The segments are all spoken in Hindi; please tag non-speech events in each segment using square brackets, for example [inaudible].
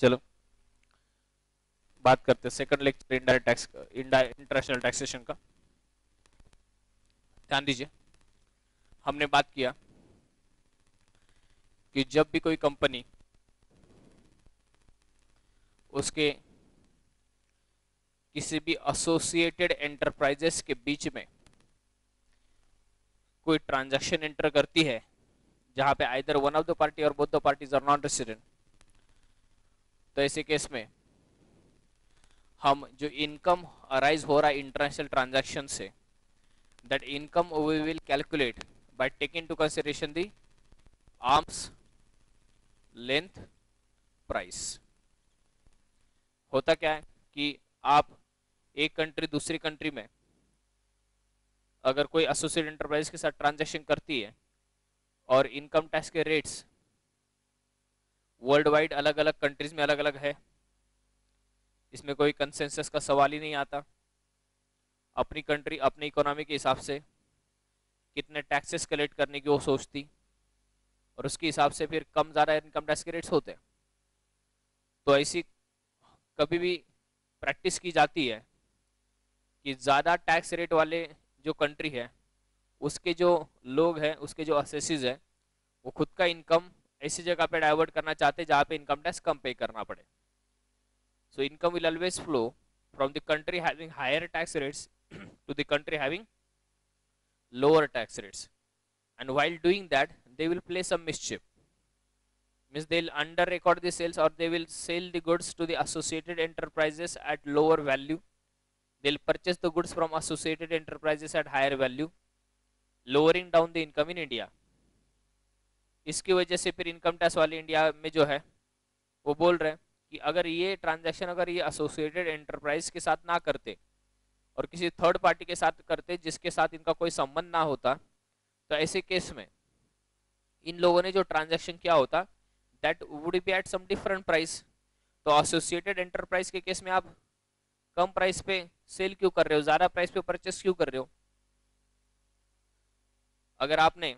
चलो। बात करते हैं second lecture indirect tax international taxation का। ध्यान दीजिए। हमने बात किया कि जब भी कोई कंपनी उसके किसी भी एसोसिएटेड एंटरप्राइजेस के बीच में कोई ट्रांजैक्शन एंटर करती है, जहाँ पे either one of the party और both the parties are non resident तो ऐसे केस में हम जो इनकम अराइज हो रहा है इंटरनेशनल ट्रांजैक्शन से that income we will calculate by taking to consideration the arms length price होता क्या है कि आप एक कंट्री दूसरी कंट्री में अगर कोई एसोसिएट एंटरप्राइज के साथ ट्रांजैक्शन करती है और इनकम टैक्स के रेट्स वर्ल्ड वाइड अलग अलग कंट्रीज़ में अलग अलग है। इसमें कोई कंसेंसस का सवाल ही नहीं आता। अपनी कंट्री अपनी इकोनॉमी के हिसाब से कितने टैक्सेस कलेक्ट करने की वो सोचती और उसके हिसाब से फिर कम ज़्यादा इनकम टैक्स के रेट्स होते। तो ऐसी कभी भी प्रैक्टिस की जाती है कि ज़्यादा टैक्स रेट वाले जो कंट्री है, उसके जो लोग हैं, उसके जो असेसिस है, वो खुद का इनकम ऐसी जगह पे डाइवर्ट करना चाहते हैं जहाँ पे इनकम टैक्स कम पे करना पड़े। So income will always flow from the country having higher tax rates to the country having lower tax rates and while doing that they will play some mischief means they under record the sales और they will sell the goods to the associated enterprises at lower value they will purchase the goods from associated enterprises at higher value lowering down the income in India इसकी वजह से फिर इनकम टैक्स वाले इंडिया में जो है, वो बोल रहे हैं कि अगर ये ट्रांजैक्शन अगर ये एसोसिएटेड एंटरप्राइज के साथ ना करते और किसी थर्ड पार्टी के साथ करते जिसके साथ इनका कोई संबंध ना होता तो ऐसे केस में इन लोगों ने जो ट्रांजैक्शन किया होता that would be at some different price तो एसोसिएटेड एंटरप्राइज के केस में आप कम प्राइस पे सेल क्यों कर रहे हो? ज़्यादा प्राइस पे परचेस क्यों कर रहे हो? अगर आपने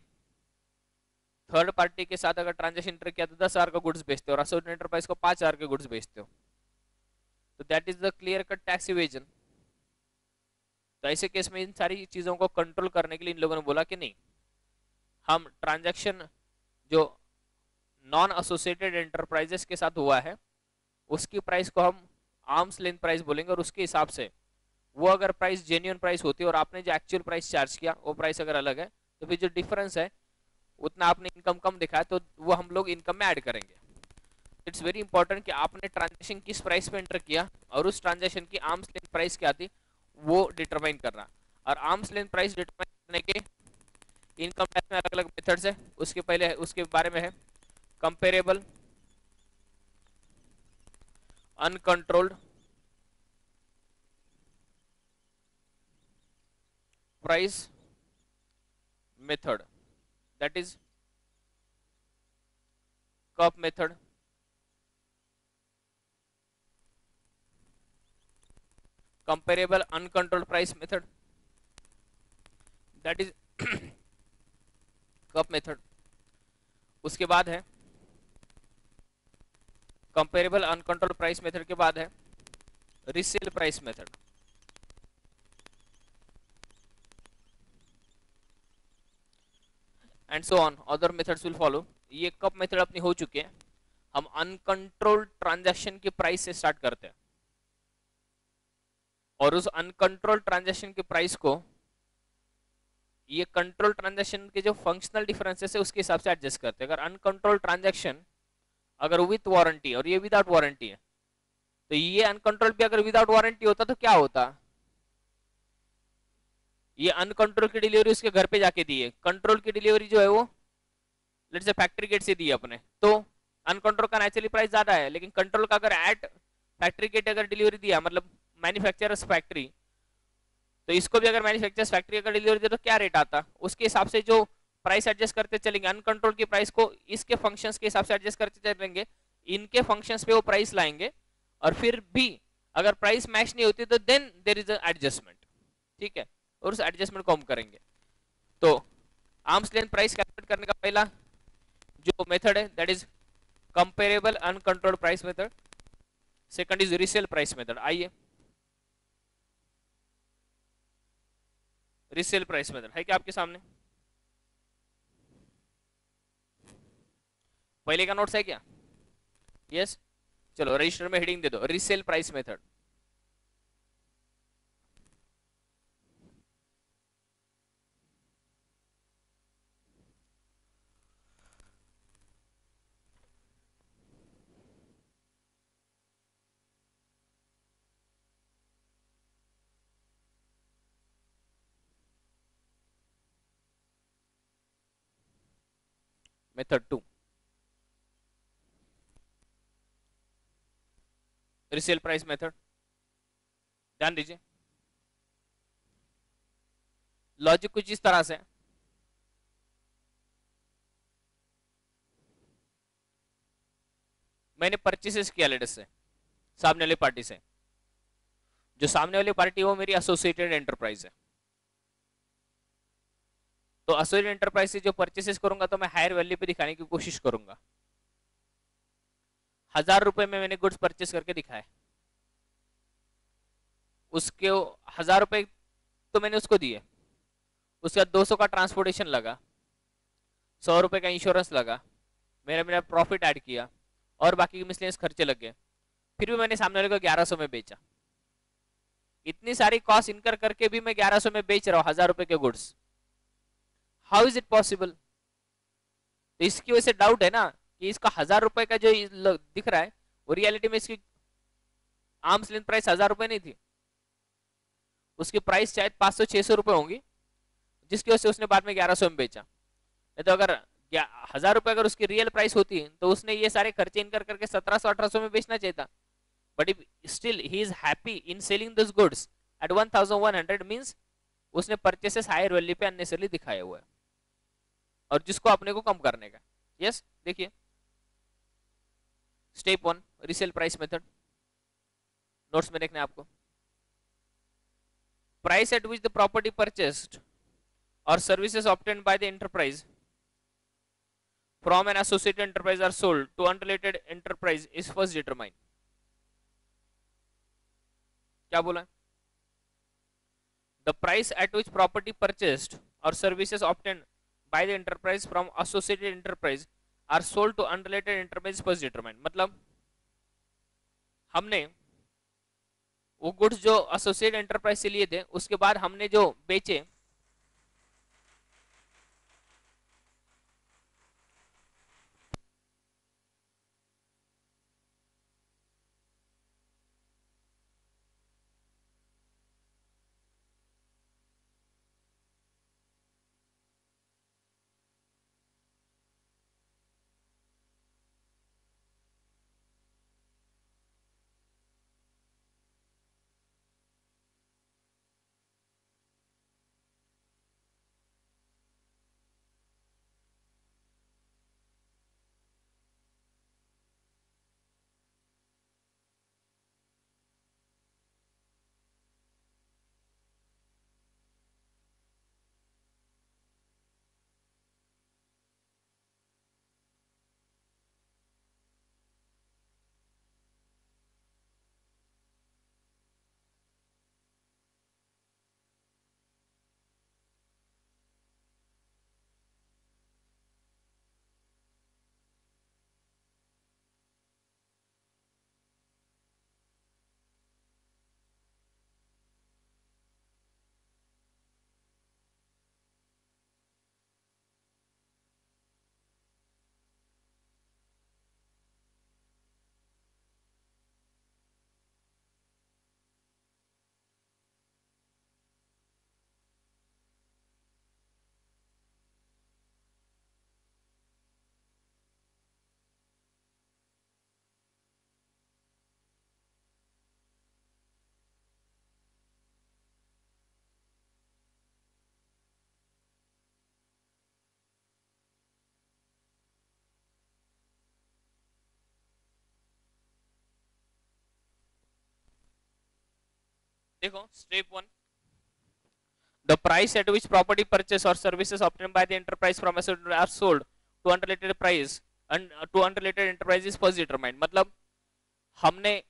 थर्ड पार्टी के साथ अगर ट्रांजेक्शन एंटर किया तो दस हज़ार का गुड्स बेचते हो और एसोसिएटेड एंटरप्राइज को पाँच हज़ार के गुड्स बेचते हो। तो that is the clear cut tax evasion तो ऐसे केस में इन सारी चीज़ों को कंट्रोल करने के लिए इन लोगों ने बोला कि नहीं, हम ट्रांजेक्शन जो नॉन एसोसिएटेड एंटरप्राइजेस के साथ हुआ है, उसकी प्राइस को हम आर्म्स लेंथ प्राइस बोलेंगे और उसके हिसाब से वो अगर प्राइस जेन्यून प्राइस होती है और आपने जो एक्चुअल प्राइस चार्ज किया, वो प्राइस अगर अलग है तो फिर जो डिफरेंस है उतना आपने इनकम कम दिखाया तो वो हम लोग इनकम में ऐड करेंगे। इट्स वेरी इंपॉर्टेंट कि आपने ट्रांजेक्शन किस प्राइस पे एंटर किया और उस ट्रांजेक्शन की आर्म्स लेंथ प्राइस क्या थी, वो डिटरमाइन करना। और आर्म्स लेंथ प्राइस डिटरमाइन करने के इनकम टैक्स में अलग अलग मेथड्स है। उसके पहले, उसके बारे में है। Comparable uncontrolled price method that is cup method comparable uncontrolled price method that is cup method उसके बाद है कंपेरेबल अनकंट्रोल प्राइस मेथड के बाद है resale price method and so on other methods will follow ये कब मेथड अपनी हो चुके हैं? हम अनकंट्रोल्ड ट्रांजैक्शन की प्राइस से स्टार्ट करते हैं। और उस अनकंट्रोल्ड ट्रांजैक्शन की प्राइस को, ये कंट्रोल ट्रांजैक्शन के जो फंक्शनल डिफरेंसेस है, उसके हिसाब से एडजस्ट करते हैं। अगर अनकंट्रोल ट्रांजैक्शन अगर विथ वारंटी और ये विदाउट वारंटी है तो ये अनकंट्रोल भी अगर विदाउट वारंटी होता तो क्या होता? ये अनकंट्रोल की डिलीवरी उसके घर पे जाके दी है। कंट्रोल की डिलीवरी जो है वो लेट से फैक्ट्री गेट से दी है अपने। तो अनकंट्रोल का नेचुरली प्राइस ज़्यादा है, लेकिन कंट्रोल का अगर एट फैक्ट्री गेट अगर डिलीवरी दिया मतलब मैन्युफैक्चरर्स फैक्ट्री तो इसको भी अगर मैन्युफैक्चरर्स फैक्ट्री अगर डिलीवरी दे तो क्या रेट आता? उसके हिसाब से जो प्राइस एडजस्ट करते चलेंगे अनकंट्रोल की प्राइस को इसके फ़ंक्शंस के हिसाब से एडजस्ट करते चलेंगे, इनके फ़ंक्शंस पे वो प्राइस लाएँगे, और फिर भी अगर प्राइस मैच नहीं होती तो देन देर इज़ एडजस्टमेंट ठीक है? और उस एडजस्टमेंट को हम करेंगे। तो आर्म्स लेंथ प्राइस कैलकुलेट करने का पहला जो मेथड है that is comparable uncontrolled price method second is resale price method आइए। रीसेल प्राइस मेथड है क्या आपके सामने? पहले का नोट्स है क्या? Yes yes? चलो रजिस्टर में हेडिंग दे दो। Resale price method method two. Resale price method ध्यान दीजिए। लॉजिक कुछ इस तरह से। मैंने परचेसेस किया लेटर से, सामने वाली पार्टी से। जो सामने वाली पार्टी वो मेरी एसोसिएटेड एंटरप्राइज है। तो एसोसिएटेड एंटरप्राइज से जो परचेसेस करूँगा तो मैं हायर वैल्यू पे दिखाने की कोशिश करूँगा। हज़ार रुपए में मैंने गुड्स परचेस करके दिखाए। उसके हज़ार रुपए तो मैंने उसको दिए। उसके बाद दो सौ का ट्रांसपोर्टेशन लगा। सौ रुपए का इंश्योरेंस लगा। मेरा मेरा प्रॉफिट ऐड किया और बाकी के मिसलेनियस खर्चे लग गए। फिर भी मैंने सामने वाले को ग्यारह सौ में बेचा। इतनी सारी कॉस्ट इनकर करके भी मैं ग्यारह सौ में बेच रहा हूँ, हज़ार रुपए के goods how is it possible तो इसकी वजह से डाउट है ना, कि इसका हज़ार रुपए का जो दिख रहा है, वो रियलिटी में इसकी आर्म्स लेंथ प्राइस हज़ार रुपए नहीं थी। उसकी प्राइस शायद पाँच सौ, छह सौ रुपए होंगी, जिसकी वजह से उसने बाद में ग्यारह सौ में बेचा। नहीं तो अगर हज़ार रुपए अगर उसकी रियल प्राइस होती तो उसने ये सारे खर्चे इनकर करके सत्रह सौ, अठारह सौ में बेचना चाहिए था but if still he is happy in selling this goods at one thousand one hundred means उसने परचेसेस हायर वैल्यू पे अननेसरली दिखाया हुआ है। और जिसको अपने को कम करने का। यस देखिए। Step one resale price method notes में देखने आपको। Price at which the property purchased और services obtain by the enterprise from an associated enterprise are sold to unrelated enterprise is first determine क्या बोला? The price at which property purchased और services obtained by the enterprise from associated enterprise are sold to unrelated enterprise first determined मतलब हमने वो गुड्स जो एसोसिएट एंटरप्राइज से लिए थे उसके बाद हमने जो बेचे देखो step one the price at which property purchase और services obtain the enterprise from are sold to unrelated price and to unrelated enterprise is first determined मतलब हमने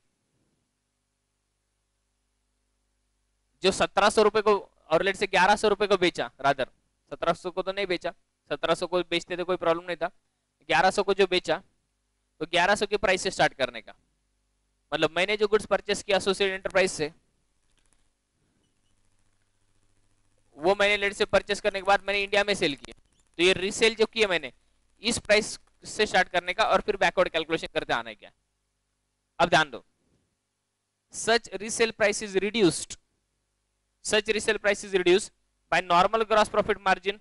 जो सत्रह सौ रुपए को और लेट से ग्यारह सौ रुपए को बेचा राधर सत्रह सौ को तो नहीं बेचा, सत्रह सौ को बेचते थे कोई प्रॉब्लम नहीं था, ग्यारह सौ को जो बेचा तो ग्यारह सौ के प्राइस से स्टार्ट करने का। मतलब मैंने जो गुड्स परचेस किया एसोसिएट एंटरप्राइज से वो मैंने लेट से परचेस करने के बाद मैंने इंडिया में सेल किया। तो ये रीसेल जो किया मैंने, इस प्राइस से स्टार्ट करने का और फिर बैकवर्ड कैलकुलेशन करते आना है अब ध्यान दो। Such resale price is reduced such resale price is reduce by normal gross profit margin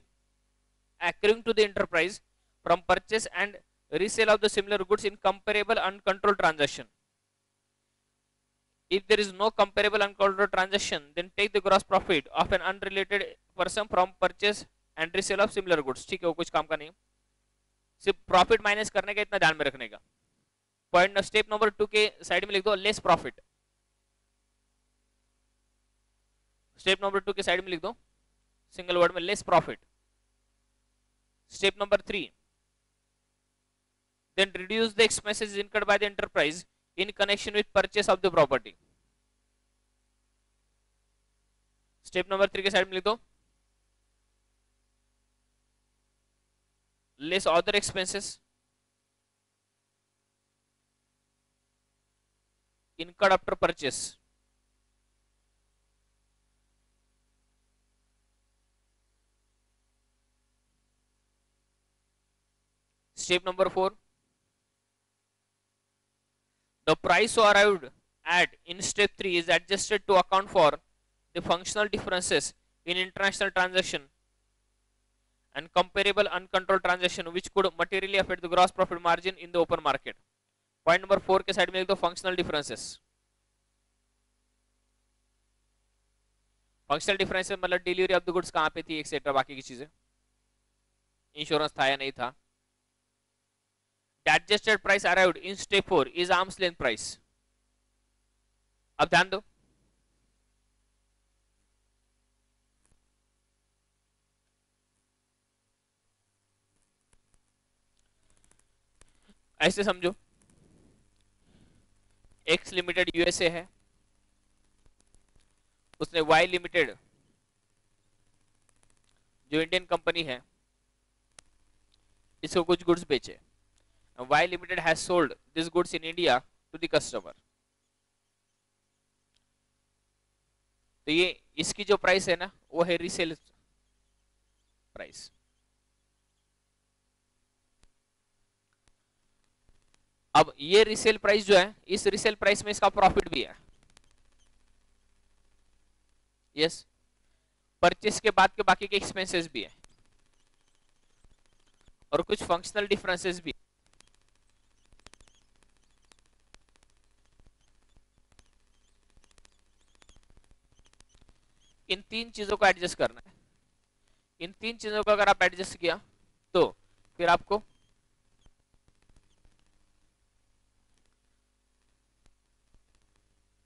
accruing to the enterprise from purchase and resale of the similar goods in comparable uncontrolled transaction if there is no comparable uncontrolled transaction then take the gross profit of an unrelated person from purchase and resale of similar goods ठीक है वो कुछ काम का नहीं सिर्फ़ प्रॉफिट माइनस करने का इतना ध्यान में रखने का पॉइंट स्टेप नंबर टू के साइड में लिख दो less profit step number two के साइड में लिख दो सिंगल वर्ड में less profit step number three then reduce the expenses incurred by the enterprise in connection with purchase of the property step number three के साइड में लिख। दो less other expenses incurred after purchase step number four the price arrived at in step 3 is adjusted to account for the functional differences in international transaction and comparable uncontrolled transaction which could materially affect the gross profit margin in the open market point number 4 के साइड में लिख दो functional differences functional differences मतलब डिलीवरी ऑफ़ द गुड्स कहाँ पे थी एक्सेट्रा बाकी की चीज़ें इंश्योरेंस था या नहीं था the adjusted price arrived in step 4 is arm's length price. अब ध्यान दो ऐसे समझो एक्स लिमिटेड यूएसए है। उसने वाई लिमिटेड जो इंडियन कंपनी है, इसको कुछ गुड्स बेचे। Y Limited has sold these goods in India to the customer. तो ये इसकी जो प्राइस है ना, वो है रीसेल प्राइस अब ये रीसेल प्राइस जो है, इस रीसेल प्राइस में इसका प्रॉफिट भी है. यस परचेस के बाद के बाकी के एक्सपेंसेस भी है. और कुछ फंक्शनल डिफरेंसेस भी इन तीन चीज़ों को एडजस्ट करना है। इन तीन चीज़ों को अगर आप एडजस्ट किया तो फिर आपको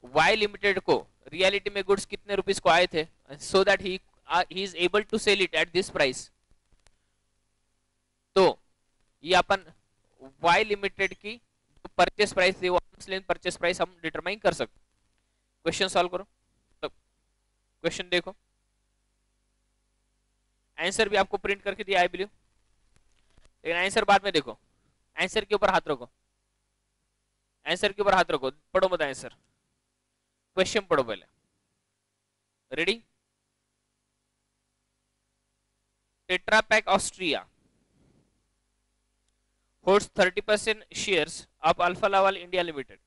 वाई लिमिटेड को रियलिटी में गुड्स कितने रुपीस को आए थे so that he is able to sell it at this price तो ये अपन वाई लिमिटेड की परचेस प्राइस थी वो परचेस प्राइस हम डिटरमाइन कर सकते क्वेश्चन सॉल्व करो। क्वेश्चन देखो। आंसर भी आपको प्रिंट करके दिया आई बिलीव लेकिन आंसर बाद में देखो। आंसर के ऊपर हाथ रखो। आंसर के ऊपर हाथ रखो। पढ़ो मत आंसर क्वेश्चन पढ़ो पहले। Ready Tetra Pak Austria holds 30% shares of Alpha Laval India Limited.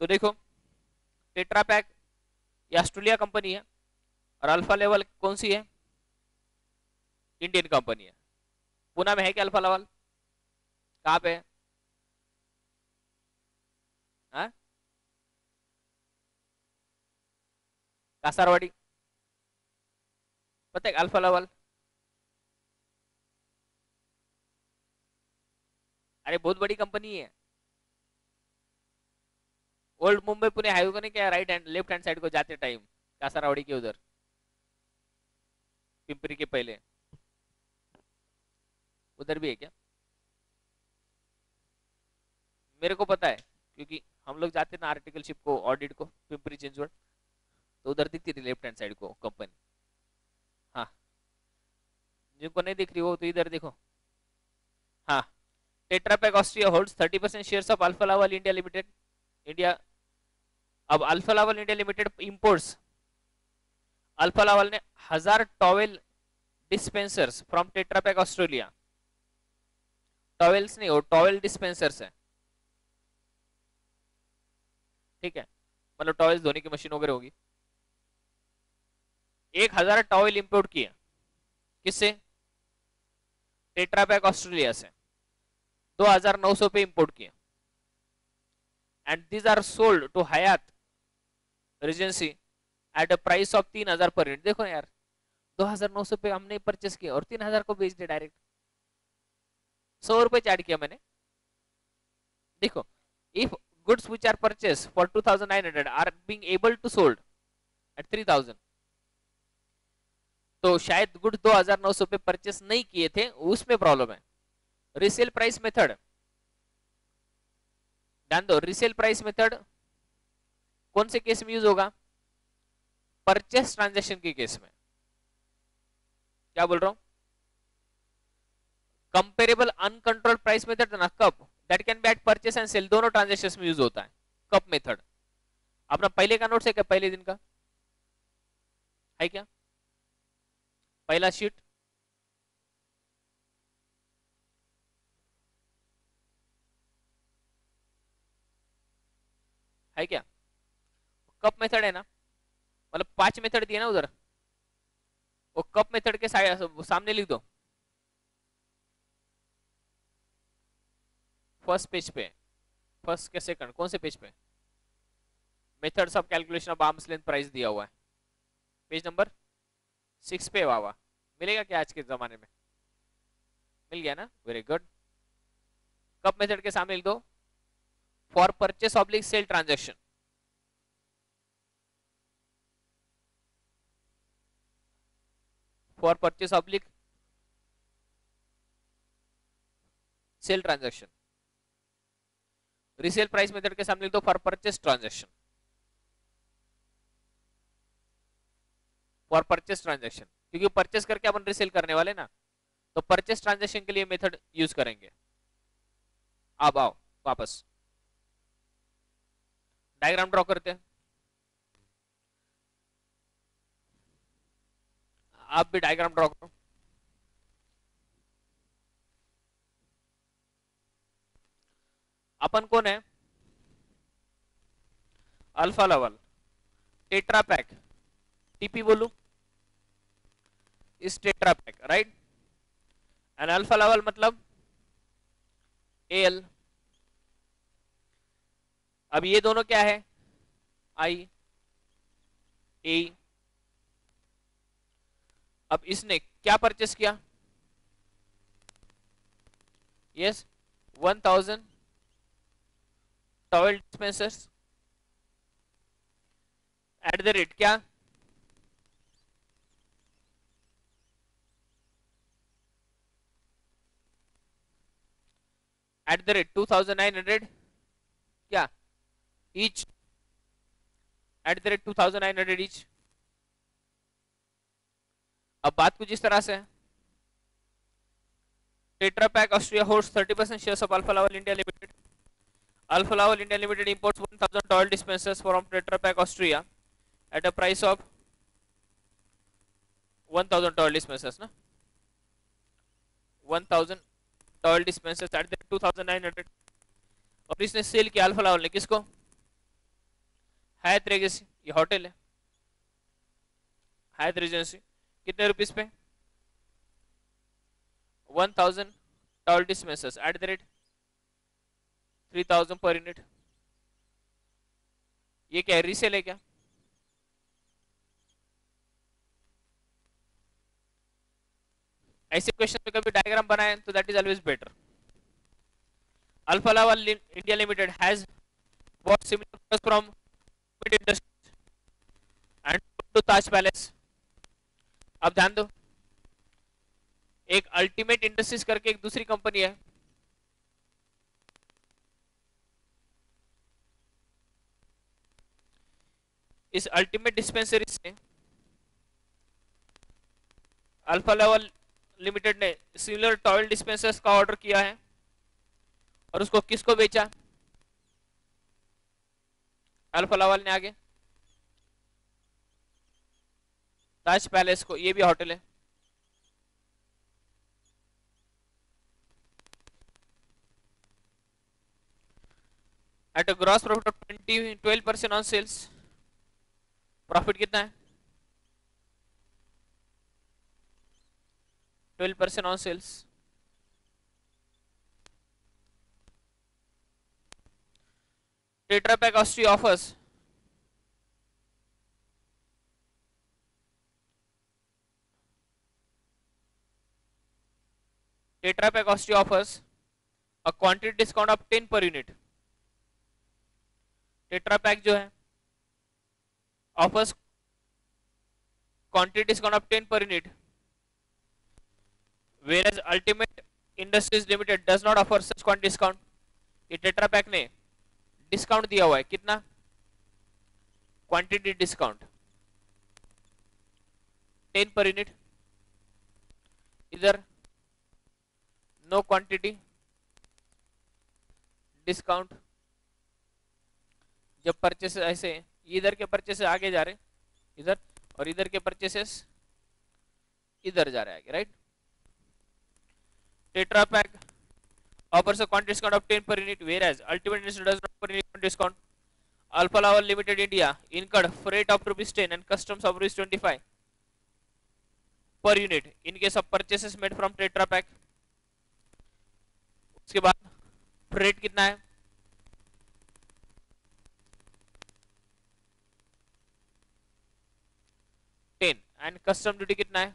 तो देखो टेट्रापैक ये ऑस्ट्रेलिया कंपनी है और अल्फ़ा लेवल कौन सी है? इंडियन कंपनी है। पुणे में है क्या अल्फ़ा लेवल? कहाँ पे है? हाँ? कासारवाड़ी। पता है अल्फ़ा लेवल? अरे बहुत बड़ी कंपनी है। ओल्ड मुंबई पुणे हाईवे को नहीं क्या right hand left hand side को जाते टाइम कासारावड़ी के उधर, पिंपरी के पहले। उधर भी है क्या? मेरे को पता है, क्योंकि हम लोग जाते ना आर्टिकल शिप को ऑडिट को, पिंपरी चिंचवड़ तो उधर दिखती थी लेफ़्ट हैंड साइड को कंपनी हाँ। जिनको नहीं दिख रही हो तो इधर देखो। हाँ। Tetra Pak Austria holds 30 percent shares of Alfa Laval India Limited India अब Alfa Laval India Limited imports Alfa Laval ने हज़ार towel dispensers from Tetra Pak Australia towels नहीं हो टॉवेल डिस्पेंसर्स है। ठीक है? मतलब टॉवेल्स धोने की मशीन वगैरह होगी। एक हज़ार टॉवेल इंपोर्ट किए। किससे? टेट्रापैक ऑस्ट्रेलिया से। दो हज़ार नौ सौ पे इंपोर्ट किए। And these are sold to Hyatt Regency at a price of तीन हज़ार पर यूनिट देखो यार, दो हज़ार नौ सौ पे हमने परचेस किया और तीन हज़ार को बेच दिया डायरेक्ट सौ रुपए चार्ज किया मैंने। देखो if goods which are purchase for 2900 are being able to sold at 3000 तो शायद गुड 2900 पे परचेस नहीं किए थे, उसमें प्रॉब्लम है। रिसेल प्राइस मेथड ध्यान दो रिसेल प्राइस मेथड कौन से केस में यूज़ होगा? परचेस ट्रांजेक्शन के केस में। क्या बोल रहा हूँ? कंपेरेबल अनकंट्रोल प्राइस मेथड ना, कब? That can be at purchase and sale दोनों ट्रांजेक्शन में यूज़ होता है। कप मेथड अपना पहले का नोट है क्या? पहले दिन का। है क्या? पहला शीट है क्या? कप मेथड है ना? मतलब पाँच मेथड दिए ना उधर? वो कप मेथड के सामने लिख दो. फ़र्स्ट पेज पे. फ़र्स्ट के सेकंड कौन से पेज पे? Methods of calculation of arms length price दिया हुआ है. पेज नंबर सिक्स पे वावा मिलेगा क्या आज के जमाने में? मिल गया ना? वेरी गुड कप मेथड के सामने लिख दो. For purchase oblique sale transaction for purchase oblique sale transaction resale price method के सामने लिख दो for purchase transaction for purchase transaction क्योंकि परचेस करके अपन रिसेल करने वाले ना तो परचेस ट्रांजेक्शन के लिए मेथड यूज़ करेंगे। अब आओ, वापस। डायग्राम ड्रॉ करते हैं। आप भी डायग्राम ड्रॉ करो। अपन कौन है? Alfa Laval Tetra Pak TP बोलू? इस Tetra Pak right and Alfa Laval मतलब एल अब ये दोनों क्या है? आई ए अब इसने क्या परचेस किया? Yes one thousand towel dispensers at the rate क्या? At the rate two thousand nine hundred क्या each. At the rate 2900 each. अब बात कुछ इस तरह से Tetra Pak Austria holds 30 percent shares of Alfa Laval India Limited Alfa Laval India Limited imports 1000 towel dispensers from Tetra Pak Austria at a price of 1000 towel dispensers ना 1000 टॉयल डिस्पेंसर्स एट द 2900 और इसने सेल किया अल्फ़ा लावल ने किसको? हैत रेगेसी ये होटल है। हैत रेजेंसी कितने रुपीस पे? One thousand towel dispensers at the rate three thousand per unit ये क्या रीसेल है क्या? ऐसे क्वेश्चन में कभी डायग्राम बनाए तो that is always better Alfa Laval India Limited has similar products from Industries and to Taj Palace. अब ध्यान दो। एक अल्टीमेट इंडस्ट्रीज़ करके एक दूसरी कंपनी है। इस अल्टीमेट डिस्पेंसरी से अल्फ़ा लेवल लिमिटेड ने सिमिलर टॉयल डिस्पेंसर्स का ऑर्डर किया है और उसको किसको बेचा? अल्फ़ा लेवल ने आगे। ताज पैलेस को। ये भी होटल है। At a gross profit of twenty twelve percent on sales profit कितना है? Twelve percent on sales Tetra ऑस्ट्री Austria offers Tetra Pak Austria offers a quantity discount of 10 per unit. Tetra Pak जो है offers quantity discount of 10 per unit whereas Ultimate Industries Limited does not offer such quantity discount. ये Tetra Pak ने डिस्काउंट दिया हुआ है कितना quantity discount ten per unit इधर नो क्वांटिटी डिस्काउंट जब परचेस ऐसे इधर के परचेस आगे जा रहे इधर और इधर के परचेसेस इधर जा रहे हैं right Tetra Pak offers a quantity discount of 10 per unit whereas ultimate industry does not offer any discount alpha level limited india incurred freight of rupees 10 and customs of rupees 25 per unit in case of purchases made from tetra pack उसके बाद फ्रेट कितना है? टेन एंड कस्टम ड्यूटी कितना है?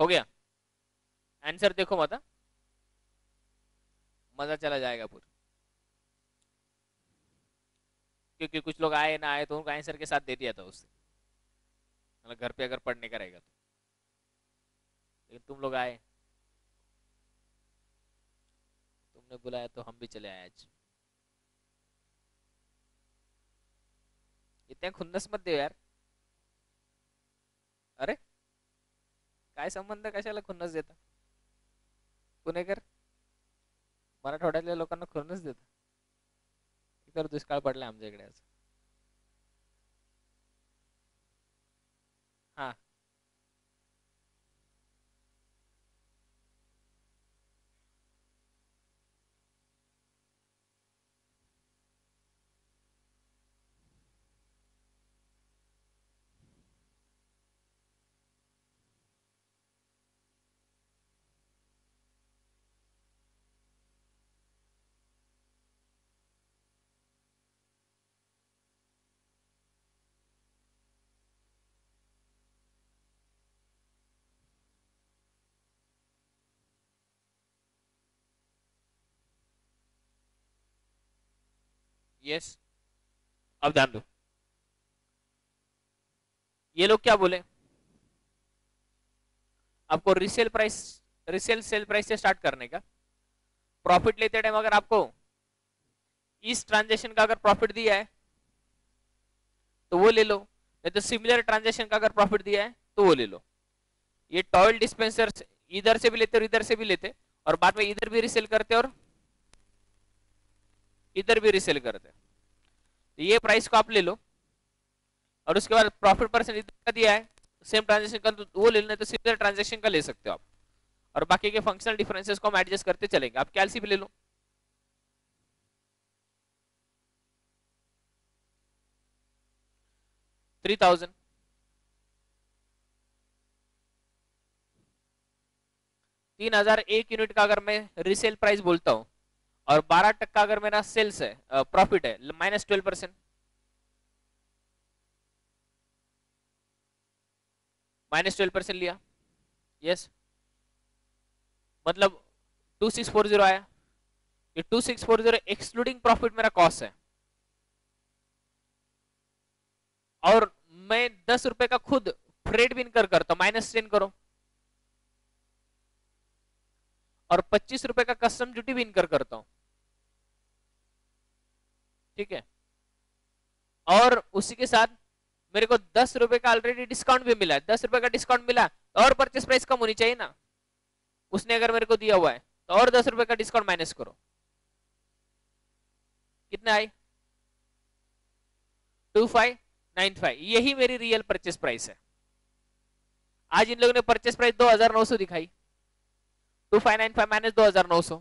हो गया। आंसर देखो माता। मज़ा चला जाएगा पूरा। क्योंकि कुछ लोग आए ना आए तो उनको आंसर के साथ दे दिया था उससे। मतलब घर पे अगर पढ़ने का रहेगा तो। लेकिन तुम लोग आए। तुमने बुलाया तो हम भी चले आए आज। इतने खुन्नस मत दे यार। अरे। काय संबंध कशाला खुन्नस देता? पुणेकर मराठवाड्यातल्या लोकांना खुन्नस देत. इतर दुष्काळ पडला आमच्या इकडे आज. यस अब ध्यान दो। ये लोग क्या बोले? आपको resale price resale sale price से स्टार्ट करने का। प्रॉफिट लेते टाइम अगर आपको इस ट्रांजेक्शन का अगर प्रॉफिट दिया है तो वो ले लो। नहीं तो सिमिलर ट्रांजेक्शन का अगर प्रॉफिट दिया है तो वो ले लो। ये टॉयल डिस्पेंसर इधर से भी लेते और इधर से भी लेते और बाद में इधर भी रिसेल करते और इधर भी रिसेल करते तो ये प्राइस को आप ले लो। और उसके बाद प्रॉफिट परसेंट इधर का दिया है। सेम ट्रांजेक्शन का तो वो ले लेना तो सिमिलर ट्रांजेक्शन का ले सकते हो आप। और बाकी के फंक्शनल डिफरेंसेस को हम एडजस्ट करते चलेंगे। आप कैलसी भी ले लो। थ्री थाउज़ेंड तीन हज़ार एक यूनिट का अगर मैं रिसेल प्राइस बोलता हूँ और बारह टक्का अगर मेरा सेल्स है प्रॉफिट है minus twelve percent minus twelve percent लिया। यस मतलब टू सिक्स फोर ज़ीरो आया। ये two six four zero excluding profit मेरा कॉस्ट है। और मैं दस रुपए का खुद फ्रेड भी इनकर करता माइनस टेन करो। और पच्चीस रुपए का कस्टम ड्यूटी भी इनकर करता हूँ। ठीक है? और उसी के साथ मेरे को दस रुपए का ऑलरेडी डिस्काउंट भी मिला है। दस रुपए का डिस्काउंट मिला और परचेस प्राइस कम होनी चाहिए ना? उसने अगर मेरे को दिया हुआ है तो और दस रुपए का डिस्काउंट माइनस करो। कितने आई टू फाइव नाइन फाइव यही मेरी रियल परचेस प्राइस है। आज इन लोगों ने परचेस प्राइस दो हज़ार नौ सौ दिखाई। Two five nine five minus दो हज़ार नौ सौ।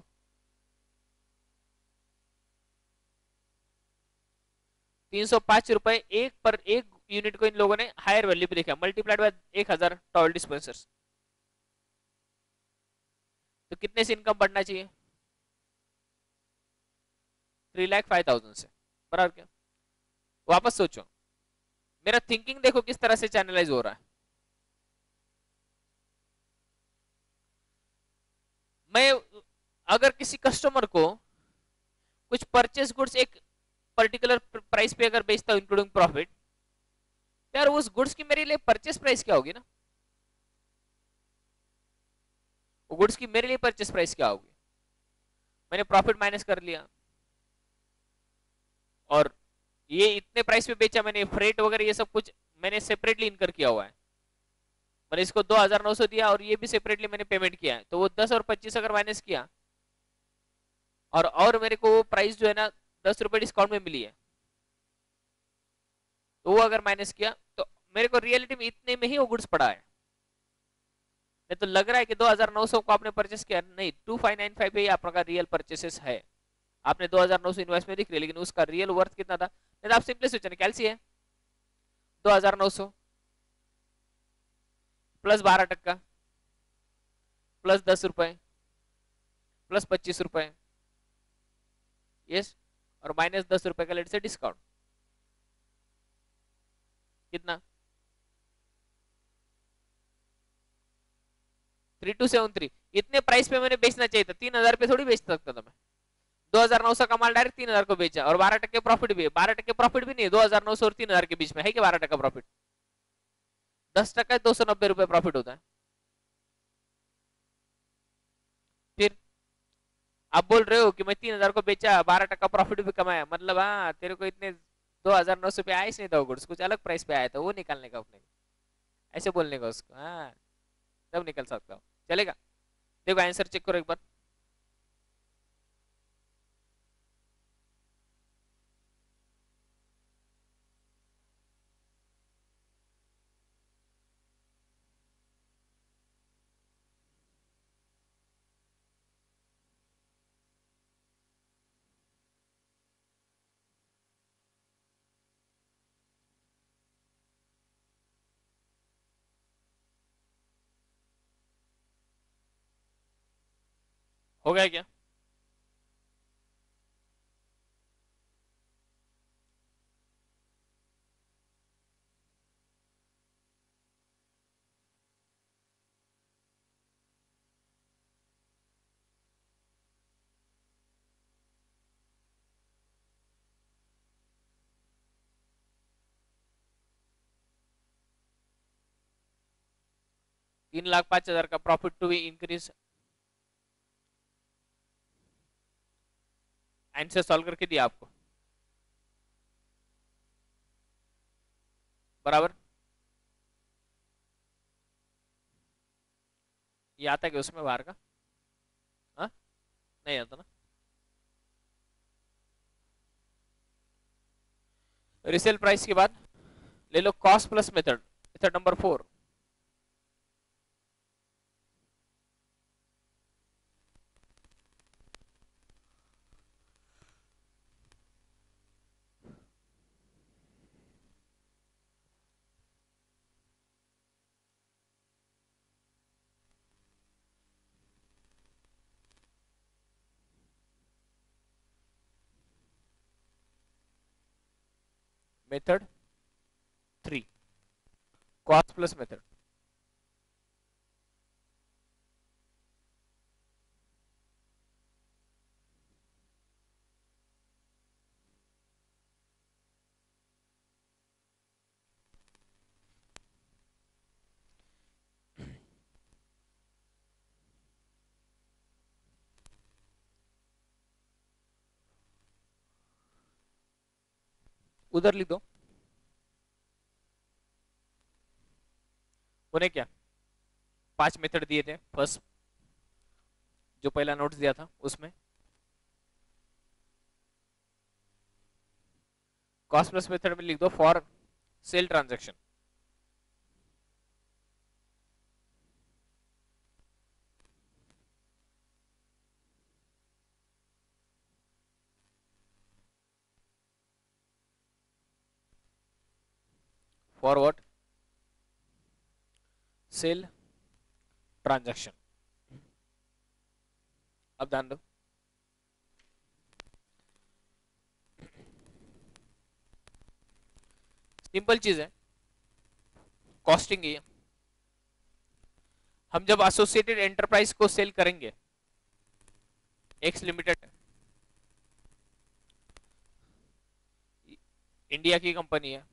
तीन सौ पाँच रुपए एक पर एक यूनिट को इन लोगों ने हायर वैल्यू पे देखा। मल्टीप्लाइड बाय एक हज़ार टॉयल डिस्पेंसर्स तो कितने से इनकम बढ़ना चाहिए? थ्री लाख फाइव थाउज़ेंड से। बराबर क्या? वापस सोचो। मेरा थिंकिंग देखो किस तरह से चैनलाइज हो रहा है। मैं अगर किसी कस्टमर को कुछ परचेस गुड्स एक पर्टिकुलर प्राइस पे अगर बेचता हूँ इंक्लूडिंग प्रॉफिट यार उस गुड्स की मेरे लिए परचेस प्राइस क्या होगी ना? गुड्स की मेरे लिए परचेस प्राइस क्या होगी? मैंने प्रॉफिट माइनस कर लिया। और ये इतने प्राइस पे बेचा मैंने फ्रेट वगैरह ये सब कुछ मैंने सेपरेटली इनकर किया हुआ है। मैंने इसको दो हज़ार नौ सौ दिया और ये भी सेपरेटली मैंने पेमेंट किया है। तो वो दस और पच्चीस अगर माइनस किया, और और मेरे को वो प्राइस जो है ना, दस रुपए डिस्काउंट में मिली है। तो वो अगर माइनस किया तो मेरे को रियलिटी में इतने में ही वो गुड्स पड़ा है। नहीं तो लग रहा है कि 2900 को आपने परचेस किया। नहीं टू 2595 पे ही आपका रियल परचेसेस है। आपने 2900 इन्वेस्ट में रही लेकिन उसका रियल वर्थ कितना था? नहीं तो आप सिंपली सोचने कैलसी है? 2900 प्लस बारह टक्का, प्लस दस रुपए, प्लस पच्चीस रुपए। यस और माइनस दस रुपए का लेट से डिस्काउंट कितना? थ्री टू सेवन थ्री इतने प्राइस पे मैंने बेचना चाहिए था। तीन हज़ार पे थोड़ी बेच सकता था मैं। दो हज़ार नौ सौ का माल डायरेक्ट तीन हज़ार को बेचा। और बारह टक्के प्रॉफिट भी है। बारह टक्के प्रॉफिट भी नहीं दो हज़ार नौ सौ और तीन हज़ार के बीच में। है कि बारह टक्का प्रॉफिट दस टका दो सौ नब्बे रुपए प्रॉफिट होता है। फिर आप बोल रहे हो कि मैं तीन हज़ार को बेचा, बारह टक्का प्रॉफिट भी कमाया। मतलब हाँ तेरे को इतने दो हज़ार नौ सौ पे आया नहीं था गुड्स कुछ अलग प्राइस पे आया था, वो निकालने का अपने ऐसे बोलने का उसको हाँ तब निकल सकता हूँ। चलेगा? देखो आंसर चेक करो एक बार। हो गया क्या? तीन लाख पाँच हज़ार का profit to be increase answer solve करके दिया आपको। बराबर? ये आता क्या उसमें बाहर का? हा? नहीं आता ना? रिसेल प्राइस के बाद ले लो cost plus method method number four method three cost plus method उधर लिख दो। उन्हें क्या? पाँच मेथड दिए थे। फ़र्स्ट, जो पहला नोट्स दिया था, उसमें कॉस्ट प्लस मेथड में लिख दो for sale transaction. For what? Sale transaction. अब ध्यान दो। सिंपल चीज़ है। कॉस्टिंग ये। हम जब एसोसिएटेड एंटरप्राइज को सेल करेंगे एक्स लिमिटेड इंडिया की कंपनी है।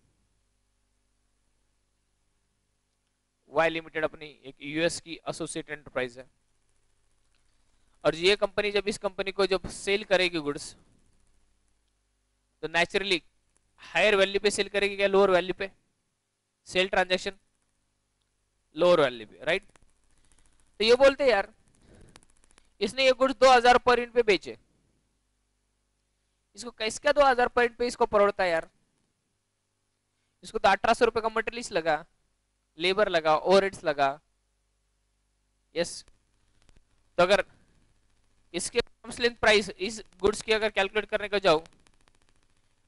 वाई लिमिटेड अपनी एक यूएस की एसोसिएट एंटरप्राइज है। और ये कंपनी जब इस कंपनी को जब सेल करेगी गुड्स तो नेचुरली हायर वैल्यू पे सेल करेगी क्या? लोअर वैल्यू पे सेल ट्रांजैक्शन लोअर वैल्यू पे राइट तो ये बोलते यार, इसने ये गुड्स 2000 पर यूनिट पे बेचे। इसको कैसे क्या 2000 पर यूनिट पे इसको परोड़ता यार। इसको तो अठारह सौ रुपए का मटेरियल लगा। लेबर लगा ओवर लगा। यस तो अगर इसके आर्म्स लेंथ प्राइस इस गुड्स की अगर कैलकुलेट करने को जाओ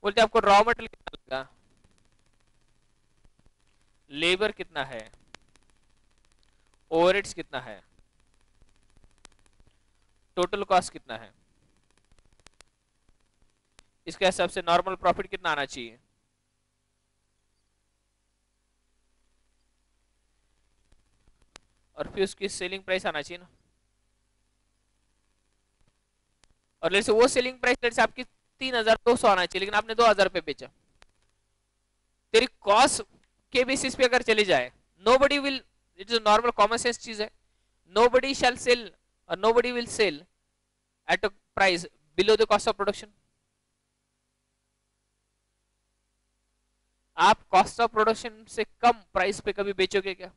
बोलते आपको रॉ मटेरियल कितना लगा लेबर कितना है? ओवर कितना है? टोटल कॉस्ट कितना है? इसके हिसाब से नॉर्मल प्रॉफिट कितना आना चाहिए? और फिर उसकी सेलिंग प्राइस आना चाहिए ना। और लेट से वो सेलिंग प्राइस से आपकी तीन हज़ार दो सौ आना चाहिए, लेकिन आपने दो हज़ार रुपए बेचा। तेरी कॉस्ट के बेसिस पे अगर चली जाए nobody will it is normal common sense चीज़ है। नो बडी शैल सेल और nobody will sell at a price below the cost of production आप कॉस्ट ऑफ़ प्रोडक्शन से कम प्राइस पे कभी बेचोगे क्या?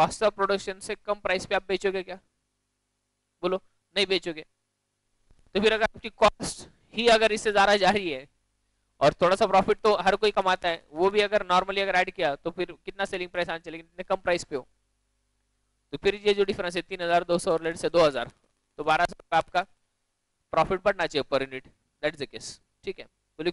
कॉस्ट ऑफ़ प्रोडक्शन से कम प्राइस पे आप बेचोगे क्या? बोलो, नहीं बेचोगे। तो फिर अगर आपकी कॉस्ट ही अगर इससे ज़्यादा जा रही है, और थोड़ा सा प्रॉफिट तो हर कोई कमाता है, वो भी अगर नॉर्मली अगर ऐड किया तो फिर कितना सेलिंग प्राइस आना चाहिए इतने कम प्राइस पे हो? तो फिर ये जो डिफरेंस है, तीन हज़ार, दो सौ और लेट से दो हज़ार तो बारह सौ आपका प्रॉफिट बढ़ना चाहिए per unit that is the case ठीक है? तो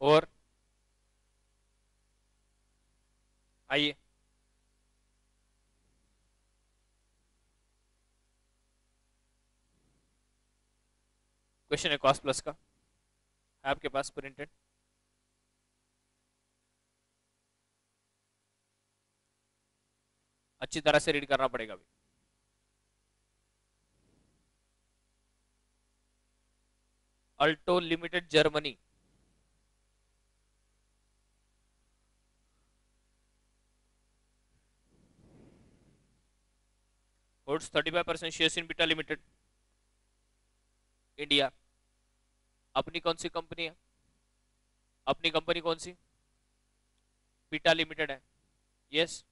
और आइए। क्वेश्चन है कॉस्ट प्लस का। है आपके पास प्रिंटेड। अच्छी तरह से रीड करना पड़ेगा अभी। Alto Limited Germany. Holds 35% shares in Beta Limited India अपनी कौन सी कंपनी है? अपनी कंपनी कौन सी? बीटा लिमिटेड है. Yes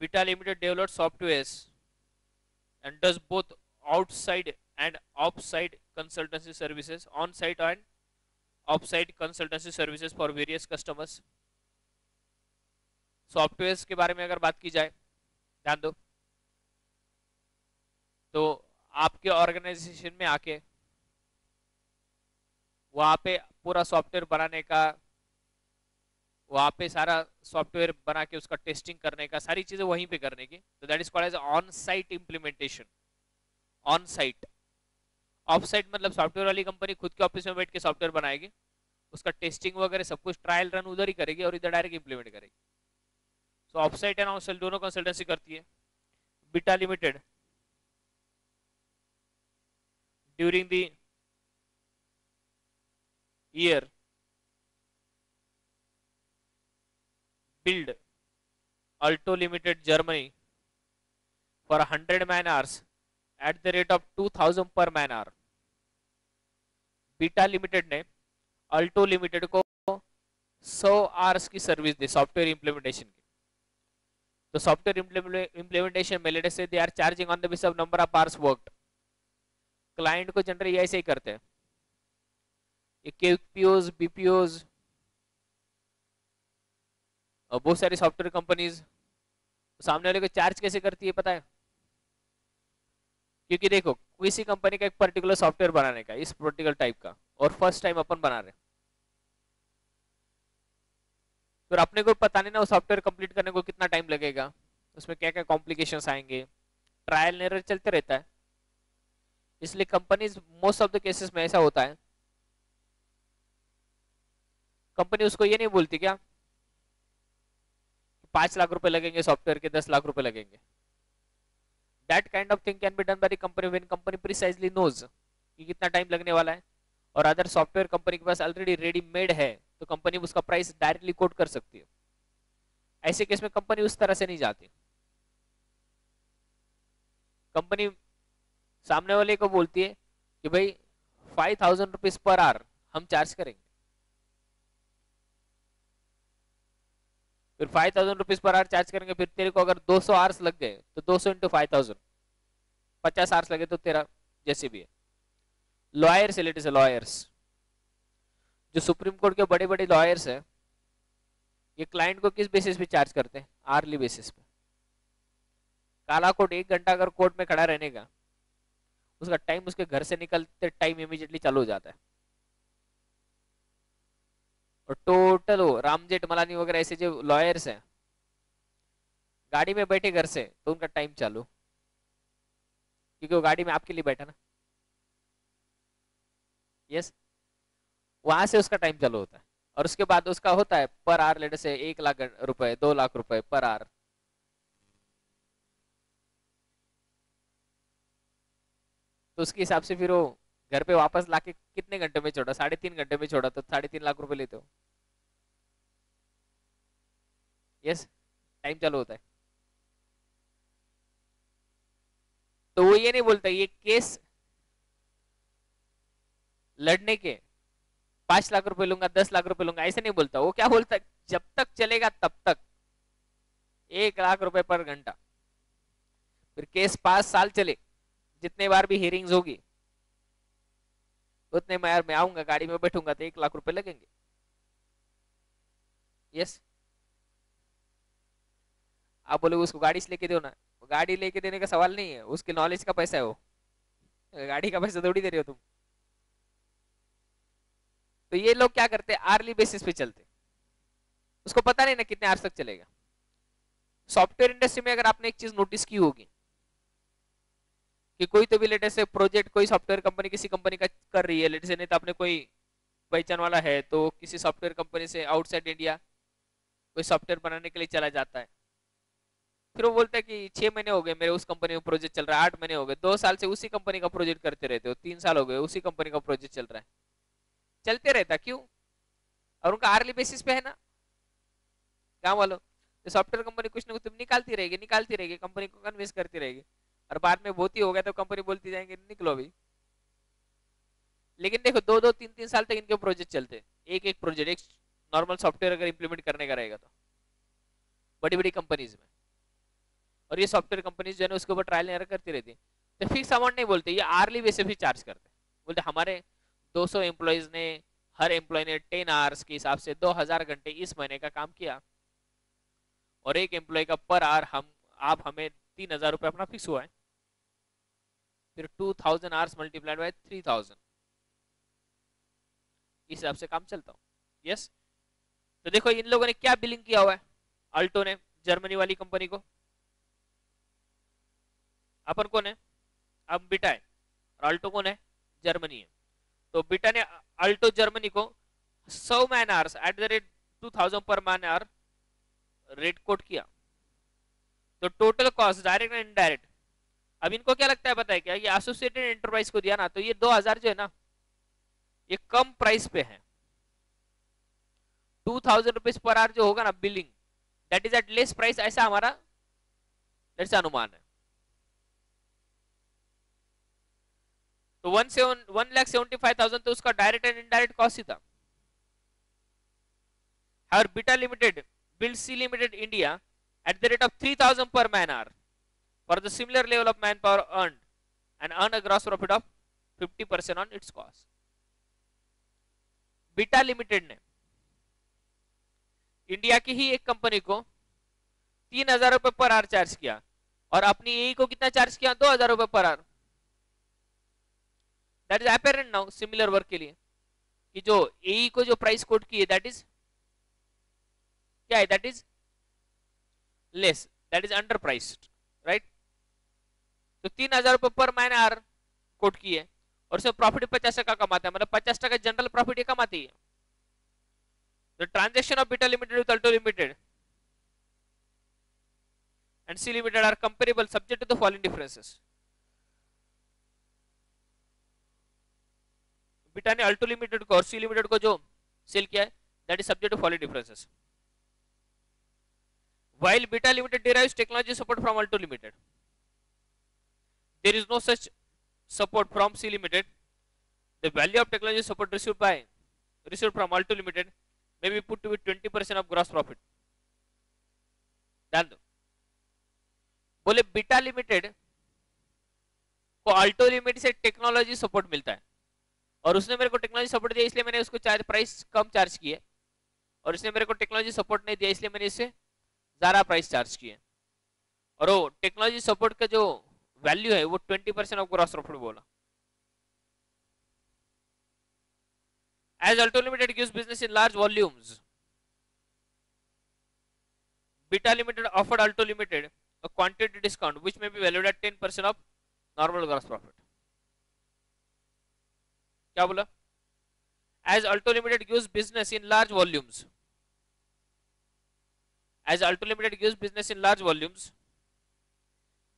Beta Limited develop software and does both outside and off site consultancy services on site and off site consultancy services for various customers software के बारे में अगर बात की जाए, ध्यान दो। तो आपके ऑर्गेनाइजेशन में आके वहाँ पे पूरा सॉफ्टवेयर बनाने का, वहाँ पे सारा सॉफ्टवेयर बना के उसका टेस्टिंग करने का, सारी चीज़ें वहीं पे करने की। तो that is called as on site implementation on site off site मतलब सॉफ्टवेयर वाली कंपनी खुद के ऑफ़िस में बैठ के सॉफ्टवेयर बनाएगी, उसका टेस्टिंग वगैरह सब कुछ ट्रायल रन उधर ही करेगी और इधर डायरेक्ट इम्प्लीमेंट करेगी। So off site and on site दोनों कंसल्टेंसी करती है। Beta Limited during the year build Alto Limited Germany for 100 man hours at the rate of 2000 per man hour. Beta Limited ने अल्टो लिमिटेड को 100 आवर्स की सर्विस दी सॉफ्टवेयर इंप्लीमेंटेशन की तो सॉफ्टवेयर इंप्लीमेंटेशन में लेट से they are charging on the basis of number of hours worked client को जनरली ऐसे ही करते हैं। केपीओज बीपीओज, और बहुत सारी सॉफ्टवेयर कंपनीज़, सामने वाले को चार्ज कैसे करती है पता है? क्योंकि देखो, किसी कंपनी का एक पर्टिकुलर सॉफ्टवेयर बनाने का, इस पर्टिकुलर टाइप का, और फ़र्स्ट टाइम अपन बना रहे फिर अपने को पता नहीं ना वो सॉफ्टवेयर कंप्लीट करने को कितना टाइम लगेगा, उसमें क्या क्या कॉम्प्लिकेशंस आएँगे ट्रायल एरर चलते रहता है। इसलिए companies most of the cases में ऐसा होता है। कंपनी उसको ये नहीं बोलती क्या? पाँच लाख रुपए लगेंगे सॉफ्टवेयर के, दस लाख रुपए लगेंगे। That kind of thing can be done the company when company precisely knows कि कितना टाइम लगने वाला है। और अदर सॉफ्टवेयर कंपनी के पास ऑलरेडी रेडी मेड है तो कंपनी उसका प्राइस डायरेक्टली कोट कर सकती है। ऐसे केस में कंपनी उस तरह से नहीं जाती। कंपनी सामने वाले को बोलती है कि भाई five thousand rupees per hour हम चार्ज करेंगे। फिर five thousand rupees per hour charge करेंगे, फिर तेरे को अगर दो सौ आर्स लग गए तो दो सौ इंटू फाइव थाउज़ेंड पचास आर्स लगे तो तेरा जैसे भी है। लॉयर्स लेट इज़ लॉयर्स जो सुप्रीम कोर्ट के बड़े बड़े लॉयर्स है, ये क्लाइंट को किस बेसिस पे चार्ज करते हैं? आर्ली बेसिस पे। काला कोर्ट एक घंटा अगर कोर्ट में खड़ा रहने का उसका टाइम उसके घर से निकलते टाइम इमीडिएटली चालू हो जाता है। और टोटल हो राम जेठमलानी वगैरह ऐसे जो लॉयर्स हैं, गाड़ी में बैठे घर से तो उनका टाइम चालू। क्योंकि वो गाड़ी में आपके लिए बैठा ना। यस वहाँ से उसका टाइम चालू होता है। और उसके बाद उसका होता है, पर आर लेट से एक लाख रुपए, दो लाख रुपए पर आर। तो उसके हिसाब से फिर वो घर पे वापस लाके कितने घंटे में छोड़ा? साढ़े तीन घंटे में छोड़ा तो साढ़े तीन लाख रुपए लेते हो। यस टाइम चालू होता है। तो वो ये नहीं बोलता, ये केस लड़ने के पाँच लाख रुपए लूँगा, दस लाख रुपए लूँगा, ऐसे नहीं बोलता। वो क्या बोलता जब तक चलेगा तब तक। एक लाख रुपए पर घंटा। फिर केस पाँच साल चले। जितने बार भी हियरिंग्स होगी, उतने में मैं आऊँगा, गाड़ी में बैठूँगा तो एक लाख रुपए लगेंगे। यस आप बोले उसको गाड़ी से लेके दो ना। गाड़ी लेके देने का सवाल नहीं है, उसके नॉलेज का पैसा है वो। गाड़ी का पैसा थोड़ी दे रहे हो तुम। तो ये लोग क्या करते हैं? आर्ली बेसिस पे चलते। उसको पता नहीं ना कितने आर्स तक चलेगा। सॉफ्टवेयर इंडस्ट्री में अगर आपने एक चीज़ नोटिस की होगी कि कोई तो भी लेटेस्ट प्रोजेक्ट कोई सॉफ्टवेयर कंपनी किसी कंपनी का कर रही है। लेटेस्ट नहीं तो आपने कोई पहचान वाला है तो किसी सॉफ्टवेयर कंपनी से आउटसाइड इंडिया कोई सॉफ्टवेयर बनाने के लिए चला जाता है। फिर वो बोलता है कि छह महीने हो गए मेरे उस कंपनी में प्रोजेक्ट चल रहा है, आठ महीने हो गए, दो साल से उसी कंपनी का प्रोजेक्ट करते रहते हो, तीन साल हो गए, उसी कंपनी का प्रोजेक्ट चल रहा है। चलते रहता क्यों? और उनका आर्ली बेसिस पे है ना? क्या वालों तो सॉफ्टवेयर कंपनी कुछ ना कुछ तुम निकालती रहेगी निकालती रहेगी, कंपनी को कन्विंस करती रहेगी। और बाद में बहुत ही गया तो कंपनी बोलती जाएँगे, निकलो अभी। लेकिन देखो दो दो तीन तीन साल तक इनके प्रोजेक्ट चलते। एक एक प्रोजेक्ट एक नॉर्मल सॉफ्टवेयर अगर इंप्लीमेंट करने का रहेगा तो। बड़ी बड़ी कंपनीज़ में। और ये सॉफ्टवेयर कंपनीज़ जो है उसके ऊपर ट्रायल एरर करती रहती तो फिक्स अमाउंट नहीं बोलते, ये आर्ली बेसिस भी चार्ज करते बोलते, हमारे 200 एम्प्लॉयज़ ने, हर एम्प्लॉय ने 10 आवर्स के हिसाब से 2000 घंटे इस महीने का काम किया। और एक एम्प्लॉय का पर आवर हम, आप हमें तीन हज़ार रुपये अपना फिक्स हुआ है। फिर 2000 आवर्स मल्टीप्लाइड बाय 3000 इस हिसाब से काम चलता हूँ। यस तो देखो, इन लोगों ने क्या बिलिंग किया हुआ है? अल्टो ने जर्मनी वाली कंपनी को। अपन कौन है? अब बिटा है। और अल्टो कौन है? जर्मनी है। तो बिटा ने अल्टो जर्मनी को सौ man hours at the rate two thousand per man hour rate quote किया। तो total cost direct and indirect अब इनको क्या लगता है पता है क्या? ये एसोसिएटेड एंटरप्राइज को दिया ना तो ये 2000 जो है ना, ये कम प्राइस पे है। Two thousand rupees per hour जो होगा ना billing that is at less price ऐसा हमारा अनुमान है। तो one seven one lakh seventy five thousand तो उसका डायरेक्ट एंड इनडायरेक्ट कॉस्ट ही था। हर Beta Limited build C Limited India at the rate of 3000 per man hour for the similar level of manpower earned and earn a gross profit of 50% on its cost. Beta Limited ने इंडिया की ही एक कंपनी को तीन हज़ार रुपए पर आवर चार्ज किया और अपनी एई को कितना चार्ज किया? दो हज़ार रुपए per hour that is apparent now similar work के लिए कि जो एई को जो प्राइस कोट की है दैट इज़ क्या है? That is that is under priced right तो तीन हज़ार रुपए पर मैन आर कोट की है और उसमें प्रॉफिट पचास टका कमाता है। मतलब पचास टका जनरल प्रॉफिट ये कमाती है। The transaction of beta limited with alto limited and c limited are comparable subject to the following differences. Beta ने अल्टो लिमिटेड को और सी लिमिटेड को जो सेल किया है that is subject to following differences While Beta Limited derives technology support from Alto Limited, there is no such support from C Limited. The value of technology support received by received from Alto Limited may be put to be 20% of gross profit. ध्यान दो बोले बीटा लिमिटेड को अल्टो लिमिटेड से टेक्नोलॉजी सपोर्ट मिलता है और उसने मेरे को टेक्नोलॉजी सपोर्ट दिया इसलिए मैंने उसको चार्ज प्राइस कम चार्ज किया और उसने मेरे को टेक्नोलॉजी सपोर्ट नहीं दिया इसलिए मैंने इसे ज़ारा प्राइस चार्ज किए। और वो टेक्नोलॉजी सपोर्ट का जो वैल्यू है, वो twenty percent of gross profit बोला। As Alto Limited give business in large volumes Beta Limited offered Alto Limited quantity discount which may be valued at ten percent of normal gross profit क्या बोला? As Alto Limited give business in large volumes as Alto Limited gives business in large volumes,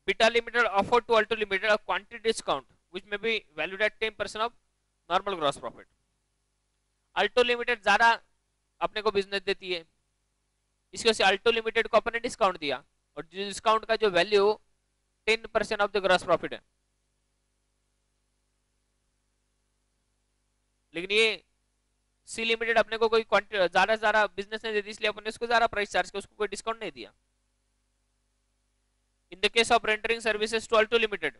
Beta Limited offered to Alto Limited a quantity discount which may be valued at 10% of normal gross profit. Alto Limited ज़्यादा अपने को बिज़नेस देती है इसकी वजह से अल्टो लिमिटेड को अपने डिस्काउंट दिया और डिस्काउंट का जो value ten percent of the gross profit है लेकिन ये सी लिमिटेड अपने को कोई ज़्यादा से ज़्यादा बिज़नेस नहीं देती, इसलिए अपने उसको ज़्यादा प्राइस चार्ज किया, उसको कोई डिस्काउंट नहीं दिया। In the case of rendering services to Alto Limited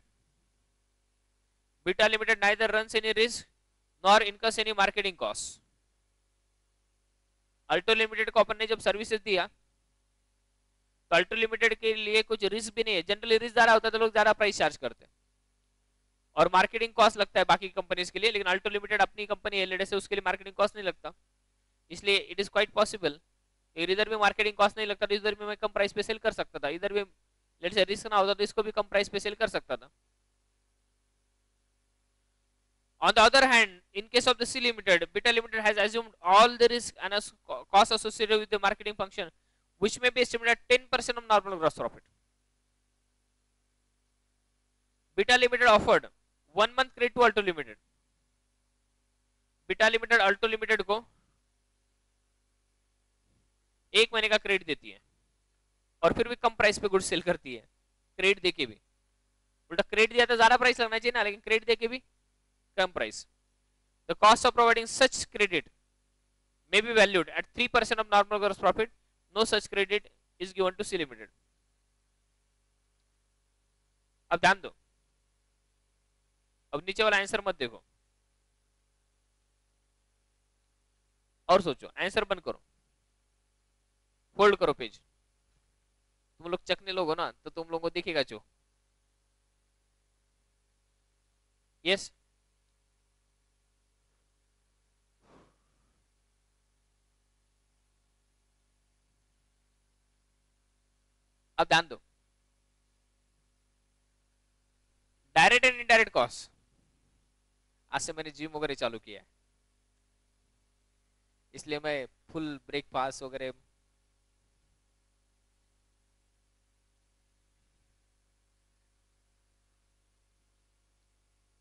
Beta Limited neither run any risk nor incurs any marketing cost Alto Limited को अपन ने जब सर्विसेज़ दिया तो अल्टो लिमिटेड के लिए कुछ रिस्क भी नहीं है। जनरली रिस्क ज़्यादा होता है तो लोग ज़्यादा प्राइस चार्ज करते हैं। और मार्केटिंग कॉस्ट लगता है बाकी कंपनीज़ के लिए, लेकिन अल्टो लिमिटेड अपनी कंपनी एलईडी से उसके लिए मार्केटिंग कॉस्ट नहीं लगता। इसलिए इट इज़ क्वाइट पॉसिबल इधर भी मार्केटिंग कॉस्ट नहीं लगता तो इधर भी मैं कम प्राइस पे सेल कर सकता था। इधर भी लेट से रिस्क ना होता तो इसको भी कम प्राइस पे सेल कर सकता था। On the other hand in case of the C Limited Beta Limited has assumed all the risk and cost associated with the marketing function which may be estimated 10% of normal gross profit Beta Limited offered one month credit to Alto Limited Beta Limited Alto Limited को एक महीने का क्रेडिट देती है। और फिर भी कम प्राइस पे गुड सेल करती है। क्रेडिट देके भी। उल्टा क्रेडिट दिया तो ज़्यादा प्राइस लगना चाहिए ना, लेकिन क्रेडिट देके भी कम price the cost of providing such credit may be valued at three percent of normal gross profit no such credit is given to C Limited अब ध्यान दो। अब नीचे वाला आंसर मत देखो। और सोचो आंसर बंद करो। फोल्ड करो पेज तुम लोग चकने लोग हो ना तो तुम लोगों को दिखेगा जो। यस अब ध्यान दो। डायरेक्ट एंड इनडायरेक्ट कॉस्ट आज से मैंने जिम वगैरह चालू किया है। इसलिए मैं फुल ब्रेकफास्ट वगैरह।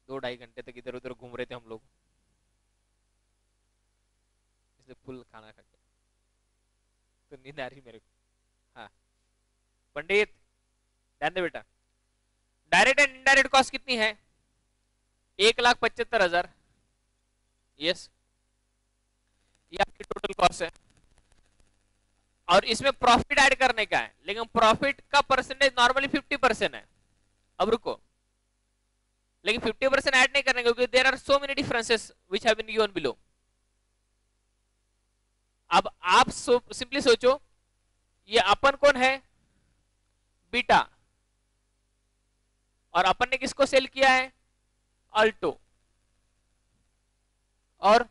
दो ढाई घंटे तक इधर उधर घूम रहे थे हम लोग। इसलिए फुल खाना खा तो नींद आ रही मेरे को। हाँ। पंडित ध्यान दे बेटा। डायरेक्ट एंड इनडायरेक्ट कॉस्ट कितनी है? एक लाख पचहत्तर हज़ार। यस ये आपकी टोटल कॉस्ट है। और इसमें प्रॉफिट ऐड करने का है। लेकिन प्रॉफिट का परसेंटेज नॉर्मली फिफ्टी परसेंट है। अब रुको। लेकिन 50 परसेंट ऐड नहीं करने क्योंकि there are so many differences which have been given below अब आप सो, सिंपली सोचो ये अपन कौन है? बीटा और अपन ने किसको सेल किया है? अल्टो। और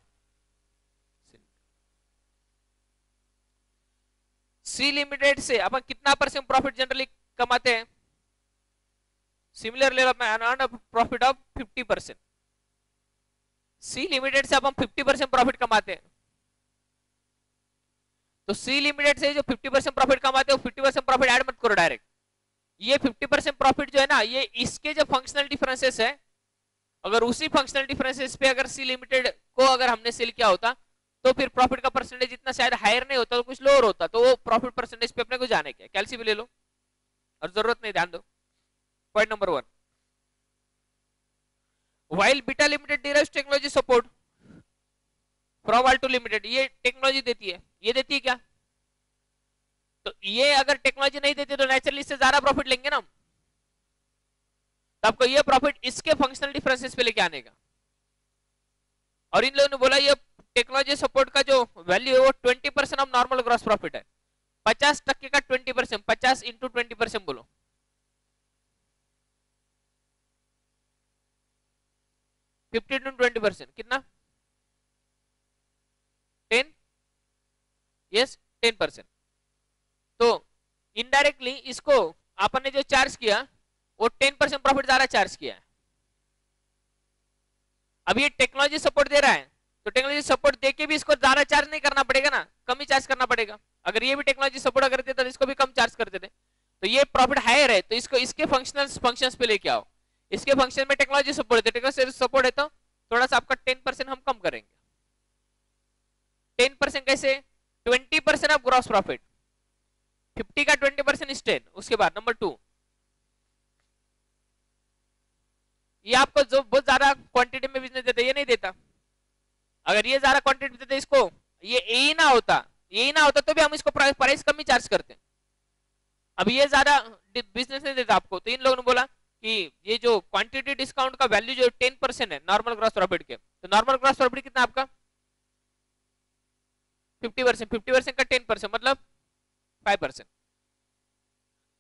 सी लिमिटेड से अपन कितना परसेंट प्रॉफिट जनरली कमाते हैं? सिमिलर लेवल में profit of 50 percent C Limited से हम 50 परसेंट प्रॉफिट कमाते हैं। तो सी लिमिटेड से जो 50 परसेंट प्रॉफिट कमाते हैं, वो 50 परसेंट प्रॉफिट ऐड मत करो डायरेक्ट ये 50 परसेंट प्रॉफिट जो है ना, ये इसके जो फंक्शनल डिफरेंसेस है अगर उसी फंक्शनल डिफरेंसेस पे अगर सी लिमिटेड को अगर हमने सेल किया होता तो फिर प्रॉफिट का परसेंटेज इतना शायद हायर नहीं होता तो कुछ लोअर होता तो वो प्रॉफिट परसेंटेज पे अपने को जाने के कैलसी ले लो। और ज़रूरत नहीं ध्यान दो। Point number one. While Beta Limited derives technology support from Alto Limited, ये टेक्नोलॉजी देती है। ये देती है क्या? तो ये अगर टेक्नोलॉजी नहीं देती तो नेचुरली इससे ज़्यादा प्रॉफिट लेंगे ना तो आपको ये प्रॉफिट इसके फंक्शनल डिफरेंसेस पे लेके आने का। और इन लोगों ने बोला, ये टेक्नोलॉजी सपोर्ट का जो वैल्यू है, वो twenty percent of normal gross profit है। पचास टक्के का ट्वेंटी परसेंट पचास इंटू ट्वेंटी परसेंट बोलो। फिफ्टी टू ट्वेंटी परसेंट कितना? टेन यस टेन परसेंट तो इनडायरेक्टली इसको आपने जो चार्ज किया वो टेन परसेंट प्रॉफिट ज़्यादा चार्ज किया है। अब ये टेक्नोलॉजी सपोर्ट दे रहा है तो टेक्नोलॉजी सपोर्ट देके भी इसको ज़्यादा चार्ज नहीं करना पड़ेगा ना, कम ही चार्ज करना पड़ेगा। अगर ये भी टेक्नोलॉजी सपोर्ट अगर देता तो इसको भी कम चार्ज करते थे। तो ये प्रॉफिट हायर है तो इसको, इसके फंक्शनल फ़ंक्शंस पे लेके आओ। इसके फ़ंक्शन में टेक्नोलॉजी सपोर्ट है टेक्नोलॉजी सपोर्ट है तो थोड़ा सा आपका टेन परसेंट हम कम करेंगे। टेन परसेंट कैसे? Twenty percent of gross profit fifty का ट्वेंटी परसेंट इज़ टेन उसके बाद नंबर टू ये आपको जो बहुत ज़्यादा क्वांटिटी में बिज़नेस देता ये नहीं देता। अगर ये ज़्यादा क्वांटिटी देते इसको, ये ए ना होता ये ना होता तो भी हम इसको प्राइस कम ही चार्ज करते अब ये ज़्यादा बिज़नेस नहीं देता आपको तो इन लोगों ने बोला कि ये जो क्वांटिटी डिस्काउंट का वैल्यू जो टेन परसेंट है नॉर्मल ग्रॉस प्रॉफिट के तो नॉर्मल ग्रॉस प्रॉफिट कितना आपका? फिफ्टी परसेंट फिफ्टी परसेंट का टेन परसेंट मतलब फाइव परसेंट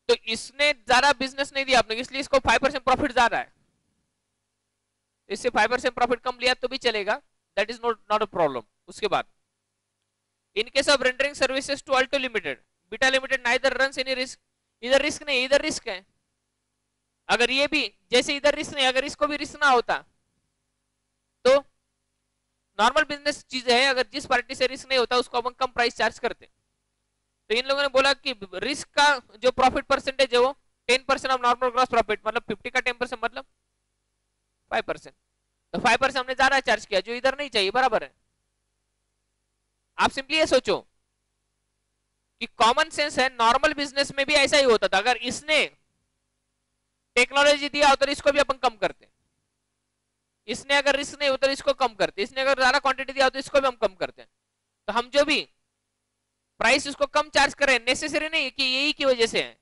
तो इसने ज़्यादा बिज़नेस नहीं दिया आपने, इसलिए इसको फाइव परसेंट प्रॉफिट ज़्यादा है। इससे फाइव परसेंट प्रॉफिट कम लिया तो भी चलेगा। That is not not a problem उसके बाद in case of rendering services to Alto Limited Beta Limited neither run any risk इधर रिस्क नहीं, इधर रिस्क है। अगर ये भी, जैसे इधर रिस्क नहीं, अगर इसको भी रिस्क ना होता तो नॉर्मल बिज़नेस चीज़ है। अगर जिस पार्टी से रिस्क नहीं होता, उसको अपन कम प्राइस चार्ज करते तो इन लोगों ने बोला कि रिस्क का जो प्रॉफिट परसेंटेज है वो ten percent of normal gross profit मतलब फिफ्टी का टेन परसेंट मतलब फाइव परसेंट तो फाइव परसेंट हमने ज़्यादा चार्ज किया, जो इधर नहीं चाहिए, बराबर है। आप सिंपली ये सोचो कि कॉमन सेंस है नॉर्मल बिज़नेस में भी ऐसा ही होता था। अगर इसने टेक्नोलॉजी दिया तो इसको भी अपन कम करते इसने अगर रिस्क नहीं होता तो इसको कम करते इसने अगर ज़्यादा क्वांटिटी दिया तो इसको भी हम कम करते तो हम जो भी प्राइस उसको कम चार्ज करें नेसेसरी नहीं कि यही की वजह से है।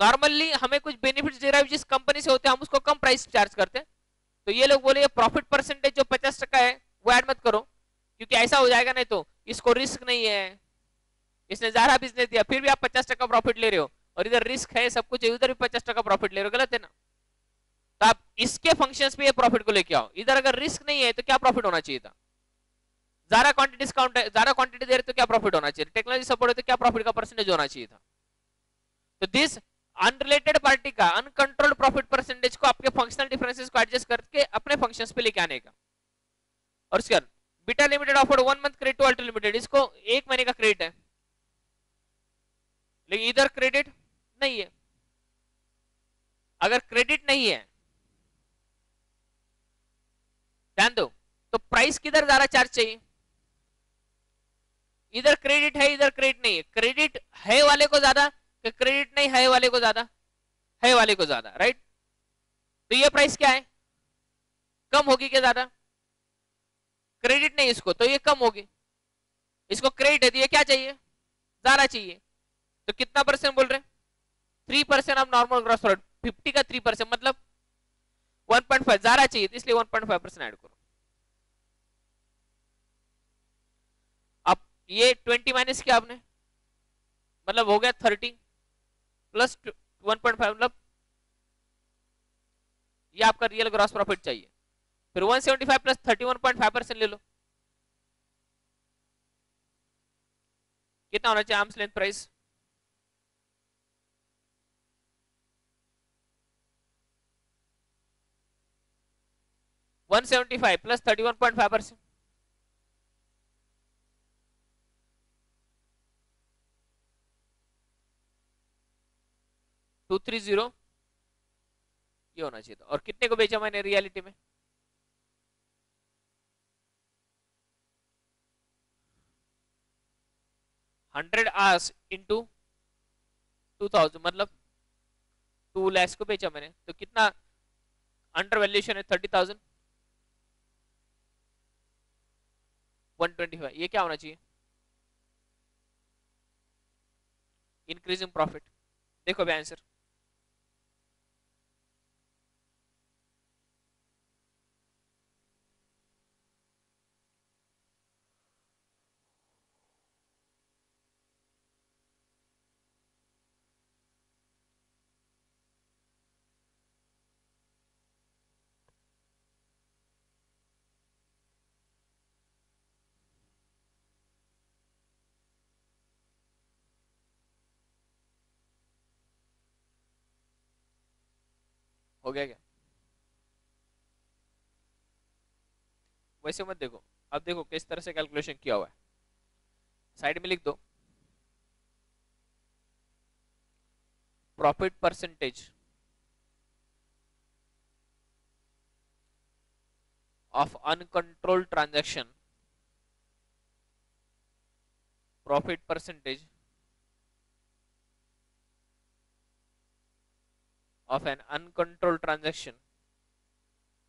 नॉर्मली हमें कुछ बेनिफिट दे रहा है जिस कंपनी से होते हैं, हम उसको कम प्राइस चार्ज करते हैं। तो ये लोग बोले प्रॉफिट परसेंटेज जो पचास टका है, वो ऐड मत करो, क्योंकि ऐसा हो जाएगा नहीं तो इसको रिस्क नहीं है। इसने ज़्यादा बिज़नेस दिया, फिर भी आप पचास टका प्रॉफिट ले रहे हो, और इधर रिस्क है, सब कुछ उधर भी पचास टका प्रॉफिट ले रहे हो, गलत है ना? तो आप इसके फ़ंक्शंस पे प्रॉफिट को लेके आओ। इधर अगर रिस्क नहीं है तो क्या प्रॉफिट होना चाहिए था? ज़्यादा क्वांटिटी डिस्काउंट है ज़्यादा क्वांटिटी दे रहे तो क्या प्रॉफिट होना चाहिए? टेक्नोलॉजी सपोर्ट है तो क्या प्रॉफिट का परसेंटेज होना चाहिए था? तो दिस अनरिलेटेड पार्टी का अनकंट्रोल्ड प्रॉफिट परसेंटेज को आपके फंक्शनल डिफरेंसेस को एडजस्ट करके अपने फ़ंक्शंस पे लेके आने का। और उसके बाद Beta Limited offered one month credit to Ultra Limited इसको एक महीने का क्रेडिट है। लेकिन इधर क्रेडिट नहीं है। अगर क्रेडिट नहीं है, ध्यान दो तो प्राइस किधर ज़्यादा चार्ज चाहिए? इधर क्रेडिट है, इधर क्रेडिट नहीं है। क्रेडिट है वाले को ज़्यादा कि क्रेडिट नहीं है वाले को ज़्यादा, है वाले को ज़्यादा राइट तो ये प्राइस क्या है? कम होगी क्या ज़्यादा? क्रेडिट नहीं इसको तो ये कम होगी। इसको क्रेडिट है तो ये क्या चाहिए? ज़्यादा चाहिए। तो कितना परसेंट बोल रहे three percent of normal gross product fifty का थ्री परसेंट मतलब वन पॉइंट फाइव ज़्यादा चाहिए तो इसलिए one point five percent add करो। अब ये ट्वेंटी माइनस किया आपने? मतलब हो गया thirty plus one point five मतलब ये आपका रियल ग्रॉस प्रॉफिट चाहिए। फिर 175 प्लस 31.5 परसेंट ले लो। कितना होना चाहिए arm's length price one seventy five plus thirty one point five percent. Two three zero ये होना चाहिए था और कितने को बेचा मैंने रियलिटी में? Hundred hours into two thousand मतलब टू लैक्स को बेचा मैंने। तो कितना अंडर वैल्यूशन है thirty thousand one twenty five ये क्या होना चाहिए? इंक्रीजिंग प्रॉफिट देखो भी आंसर हो गया क्या? वैसे मत देखो। अब देखो किस तरह से कैलकुलेशन किया हुआ है। साइड में लिख दो। Profit percentage of uncontrolled transaction profit percentage of an uncontrolled transaction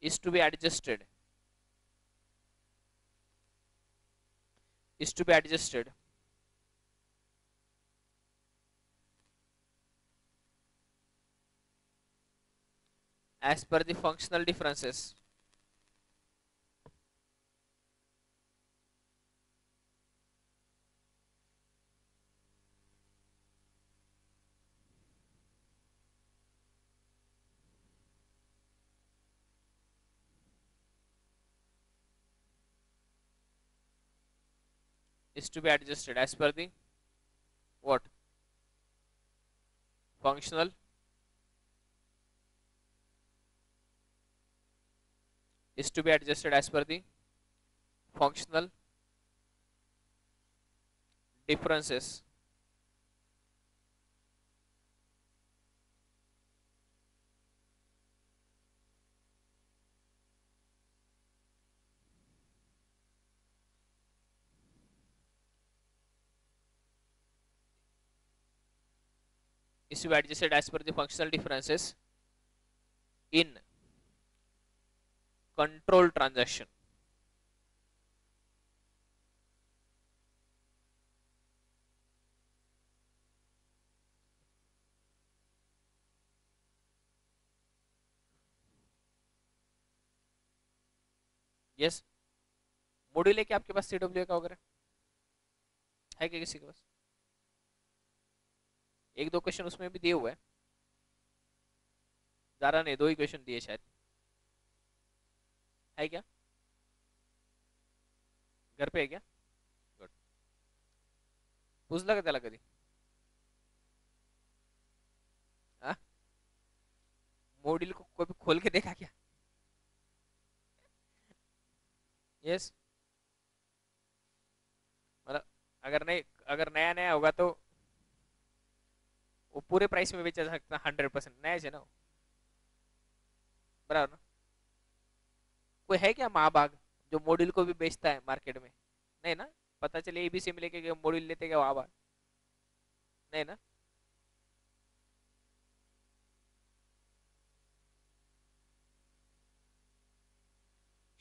is to be adjusted. Is to be adjusted. As per the functional differences is to be adjusted as per the what? Functional is to be adjusted as per the functional differences is to be adjusted as per the functional differences in control transaction yes module है क्या आपके पास सीडब्ल्यू का वगैरह है क्या किसी के पास एक दो क्वेश्चन उसमें भी दिए हुए हैं। ज़्यादा नहीं, दो ही क्वेश्चन दिए शायद। है क्या? घर पे है क्या? गुड पुसला का त्याला कधी मॉड्यूल को कोई भी खोल के देखा क्या? यस मतलब अगर नहीं, अगर नया नया होगा तो वो पूरे प्राइस में बेचा जा सकता हंड्रेड परसेंट नया है ना बराबर ना? कोई है क्या माँ बाग जो मॉड्यूल को भी बेचता है मार्केट में? नहीं ना? पता चले एबीसी में लेके मॉड्यूल लेते क्या वहाँ नहीं ना?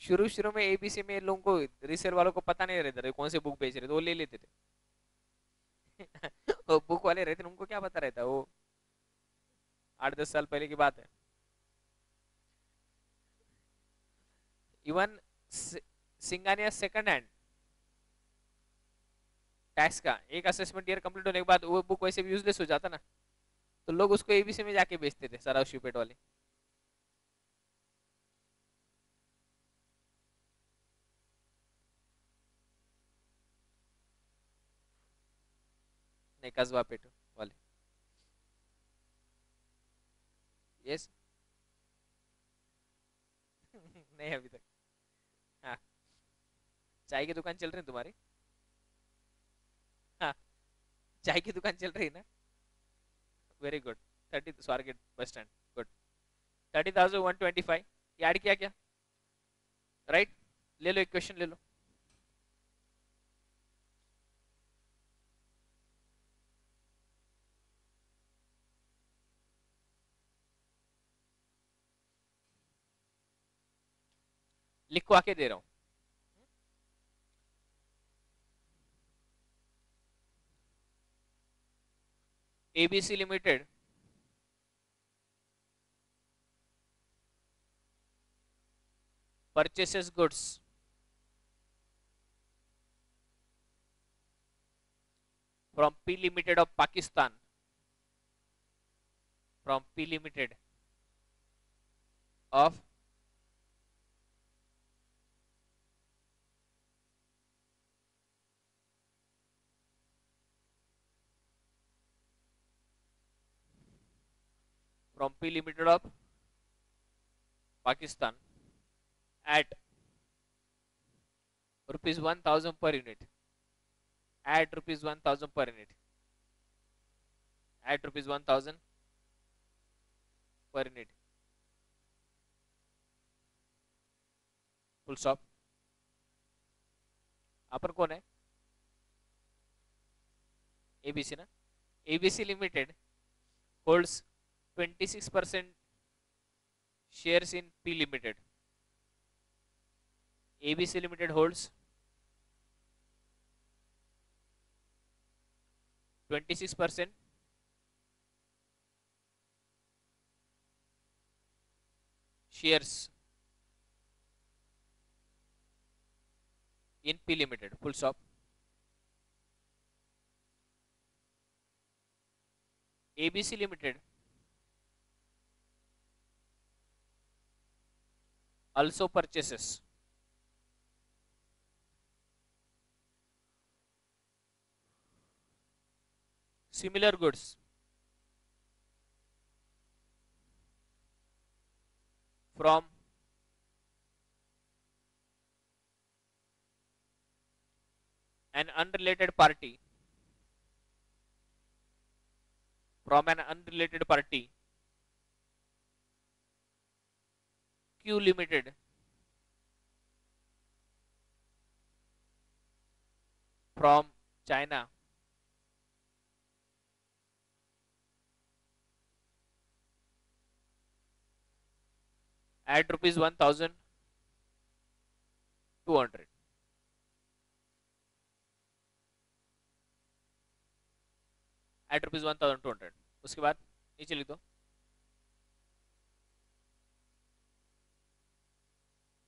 शुरू शुरू में एबीसी में लोगों को रिसेल वालों को पता नहीं रहता कौन से बुक बेच रहे थे, वो ले लेते थे। [laughs] बुक वाले रहते उनको क्या पता रहता है वो? आठ दस साल पहले की बात है। Even Singhania second hand tax का, एक असेसमेंट ईयर कंप्लीट होने के बाद वो बुक वैसे भी यूजलेस हो जाता ना। तो लोग उसको एबीसी में जाके बेचते थे सारा शिपेट वाले। नहीं कस्बा पेट वाले यस नहीं अभी तक। हाँ। चाय की दुकान चल रही है तुम्हारी? हाँ। चाय की दुकान चल रही है ना? Very good thirty Swargate bus stand. Good thirty thousand one twenty five. याद किया क्या राइट right? ले लो, एक क्वेश्चन ले लो। लिखवा के दे रहा हूँ। ABC Limited purchases goods from P Limited of Pakistan from P Limited of from P Limited of Pakistan at rupees 1000 per unit at rupees 1000 per unit at rupees 1000 per unit full stop अपन कौन है एबीसी ना ABC Limited holds 26% shares in P Limited. ABC Limited holds 26% shares in P Limited. Full stop. ABC Limited also purchases. Similar goods. from an unrelated party from an unrelated party q limited. From china. At rupees 1200 at rupees one thousand two hundred उसके बाद नीचे लिख दो।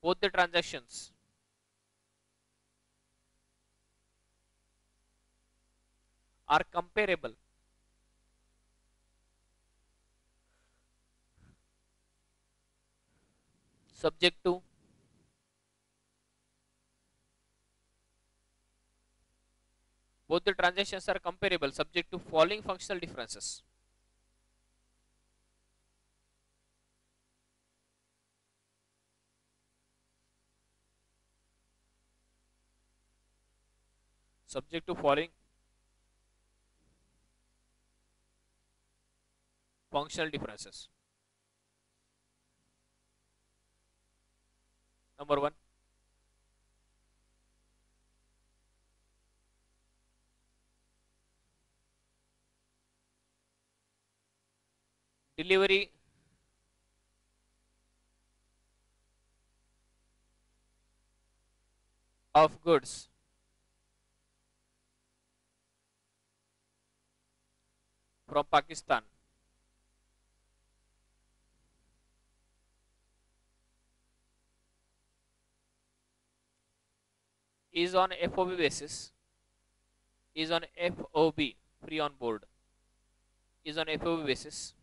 Both the transactions. Are comparable. Subject to both the transactions are comparable subject to following functional differences subject to following functional differences. Number 1 delivery of goods from Pakistan. Is on FOB basis. Is on FOB free on board. Is on FOB basis.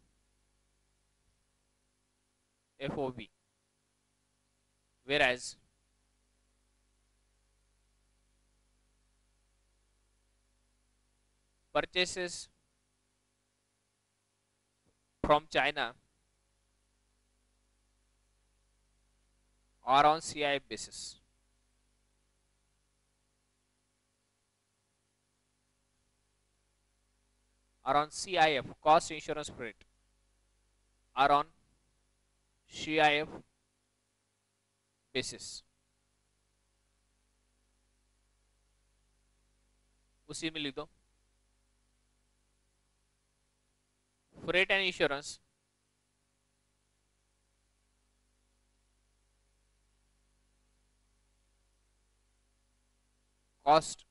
FOB whereas purchases from China are on CIF basis. Are on CIF cost insurance rate are on CIF basis. उसी में लिख दो freight and insurance cost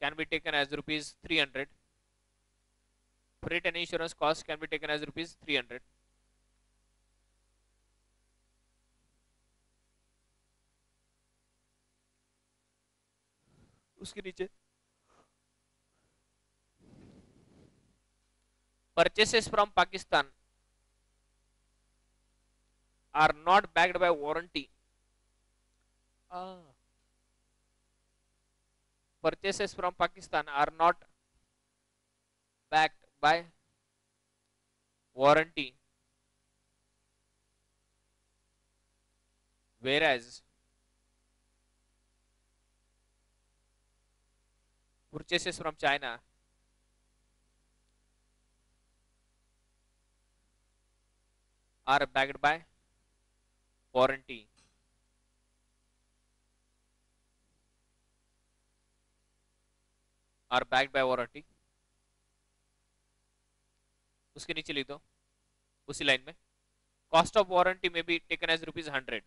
can be taken as rupees 300 freight and insurance cost can be taken as rupees 300 उसके नीचे purchases from Pakistan are not backed by warranty. Ah. Purchases from Pakistan are not backed by warranty. Whereas purchases from China are backed by warranty. Are backed by warranty. उसके नीचे लिख दो, उसी लाइन में। Cost of warranty may be taken as rupees hundred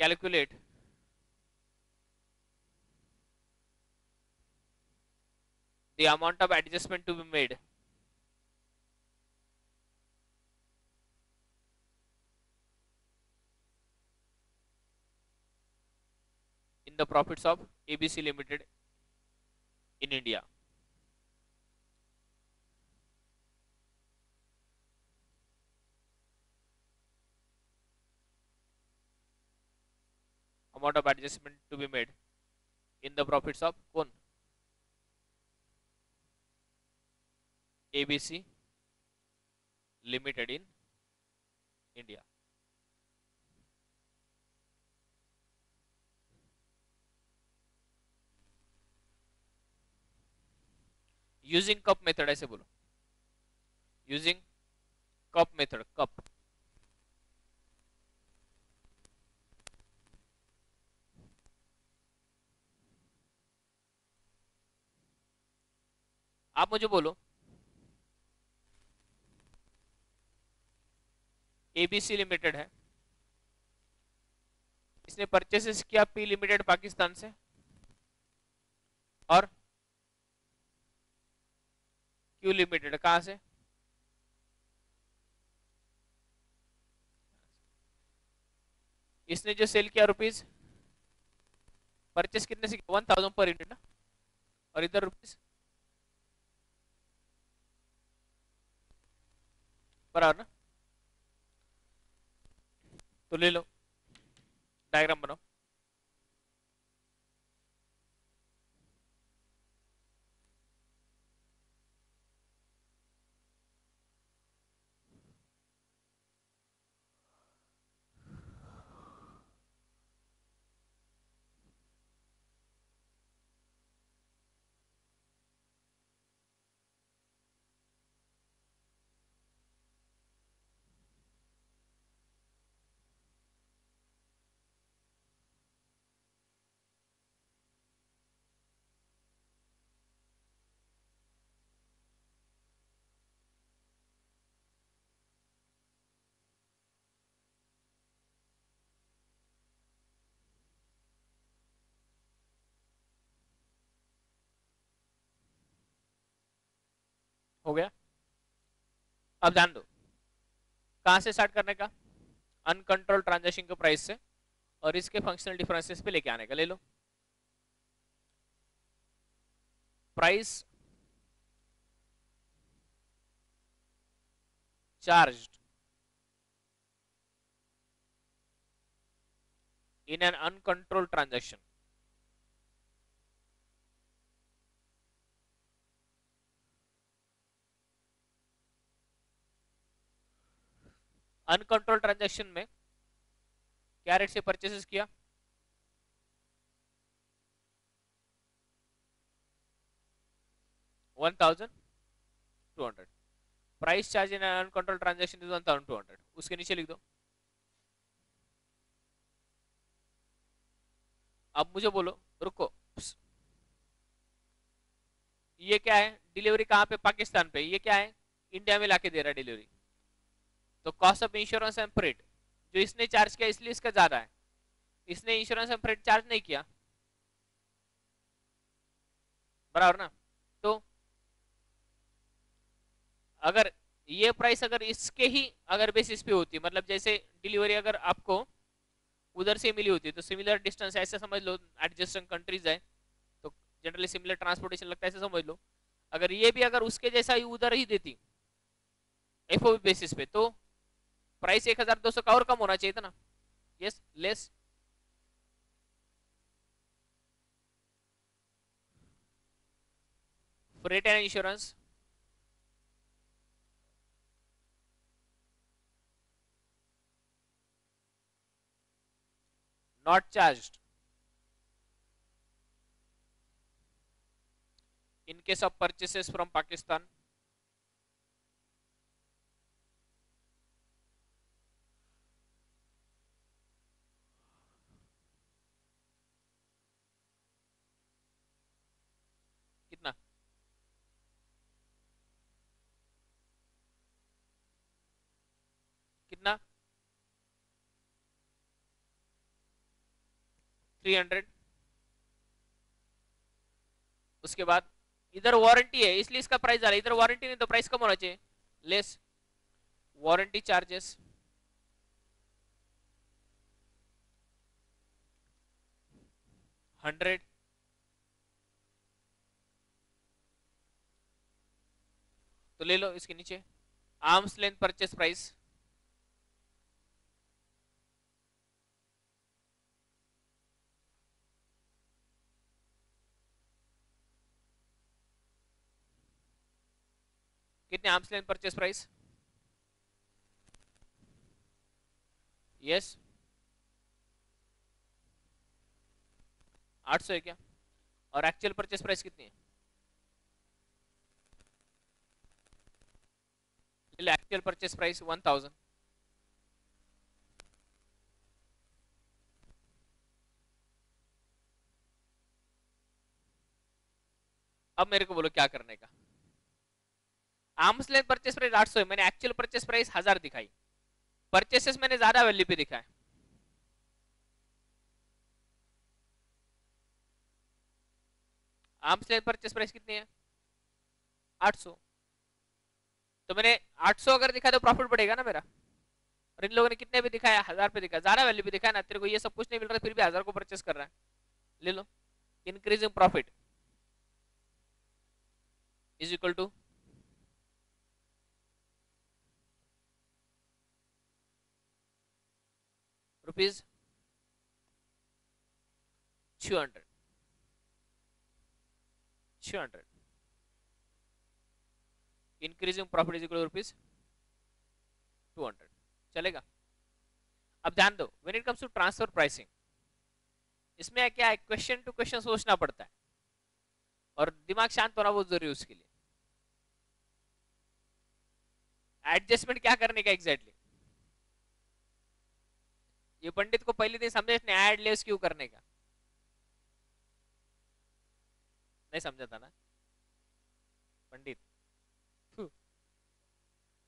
calculate the amount of adjustment to be made. in the profits of ABC Limited in India. Amount of adjustment to be made in the profits of one. ABC Limited in India. Using CUP method ऐसे बोलो यूजिंग कप मेथड कप आप मुझे बोलो एबीसी लिमिटेड है। इसने परचेसेस किया पी लिमिटेड पाकिस्तान से। और क्यू लिमिटेड कहाँ से? इसने जो सेल किया रुपीज़ परचेस कितने से वन थाउज़ेंड पर यूनिट ना। और इधर रुपीज़ पर बराबर ना। तो ले लो डायग्राम बनाओ। हो गया। अब ध्यान दो। कहाँ से स्टार्ट करने का? अनकंट्रोल ट्रांजेक्शन के प्राइस से और इसके फंक्शनल डिफरेंसेस पे लेके आने का, ले लो। Price charge in an uncontrolled transaction uncontrolled transaction में क्या रेट से परचेसेस किया? One thousand two hundred price charge in uncontrolled transaction is one thousand two hundred उसके नीचे लिख दो। अब मुझे बोलो, रुको। ये क्या है? डिलीवरी कहाँ पे? पाकिस्तान पे। ये क्या है? इंडिया में लाके दे रहा है डिलीवरी तो cost of insurance and freight जो इसने चार्ज किया, इसलिए इसका ज़्यादा है। इसने इंश्योरेंस एंड फ्रेट चार्ज नहीं किया। बराबर ना? तो अगर ये प्राइस अगर इसके ही, अगर बेसिस पे होती मतलब जैसे डिलीवरी अगर आपको उधर से मिली होती तो सिमिलर डिस्टेंस ऐसे समझ लो एडजस्टिंग कंट्रीज़ है तो जनरली सिमिलर ट्रांसपोर्टेशन लगता है, ऐसे समझ लो। अगर ये भी अगर उसके जैसा ही उधर ही देती एफओ बेसिस पे तो प्राइस 1200 का और कम होना चाहिए था ना? Yes less freight and insurance not charge in case of purchases from Pakistan 300 उसके बाद इधर वारंटी है, इसलिए इसका प्राइस ज़्यादा इधर वारंटी नहीं तो प्राइस कम होना चाहिए। लेस वारंटी चार्जेस हंड्रेड तो ले लो इसके नीचे। आर्म्स लेंथ परचेस प्राइस कितने arm's length purchase price yes आठ सौ है क्या? और एक्चुअल परचेस प्राइस कितनी है? Actual purchase price one thousand अब मेरे को बोलो क्या करने का। आर्म्स लेंथ परचेस प्राइस 800 है। मैंने एक्चुअल परचेस प्राइस हज़ार दिखाई। परचेसेस मैंने ज़्यादा वैल्यू पे दिखाया आर्म्स लेंथ परचेस प्राइस कितनी है? 800 तो मैंने 800 अगर दिखा तो प्रॉफिट बढ़ेगा ना मेरा। और इन लोगों ने कितने भी दिखाया? हज़ार पे दिखाया। ज़्यादा वैल्यू पे दिखाया ना। तेरे को ये सब कुछ नहीं मिल रहा, फिर भी हज़ार को परचेस कर रहा है। ले लो। Increasing profit is equal to rupees 200 200 increasing profit is equal rupees 200 चलेगा? अब ध्यान दो when it comes to transfer pricing इसमें क्या है? क्वेश्चन टू क्वेश्चन सोचना पड़ता है। और दिमाग शांत होना बहुत ज़रूरी है उसके लिए। एडजस्टमेंट क्या करने का एग्जैक्टली ये पंडित को पहले दिन समझे एड लेस क्यों करने का। नहीं समझा था ना? पंडित।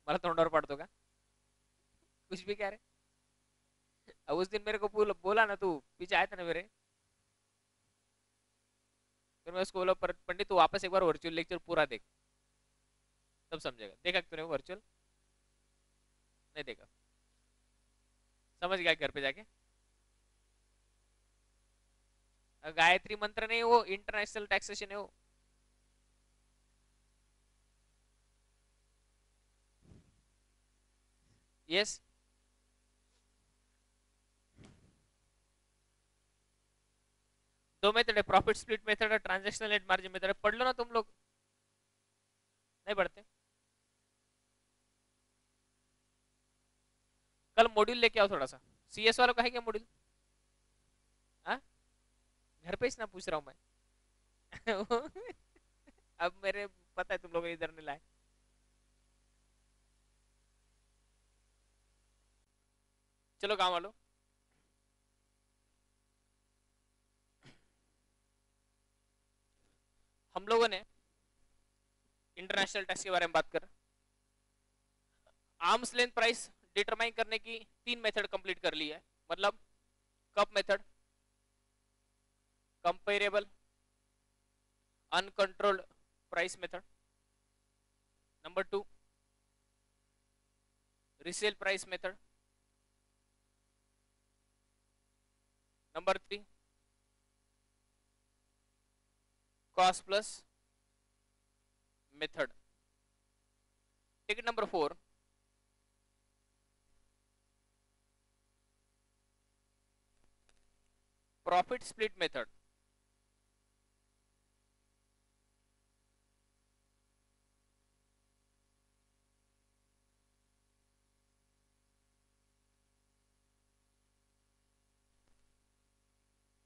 मला तोंडावर पड़तो का? कुछ भी कह रहे। अब उस दिन मेरे को बोला ना तू, पीछे आया था ना मेरे। फिर मैं उसको बोला पंडित, तू वापस एक बार वर्चुअल लेक्चर पूरा देख। तब समझेगा। देखा तूने वर्चुअल नहीं देखा। समझ गया घर पे जाके? गायत्री मंत्र नहीं, वो इंटरनेशनल टैक्सेशन है वो। यस दो मेथड है प्रॉफिट स्प्लिट मेथड है ट्रांजेक्शनल नेट मार्जिन मेथड पढ़ लो ना तुम लोग। नहीं पढ़ते? कल मॉड्यूल लेके आओ थोड़ा सा। सीएस वालों का है क्या मॉड्यूल हाँ? घर पे ना पूछ रहा हूँ मैं। [laughs] अब मेरे पता है तुम लोग इधर नहीं लाए। चलो गाँव वालों। हम लोगों ने इंटरनेशनल टैक्स के बारे में बात कर। आर्म्स लेंथ प्राइस डिटरमाइन करने की तीन मेथड कंप्लीट कर ली है। मतलब CUP method comparable uncontrolled price method number two resale price method number three cost plus method ticket number four profit split method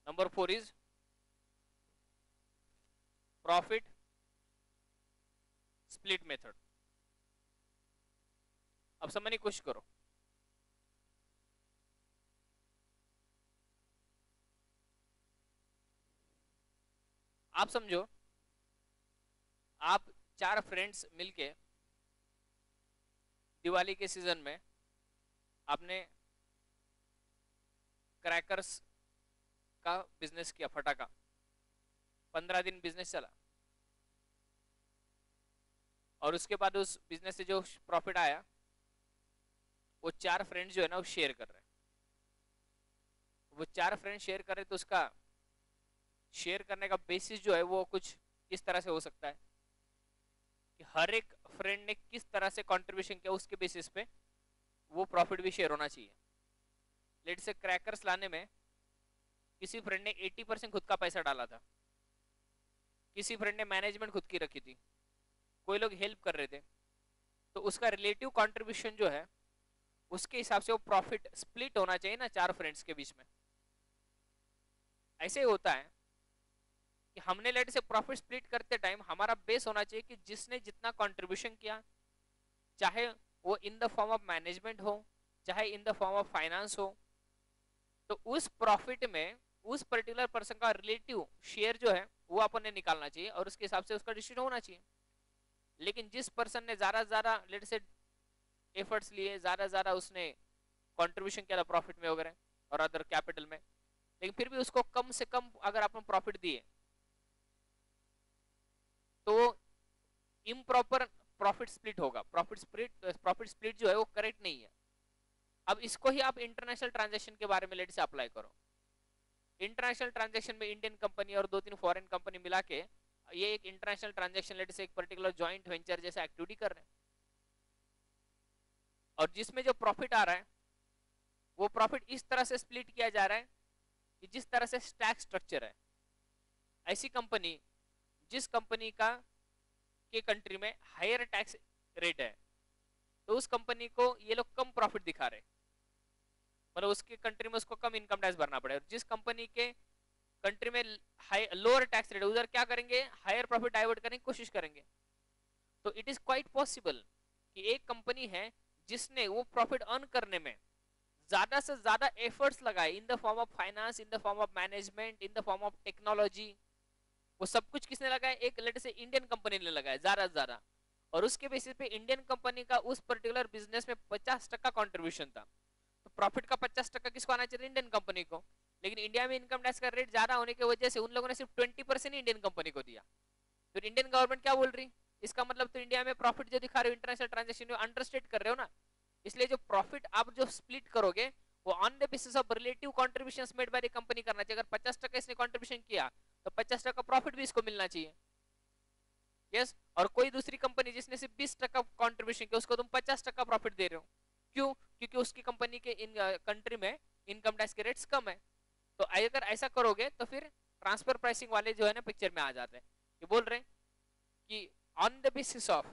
number four is profit split method अब समझने की कोशिश करो। आप समझो, आप चार फ्रेंड्स मिलके दिवाली के सीज़न में आपने क्रैकर्स का बिज़नेस किया, फटाका। पंद्रह दिन बिज़नेस चला। और उसके बाद उस बिज़नेस से जो प्रॉफिट आया, वो चार फ्रेंड्स जो है ना, वो शेयर कर रहे हैं। वो चार फ्रेंड्स शेयर कर रहे तो उसका शेयर करने का बेसिस जो है वो कुछ इस तरह से हो सकता है कि हर एक फ्रेंड ने किस तरह से कंट्रीब्यूशन किया उसके बेसिस पे वो प्रॉफिट भी शेयर होना चाहिए। लेट से क्रैकर्स लाने में किसी फ्रेंड ने 80 परसेंट खुद का पैसा डाला था। किसी फ्रेंड ने मैनेजमेंट खुद की रखी थी। कोई लोग हेल्प कर रहे थे। तो उसका रिलेटिव कंट्रीब्यूशन जो है, उसके हिसाब से वो प्रॉफिट स्प्लिट होना चाहिए ना चार फ्रेंड्स के बीच में। ऐसे ही होता है कि हमने लेट से प्रॉफिट स्प्लिट करते टाइम हमारा बेस होना चाहिए कि जिसने जितना कंट्रीब्यूशन किया, चाहे वो in the form of management हो, चाहे in the form of finance हो तो उस प्रॉफिट में, उस पर्टिकुलर पर्सन का रिलेटिव शेयर जो है, वो अपन ने निकालना चाहिए और उसके हिसाब से उसका डिसीज़न होना चाहिए। लेकिन जिस पर्सन ने ज़्यादा ज़्यादा लेट से एफर्ट्स लिए, ज़्यादा ज़्यादा उसने कंट्रीब्यूशन किया था प्रॉफिट में वगैरह और अदर कैपिटल में, लेकिन फिर भी उसको कम से कम अगर आपने प्रॉफिट दिए तो इम्प्रॉपर प्रॉफिट स्प्लिट होगा। प्रॉफिट स्प्लिट प्रॉफिट स्प्लिट जो है वो करेक्ट नहीं है। अब इसको ही आप इंटरनेशनल ट्रांजेक्शन के बारे में लेट से अप्लाई करो। इंटरनेशनल ट्रांजेक्शन में इंडियन कंपनी और दो तीन फॉरेन कंपनी मिला के ये एक इंटरनेशनल ट्रांजेक्शन लेट से एक पर्टिकुलर ज्वाइंट वेंचर जैसा एक्टिविटी कर रहे हैं। और जिसमें जो प्रॉफिट आ रहा है, वो प्रॉफिट इस तरह से स्प्लिट किया जा रहा है कि जिस तरह से टैक्स स्ट्रक्चर है। ऐसी कंपनी जिस कंपनी का, के कंट्री में हायर टैक्स रेट है तो उस कंपनी को ये लोग कम प्रॉफिट दिखा रहे मतलब उसके कंट्री में उसको कम इनकम टैक्स भरना पड़ेगा। जिस कंपनी के कंट्री में हाई लोअर टैक्स रेट उधर क्या करेंगे? हायर प्रॉफिट डाइवर्ट करने की कोशिश करेंगे। तो इट इज़ क्वाइट पॉसिबल कि एक कंपनी है जिसने वो प्रॉफिट अर्न करने में ज़्यादा से ज़्यादा एफर्ट्स लगाए in the form of finance in the form of management in the form of technology वो सब कुछ किसने लगाया? एक लेट से इंडियन कंपनी ने लगाया से ज़्यादा। और उसके बेसिस पे इंडियन कंपनी का उस पर्टिकुलर बिज़नेस में पचास टक्का कॉन्ट्रीब्यूशन था। तो प्रॉफिट का पचास टक्का किसको आना चाहिए? इंडियन कंपनी को। लेकिन इंडिया में इनकम टैक्स का रेट ज़्यादा होने की वजह से उन लोगों ने सिर्फ़ ट्वेंटी परसेंट इंडियन कंपनी को दिया। फिर इंडियन गवर्नमेंट क्या बोल रही? इसका मतलब तो इंडिया में प्रॉफिट जो दिखा रहे हो इंटरनेशनल ट्रांजेक्शन में अंडरस्टेट कर रहे हो ना? इसलिए जो प्रॉफिट आप जो स्प्लिट करोगे, वो on the basis of relative contribution made by the company करना चाहिए। अगर पचास इसने कॉन्ट्रीब्यूशन किया तो पचास टका प्रॉफिट भी इसको मिलना चाहिए। यस? और कोई दूसरी कंपनी जिसने सिर्फ़ बीस टक्का कॉन्ट्रीब्यूशन किया, उसको तुम पचास टक्का प्रॉफिट दे रहे हो। क्यों? क्योंकि उसकी कंपनी के इन कंट्री में इनकम टैक्स के रेट्स कम है। तो अगर ऐसा करोगे तो फिर ट्रांसफ़र प्राइसिंग वाले जो है ना पिक्चर में आ जाते हैं। ये बोल रहे हैं कि on the basis of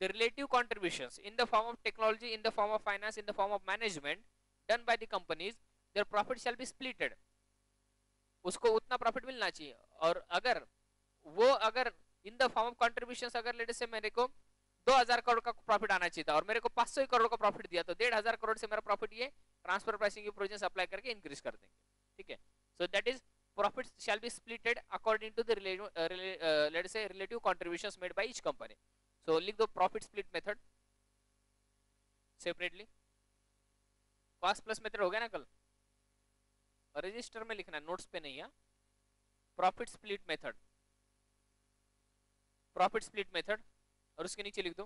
the relative contribution in the form of technology in the form of finance, in the form of management done by the companies, their profit shall be splitted. उसको उतना प्रॉफिट मिलना चाहिए। और अगर वो अगर in the form of contribution अगर लेट से मेरे को 2000 करोड़ का प्रॉफिट आना चाहिए था और मेरे को 500 करोड़ का प्रॉफिट दिया तो डेढ़ हज़ार करोड़ से मेरा प्रॉफिट ये ट्रांसफ़र प्राइसिंग प्रोविज़न अप्लाई करके इंक्रीज कर देंगे। ठीक है? So that is profits shall be splitted according to the relative, uh, uh, let us say relative contributions made by each company. So लिख दो profit split method separately cost plus method हो गया ना कल? रजिस्टर में लिखना है नोट्स पे नहीं है। Profit split method profit split method और उसके नीचे लिख दो।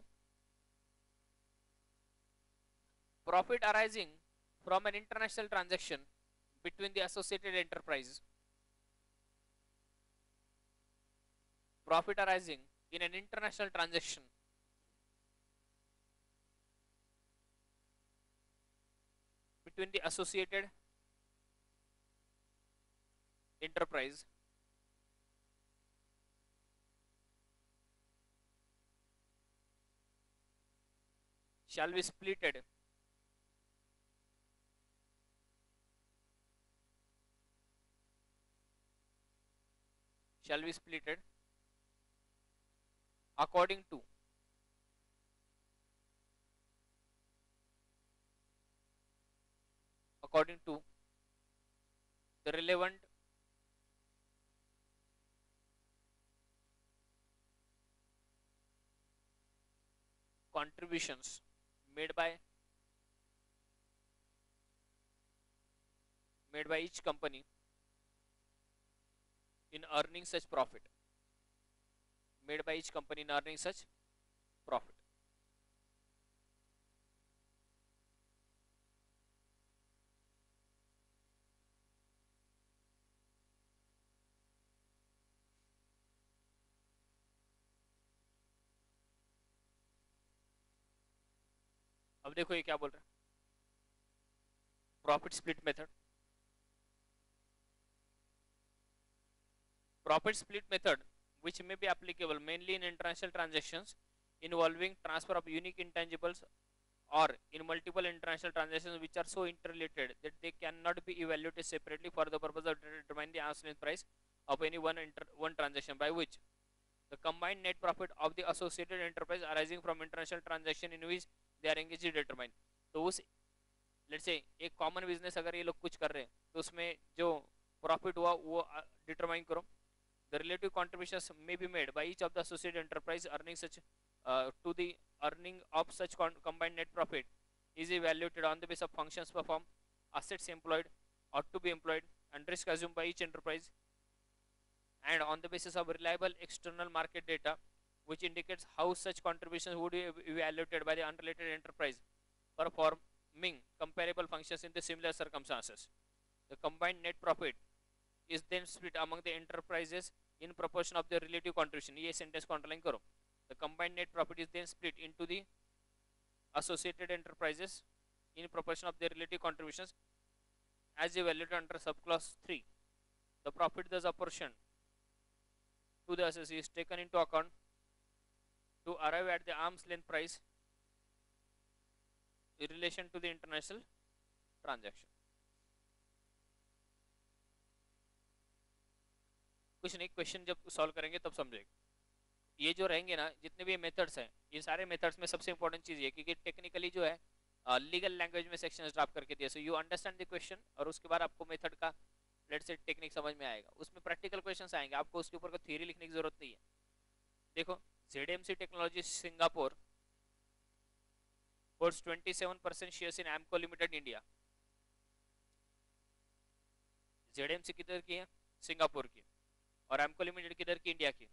Profit arising from an international transaction between the associated enterprise profit arising in an international transaction between the associated enterprise. Shall be splitted shall be splitted according to. According to the relevant contributions made by made by each company in earning such profit made by each company in earning such profit. अब देखो ये क्या बोल रहा है। Profit split method profit split method which may be applicable mainly in international transaction involving transfer of unique intangibles और in multiple international transaction which are so interrelated that they can not be evaluated separately for the purpose of determining price of any one one transaction by which the combined net profit of the associated enterprise arising from international transaction in which तो उस लेट्स से एक कॉमन बिज़नेस अगर ये लोग कुछ कर रहे हैं तो उसमें जो प्रॉफिट हुआ वो डिटरमाइन करो the relative contribution may be made by each of the associated enterprise earning such to the earning of such combined net profit is evaluated on the basis of functions performed, assets employed or to be employed, and risk assumed by each enterprise, and on the basis of reliable external market data, which indicates how such contributions would be evaluated by the unrelated enterprise performing comparable functions in the similar circumstances. The combined net profit is then split among the enterprises in proportion of their relative contribution. ये sentence को underline करो. The combined net profit is then split into the associated enterprises in proportion of their relative contributions as evaluated under subclause 3. The profit thus apportioned to the assessee is taken into account to arrive at the arm's length price in relation to the international transaction. कुछ नहीं क्वेश्चन जब सॉल्व करेंगे तब समझेंगे। ये जो रहेंगे ना, जितने भी मेथड्स हैं, ये सारे मेथड्स में सबसे इंपॉर्टेंट चीज़ ये क्योंकि टेक्निकली जो है लीगल लैंग्वेज में सेक्शन ड्राफ्ट करके दिया so you understand the question और उसके बाद आपको मेथड का लेट से टेक्निक समझ में आएगा। उसमें प्रैक्टिकल क्वेश्चन आएँगे, आपको उसके ऊपर कोई थ्योरी लिखने की ज़रूरत नहीं है। देखो ZMC technology Singapore holds 27% shares in Amco Limited, India. ZMC किधर की है? सिंगापुर की और एमको लिमिटेड किधर की? इंडिया की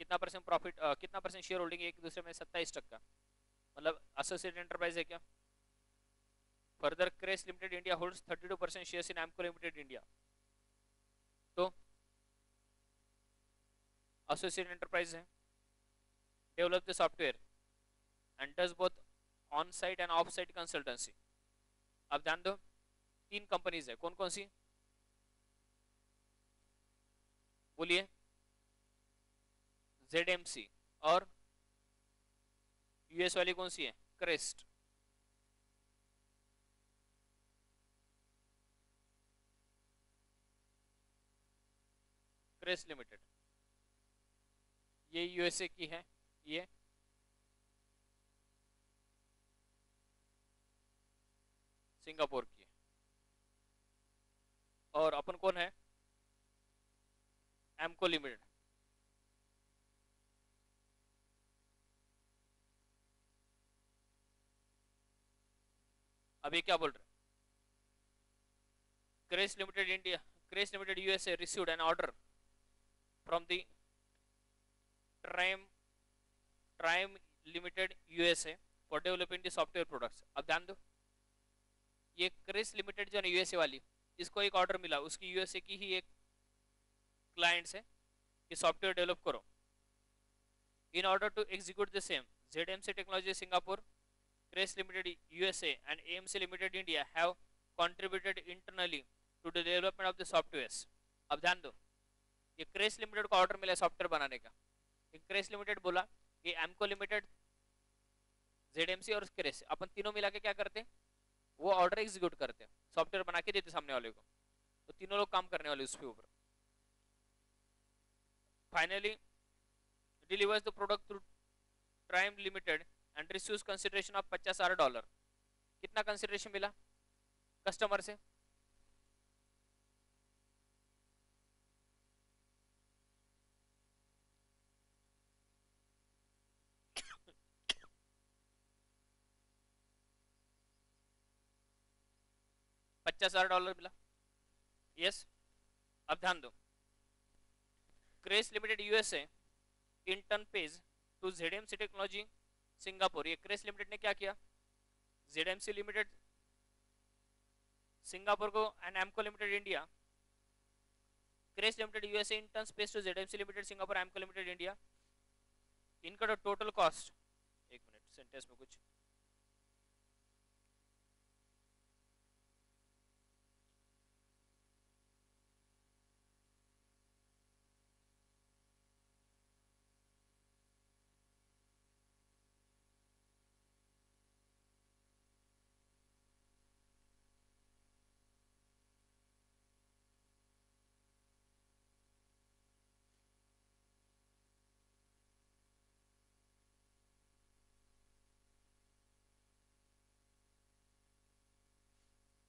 कितना परसेंट प्रॉफिट कितना परसेंट शेयर होल्डिंग एक दूसरे में? सत्ताईस टक्का। मतलब एसोसिएट एंटरप्राइज है क्या? Further Cress Limited India holds 32 percent shares in Emco Limited India तो एसोसिएट एंटरप्राइज है। Software and does both on site and off site consultancy अब ध्यान दो, तीन कंपनीज़ है कौन कौन सी? बोलिए। ZMC और यूएस वाली कौन सी है? क्रेस्ट क्रेस्ट लिमिटेड ये यूएसए की है। ये सिंगापुर की है। और अपन कौन है? एमको लिमिटेड अभी क्या बोल रहे Cress Limited India Cress Limited USA received an order from the Trime Trime Limited USA for developing the software products अब ध्यान दो। ये क्रेस लिमिटेड जो है यूएसए वाली, इसको एक ऑर्डर मिला। उसकी यूएसए की ही एक क्लाइंट्स है कि सॉफ्टवेयर डेवलप करो। In order to execute the same ZMC technology Singapore Crace Limited USA and AMC limited India have contributed internally to the development of the software अब ध्यान दो। ये क्रेस लिमिटेड को ऑर्डर मिला सॉफ्टवेयर बनाने का। क्रेस लिमिटेड बोला कि एमको लिमिटेड जेडएमसी और क्रेस अपन तीनों मिला के क्या करते हैं? वो ऑर्डर एग्जीक्यूट करते सॉफ्टवेयर बना के देते सामने वाले को। तो तीनों लोग काम करने वाले उसके ऊपर। Finally delivers the product through Trime limited and receives consideration of पचास हज़ार डॉलर कितना कंसिडरेशन मिला? कस्टमर से। पचास हज़ार डॉलर मिला। यस अब ध्यान दो। Crace limited USA in turn pays to ZMC technology Singapore. ये क्रेस लिमिटेड ने क्या किया? जेडएमसी लिमिटेड सिंगापुर को and Amco limited India Crace limited USA in turn pays to ZMC limited Singapore Amco limited India इनका टोटल कॉस्ट एक मिनट सेंटेंस में कुछ।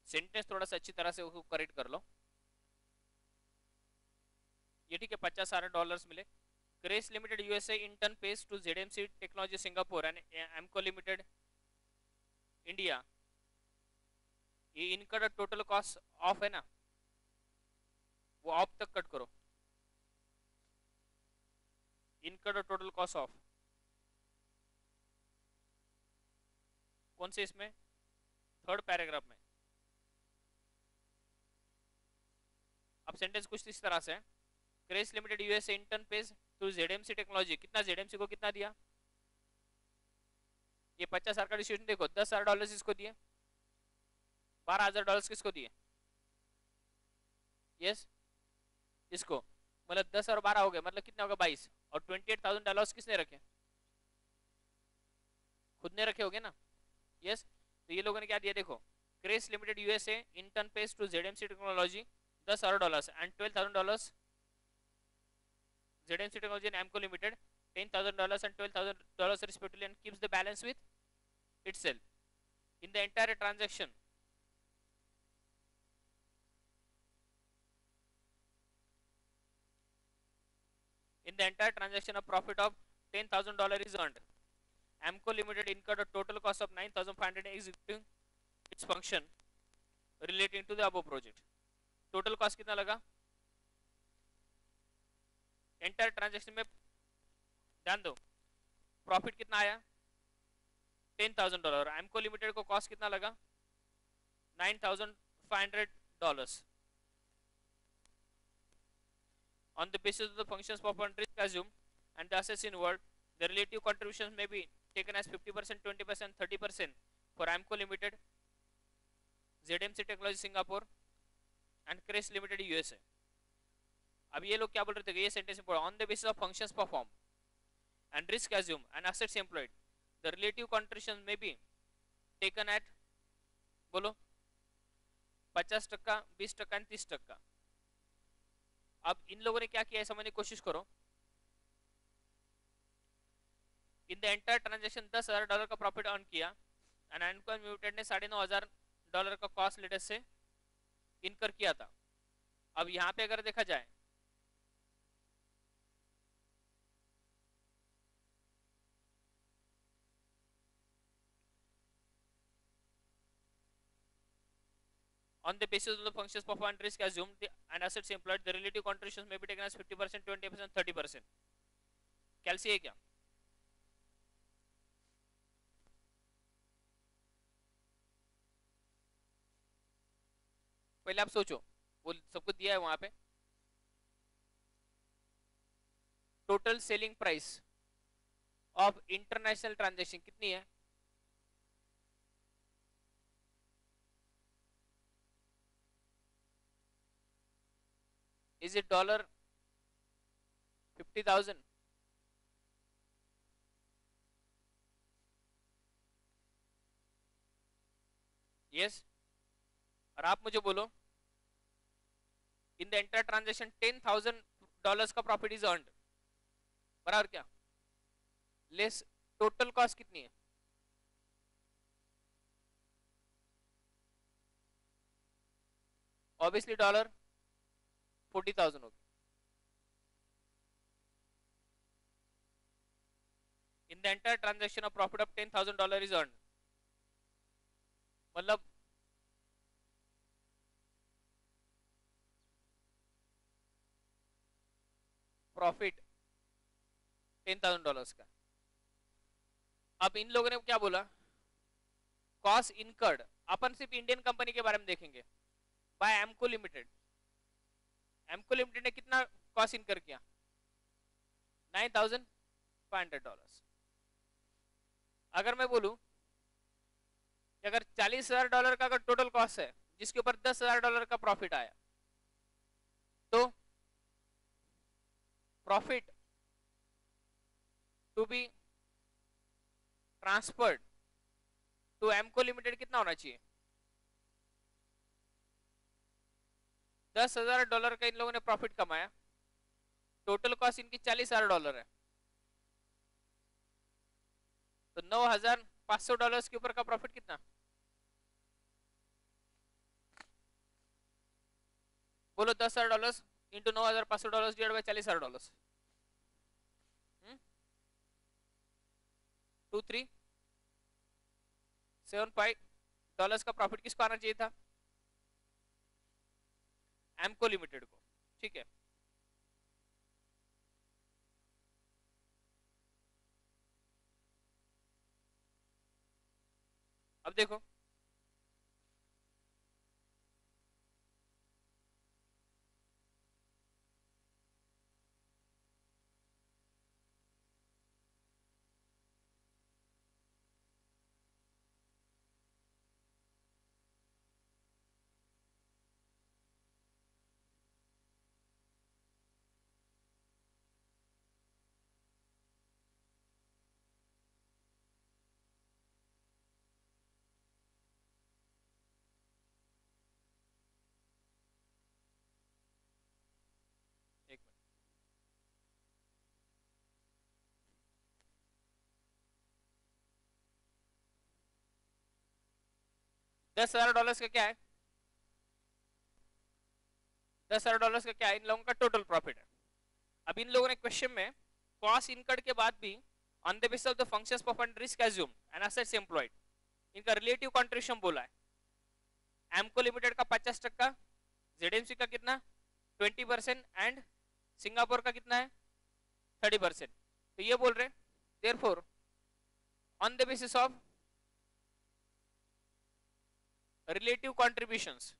सेंटेंस थोड़ा सा अच्छी तरह से उसको करेक्ट कर लो। ये ठीक है, पचास सारे डॉलर्स मिले। Crace limited USA in turn pays to ZMC technology Singapore and Amco limited India ये इनका टोटल कॉस्ट ऑफ़ है ना? वो ऑफ़ तक कट करो। इनका टोटल कॉस्ट ऑफ़ कौन से इसमें? थर्ड पैराग्राफ में। सेंटेंस कुछ इस तरह से Crace limited USA in turn pays to ZMC technology कितना जेडएमसी को कितना दिया? ये पचास हज़ार का डिस्ट्रीब्यूशन देखो, दस हज़ार डॉलर इसको दिए। बारह हज़ार डॉलर किसको दिए? यस इसको। मतलब दस और बारह हो गए मतलब कितना होगा बाईस। और ट्वेंटी एट थाउज़ेंड डॉलर किसने रखे? खुद ने रखे होगे ना? यस तो ये लोगों ने क्या दिया? देखो Crace limited USA in turn pays to ZMC technology दस हजार dollar and twelve thousand dollar ZMC technology and Emco limited ten thousand dollar and twelve thousand dollar respectively and keeps the balance with itself in the entire transaction in the entire transaction a profit of $10,000 is earned. Amco Limited incurred a total cost of 9,500 executing its function relating to the above project. Total cost कितना लगा? इंटर ट्रांजेक्शन में ध्यान दो। प्रॉफिट कितना आया? Ten thousand dollar Amco limited को कॉस्ट कितना लगा? Nine thousand five hundred dollar on the basis of the function of कंट्रीज्यूम and दस in world the relative contribution may be taken as fifty percent twenty percent thirty percent for Amco limited Z M C technology Singapore and crest limited usa अब ये लोग क्या बोल रहे थे ये सेंटेंस में on the basis of functions perform and risk assume and assets employed the relative contribution may be taken at, बोलो, पचास टक्का, बीस टक्का तीस टक्का। अब इन लोगों ने क्या किया है, समझने की कोशिश करो। इन द एंटायर ट्रांजेक्शन दस हज़ार डॉलर का प्रॉफिट अर्न किया एंड एनकॉन ने साढ़े नौ हज़ार डॉलर का कॉस्ट लेटर से इनकर किया था अब यहाँ पे अगर देखा जाए on the basis of the functions performed risk assumed and assets employed the relative contributions may be taken as 50% 20% 30% कैलसी है क्या पहले आप सोचो, वो सबको दिया है वहाँ पे। Total selling price of international transaction कितनी है? Is it dollar fifty thousand yes और आप मुझे बोलो in the entire transaction ten thousand dollar का प्रॉफिट इज़ अर्नड बराबर क्या? लेस टोटल कॉस्ट कितनी है? ऑब्वियसली डॉलर फोर्टी थाउज़ेंड होगी in the entire transaction of profit of ten thousand dollar is earn मतलब प्रॉफिट टेन थाउज़ेंड डॉलर्स का। अब इन लोगों ने क्या बोला? कॉस्ट इनकर्ड अपन सिर्फ़ इंडियन कंपनी के बारे में देखेंगे। By Amco limited Amco limited ने कितना कॉस्ट इनकर किया? Nine thousand five hundred dollar अगर मैं बोलूँ अगर चालीस हज़ार डॉलर का अगर टोटल कॉस्ट है, जिसके ऊपर दस हज़ार डॉलर का प्रॉफिट आया तो profit to be transferred to Amco limited कितना होना चाहिए? दस हज़ार डॉलर का इन लोगों ने प्रॉफिट कमाया। टोटल कॉस्ट इनकी चालीस हज़ार डॉलर है। तो नौ हज़ार पाँच सौ डॉलर के ऊपर का प्रॉफिट कितना? बोलो दस हज़ार डॉलर इंटू नौ हज़ार पाँच सौ डॉलर डिवाइड बाई चालीस हज़ार dollar two three seven five dollars का प्रॉफिट किसको आना चाहिए था? एमको लिमिटेड को. ठीक है? अब देखो दस हज़ार डॉलर का क्या है? दस हज़ार डॉलर का क्या है? इन लोगों का टोटल प्रॉफिट है। अब इन लोगों ने क्वेश्चन में कॉस्ट इनकर्ड के बाद भी on the basis of the functions perform risk assume and assets employed इनका रिलेटिव कंट्रीब्यूशन बोला है। एमको लिमिटेड का पचास टक्का जेडएमसी का कितना? ट्वेंटी परसेंट एंड सिंगापुर का कितना है? थर्टी परसेंट तो ये बोल रहे therefore on the basis of relative contributions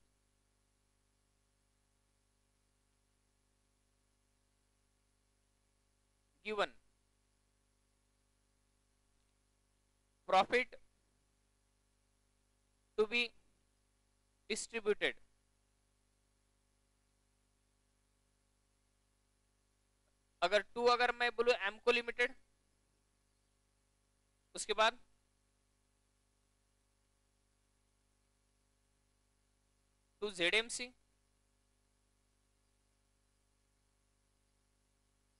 given profit to be distributed अगर टू अगर मैं बोलू एमको लिमिटेड उसके बाद to ZMC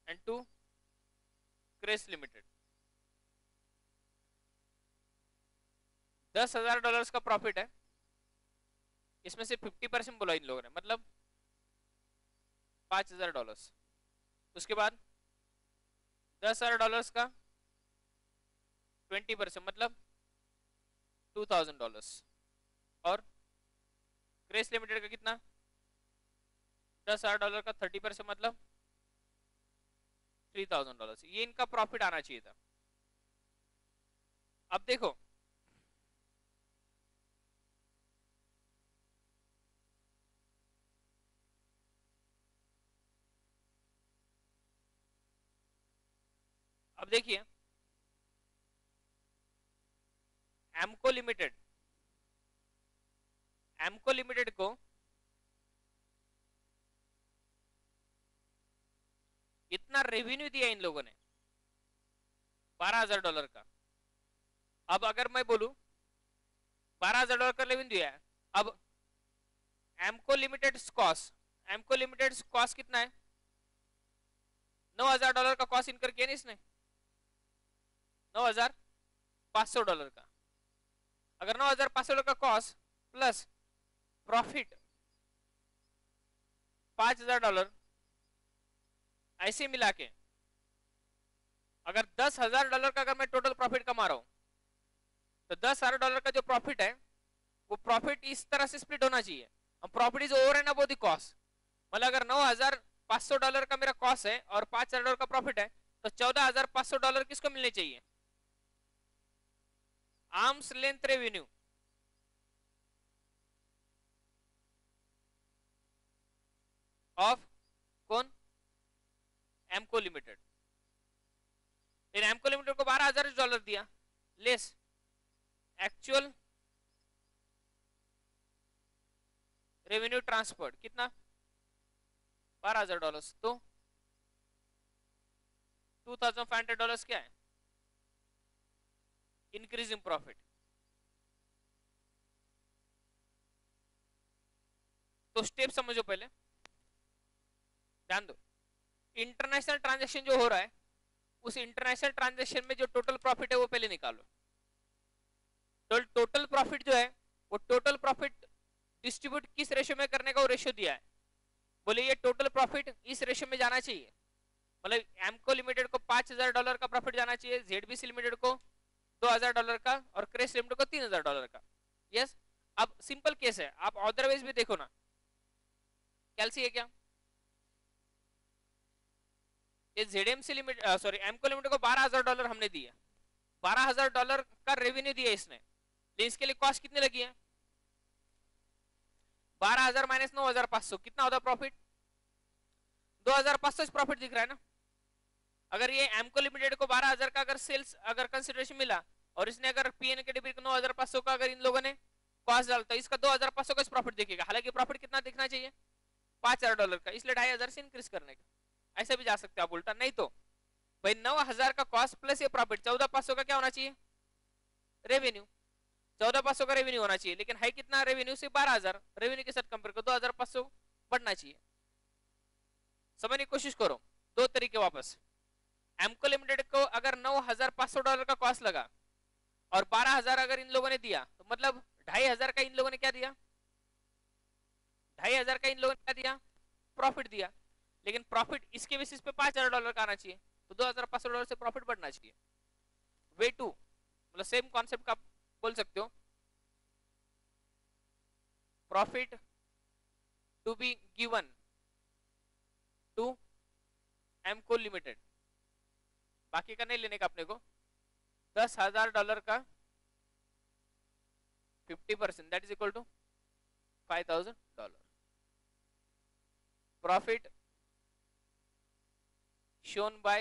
and to Crace limited दस हज़ार डॉलर का प्रॉफिट है। इसमें से फिफ्टी परसेंट बोला इन लोगों ने। मतलब पाँच हज़ार डॉलर उसके बाद दस हज़ार डॉलर का ट्वेंटी परसेंट मतलब टू थाउज़ेंड डॉलर और ग्रेस लिमिटेड का कितना? दस हज़ार डॉलर का थर्टी परसेंट मतलब? थ्री थाउज़ेंड डॉलर ये इनका प्रॉफिट आना चाहिए था। अब देखो। अब देखिए। एमको लिमिटेड एमको लिमिटेड को इतना रेवेन्यू दिया इन लोगों ने, बारह हज़ार डॉलर का। अब अगर मैं बोलू, बारह हज़ार डॉलर का रेवेन्यू दिया है, अब Amco limited cost Amco limited cost कितना है? नौ हज़ार डॉलर का कॉस्ट इनकर किया नहीं इसने। नौ हज़ार पाँच सौ डॉलर का। अगर नौ हज़ार पाँच सौ डॉलर का कॉस्ट प्लस प्रॉफिट, पाँच हज़ार डॉलर, ऐसे मिला के, अगर दस हज़ार डॉलर का अगर मैं टोटल प्रॉफिट कमा रहा हूँ तो दस हज़ार डॉलर का जो प्रॉफिट है, वो प्रॉफिट इस तरह से स्प्लिट होना चाहिए। Profit is over and above the cost मतलब अगर नौ हज़ार पाँच सौ डॉलर का मेरा कॉस्ट है और पाँच हज़ार डॉलर का प्रॉफिट है तो चौदह हज़ार पाँच सौ डॉलर किसको मिलने चाहिए? Arms length revenue. ऑफ़ कौन? एमको लिमिटेड इन एमको लिमिटेड को बारह हज़ार डॉलर दिया। लेस एक्चुअल रेवेन्यू ट्रांसफ़र कितना? बारह हज़ार डॉलर तो two thousand five hundred dollar क्या है? इंक्रीज इन प्रॉफिट तो स्टेप समझो पहले। ध्यान दो। इंटरनेशनल ट्रांजेक्शन जो हो रहा है, उस इंटरनेशनल ट्रांजेक्शन में जो टोटल प्रॉफिट है, वो पहले निकालो। तो टोटल प्रॉफिट जो है, वो टोटल प्रॉफिट डिस्ट्रीब्यूट किस रेशियो में करने का वो रेशियो दिया है। बोले, ये टोटल प्रॉफिट इस रेशियो में जाना चाहिए। मतलब एमको लिमिटेड को पाँच हज़ार डॉलर का प्रॉफिट जाना चाहिए जेडबीसी लिमिटेड को दो हज़ार डॉलर का और क्रेस लिमिटेड को तीन हज़ार डॉलर का। यस अब सिंपल केस है। आप अदरवाइज़ भी देखो ना। कैलसी है क्या? लिमिट सॉरी एमको लिमिटेड को बारह हज़ार डॉलर हमने दिया बारह हज़ार डॉलर का रेवेन्यू दिया इसने। लेकिन इसके लिए कॉस्ट कितनी लगी है? बारह हज़ार माइनस नौ हज़ार पाँच सौ। कितना होता प्रॉफिट दो हज़ार पाँच सौ प्रॉफिट दिख रहा है ना? अगर ये एमको लिमिटेड को बारह हज़ार का अगर सेल्स अगर कंसिडरेशन मिला, और इसने अगर पीएन को नौ हज़ार पाँच सौ का अगर इन लोगों ने कॉस्ट डालता तो इसका दो हज़ार पाँच सौ का प्रॉफिट दिखेगा। हालाँकि प्रॉफिट कितना दिखना चाहिए? पाँच हज़ार डॉलर का, इसलिए ढाई हज़ार से इंक्रीज करने का। ऐसे भी जा सकते हो आप, उल्टा नहीं तो। भाई, नौ हज़ार का कॉस्ट प्लस ये प्रॉफिट चौदह पाँच का क्या होना चाहिए? रेवेन्यू चौदह पाँच का रेवेन्यू होना चाहिए, लेकिन है कितना? रेवेन्यू से बारह हज़ार। रेवेन्यू के साथ कंपेयर करो, दो हज़ार पाँच सौ बढ़ना चाहिए। समझने की कोशिश करो, दो तरीके वापस। एमको लिमिटेड को अगर नौ हज़ार पाँच सौ डॉलर का कॉस्ट लगा, और बारह हज़ार अगर इन लोगों ने दिया तो मतलब ढाई हज़ार का इन लोगों ने क्या दिया? ढाई हज़ार का इन लोगों ने क्या दिया? प्रॉफिट दिया। लेकिन प्रॉफिट इसके बेसिस पे पाँच हज़ार डॉलर का आना चाहिए तो दो हज़ार पाँच सौ डॉलर से प्रॉफिट बढ़ना चाहिए। वे टू मतलब सेम कॉन्सेप्ट का बोल सकते हो। Profit to be given to Amco limited बाकी का नहीं लेने का अपने को। दस हज़ार डॉलर का fifty percent that is equal to five thousand dollar profit shown by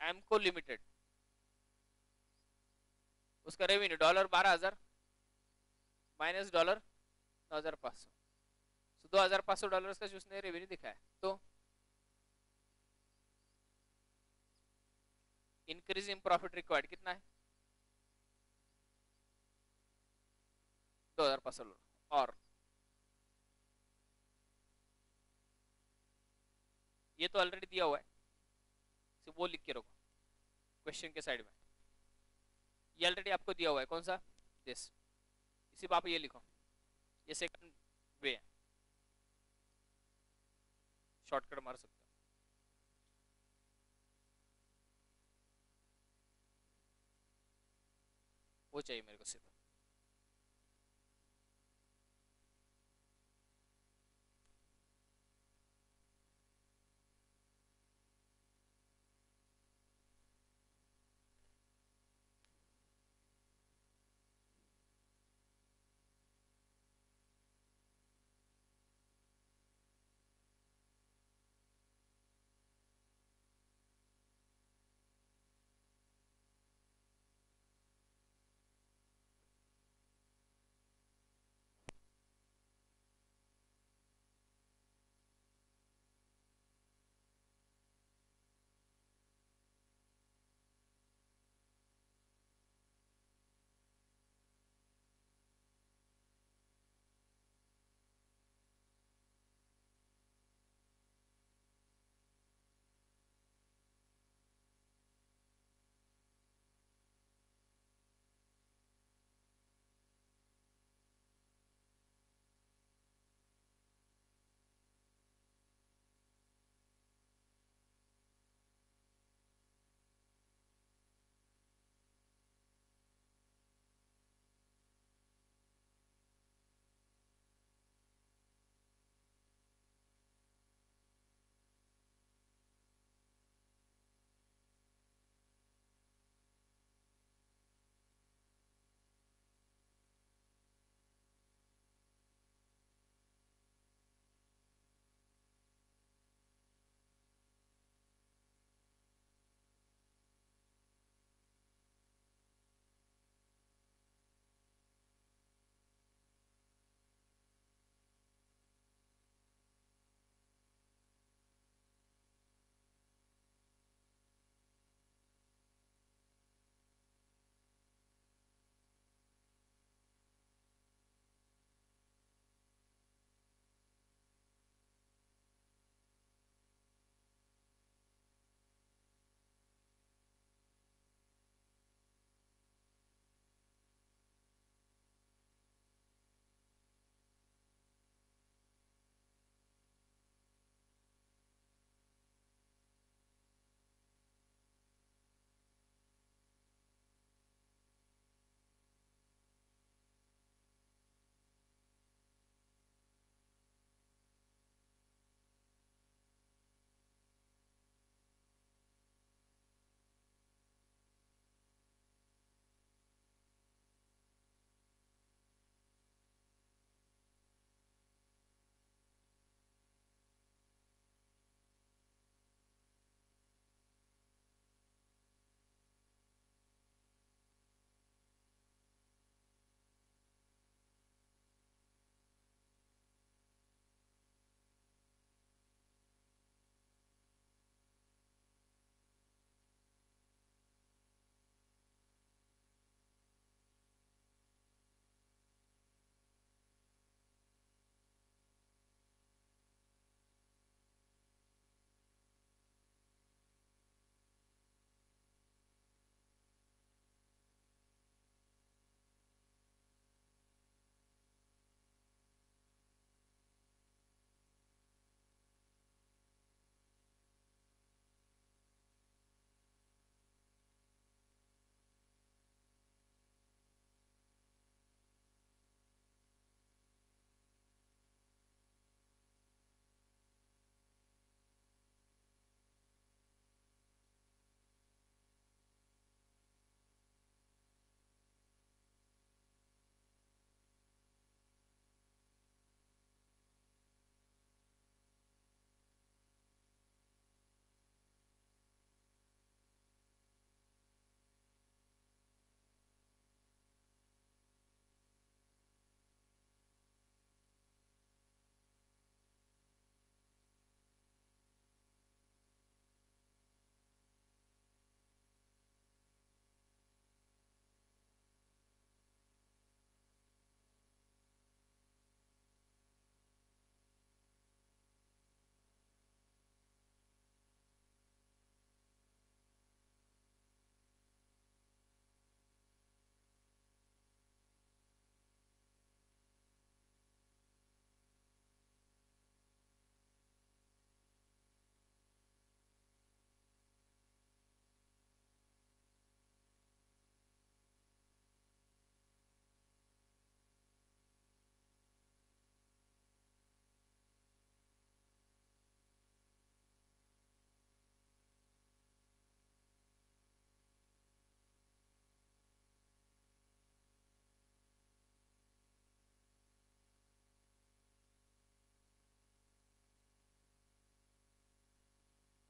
Amco limited उसका रेवेन्यू डॉलर बारह हज़ार माइनस डॉलर नौ हज़ार पाँच सौ। दो हज़ार पाँच सौ डॉलर का उसने रेवेन्यू दिखाया तो इंक्रीज इन प्रॉफिट रिक्वायर्ड कितना है? दो हज़ार पाँच सौ डॉलर और ये तो ऑलरेडी दिया हुआ है। वो लिख के रखो। क्वेश्चन के साइड में। ये ऑलरेडी आपको दिया हुआ है। कौन सा? दिस इसी पर ये लिखो। ये सेकंड वे है। शॉर्टकट मार सकते हो। वो चाहिए मेरे को सिर्फ़।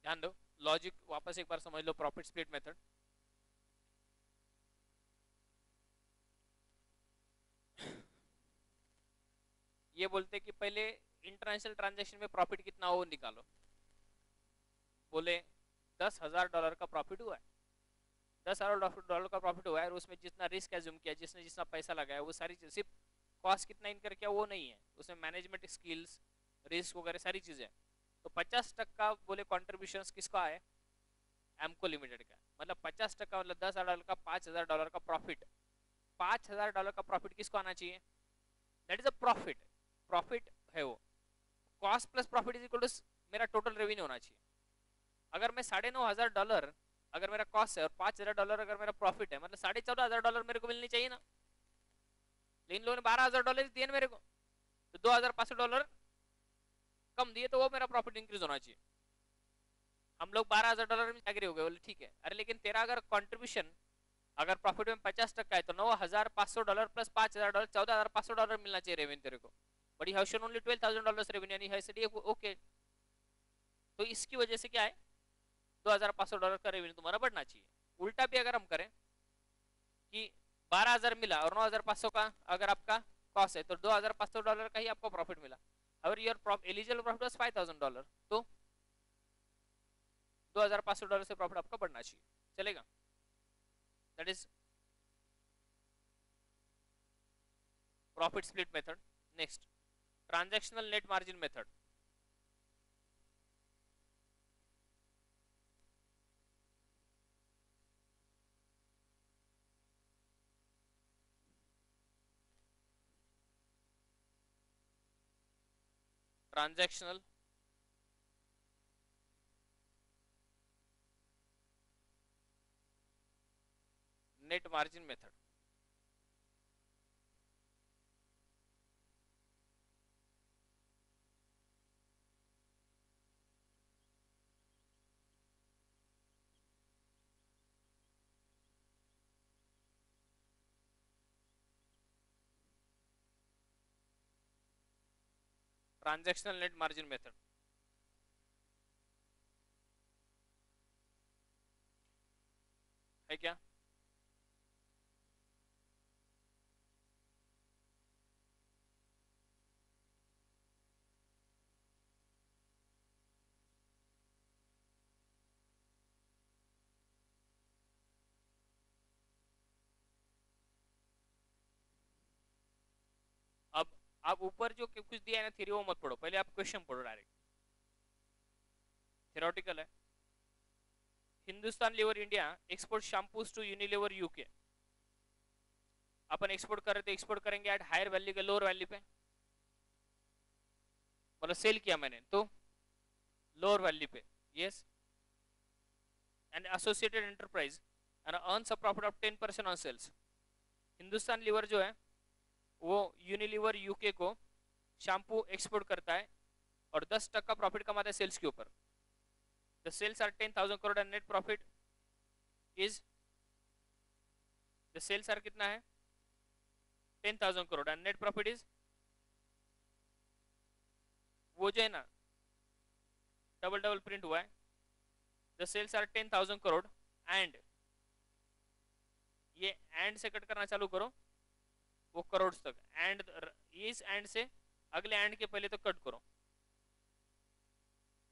ध्यान दो लॉजिक वापस एक बार समझ लो प्रॉफिट स्प्लिट मेथड ये बोलते कि पहले इंटरनेशनल ट्रांजेक्शन में प्रॉफिट कितना हो निकालो। बोले, दस हज़ार डॉलर का प्रॉफिट हुआ है। दस हज़ार डॉलर का प्रॉफिट हुआ है और उसमें जितना रिस्क एज्यूम किया, जिसने जितना पैसा लगाया, वो सारी सिर्फ़ कॉस्ट कितना इनकर किया वो नहीं है। उसमें मैनेजमेंट स्किल्स रिस्क वगैरह सारी चीज़ें तो पचास टक्का बोले कॉन्ट्रीब्यूशन किसका है? एमको लिमिटेड का मतलब पचास टक्का मतलब दस डॉलर का, पाँच हज़ार डॉलर का प्रॉफिट पाँच हज़ार डॉलर का प्रॉफिट किसको आना चाहिए? That is a profit profit है वो। Cost plus profit is equal to मेरा टोटल रेवेन्यू होना चाहिए। अगर मैं साढ़े नौ हज़ार डॉलर, अगर मेरा कॉस्ट है और पाँच हज़ार डॉलर अगर मेरा प्रॉफिट है मतलब साढ़े चौदह हज़ार डॉलर मेरे को मिलनी चाहिए ना? लेकिन लोगों ने बारह हज़ार डॉलर दिए ना मेरे को तो दो हज़ार पाँच सौ डॉलर कम दिए तो वो मेरा प्रॉफिट इंक्रीज होना चाहिए। हम लोग बारह हज़ार डॉलर में एग्री हो गए, बोले ठीक है। अरे लेकिन तेरा अगर कॉन्ट्रीब्यूशन अगर प्रॉफिट में पचास टक्का है तो नौ हज़ार पाँच सौ डॉलर प्लस पाँच हज़ार डॉलर चौदह हज़ार पाँच सौ डॉलर मिलना चाहिए रेवेन्यू तेरे को। But you have only twelve thousand dollar revenue यानी है ओके तो इसकी वजह से क्या है? दो हज़ार पाँच सौ डॉलर का रेवेन्यू तुम्हारा बढ़ना चाहिए। उल्टा भी अगर हम करें कि बारह हज़ार मिला और नौ हज़ार पाँच सौ का अगर आपका कॉस्ट है तो दो हज़ार पाँच सौ डॉलर का ही आपको प्रॉफिट मिला। अगर your eligible profit was five thousand dollar तो दो हज़ार पाँच सौ डॉलर से प्रॉफिट आपका बढ़ना चाहिए। चलेगा? That is profit split method next transactional net margin method transactional? Net margin method transactional net margin method है क्या? आप ऊपर जो कुछ दिया है ना थ्योरी वो मत पढ़ो। पहले आप क्वेश्चन पढ़ो डायरेक्ट थेरोटिकल है। Hindustan Lever India export shampoos to Unilever UK upon export कर रहे थे एक्सपोर्ट करेंगे एट हायर वैल्यू के लोअर वैल्यू पे। मतलब सेल किया मैंने तो लोअर वैल्यू पे। Yes and associated enterprise and earns a profit of 10 percent on sales Hindustan Lever जो है वो यूनिलीवर यूके को शैम्पू एक्सपोर्ट करता है और 10 टक्का प्रॉफिट कमाता है सेल्स के ऊपर। The sales are 10,000 crore and net profit is the sales are कितना है? 10,000 crore and net profit is वो जो है ना डबल डबल प्रिंट हुआ है। The sales are 10,000 crore and ये एंड से कट करना चालू करो। वो करोड़ तक। एंड इस एंड से अगले एंड के पहले तो कट करो।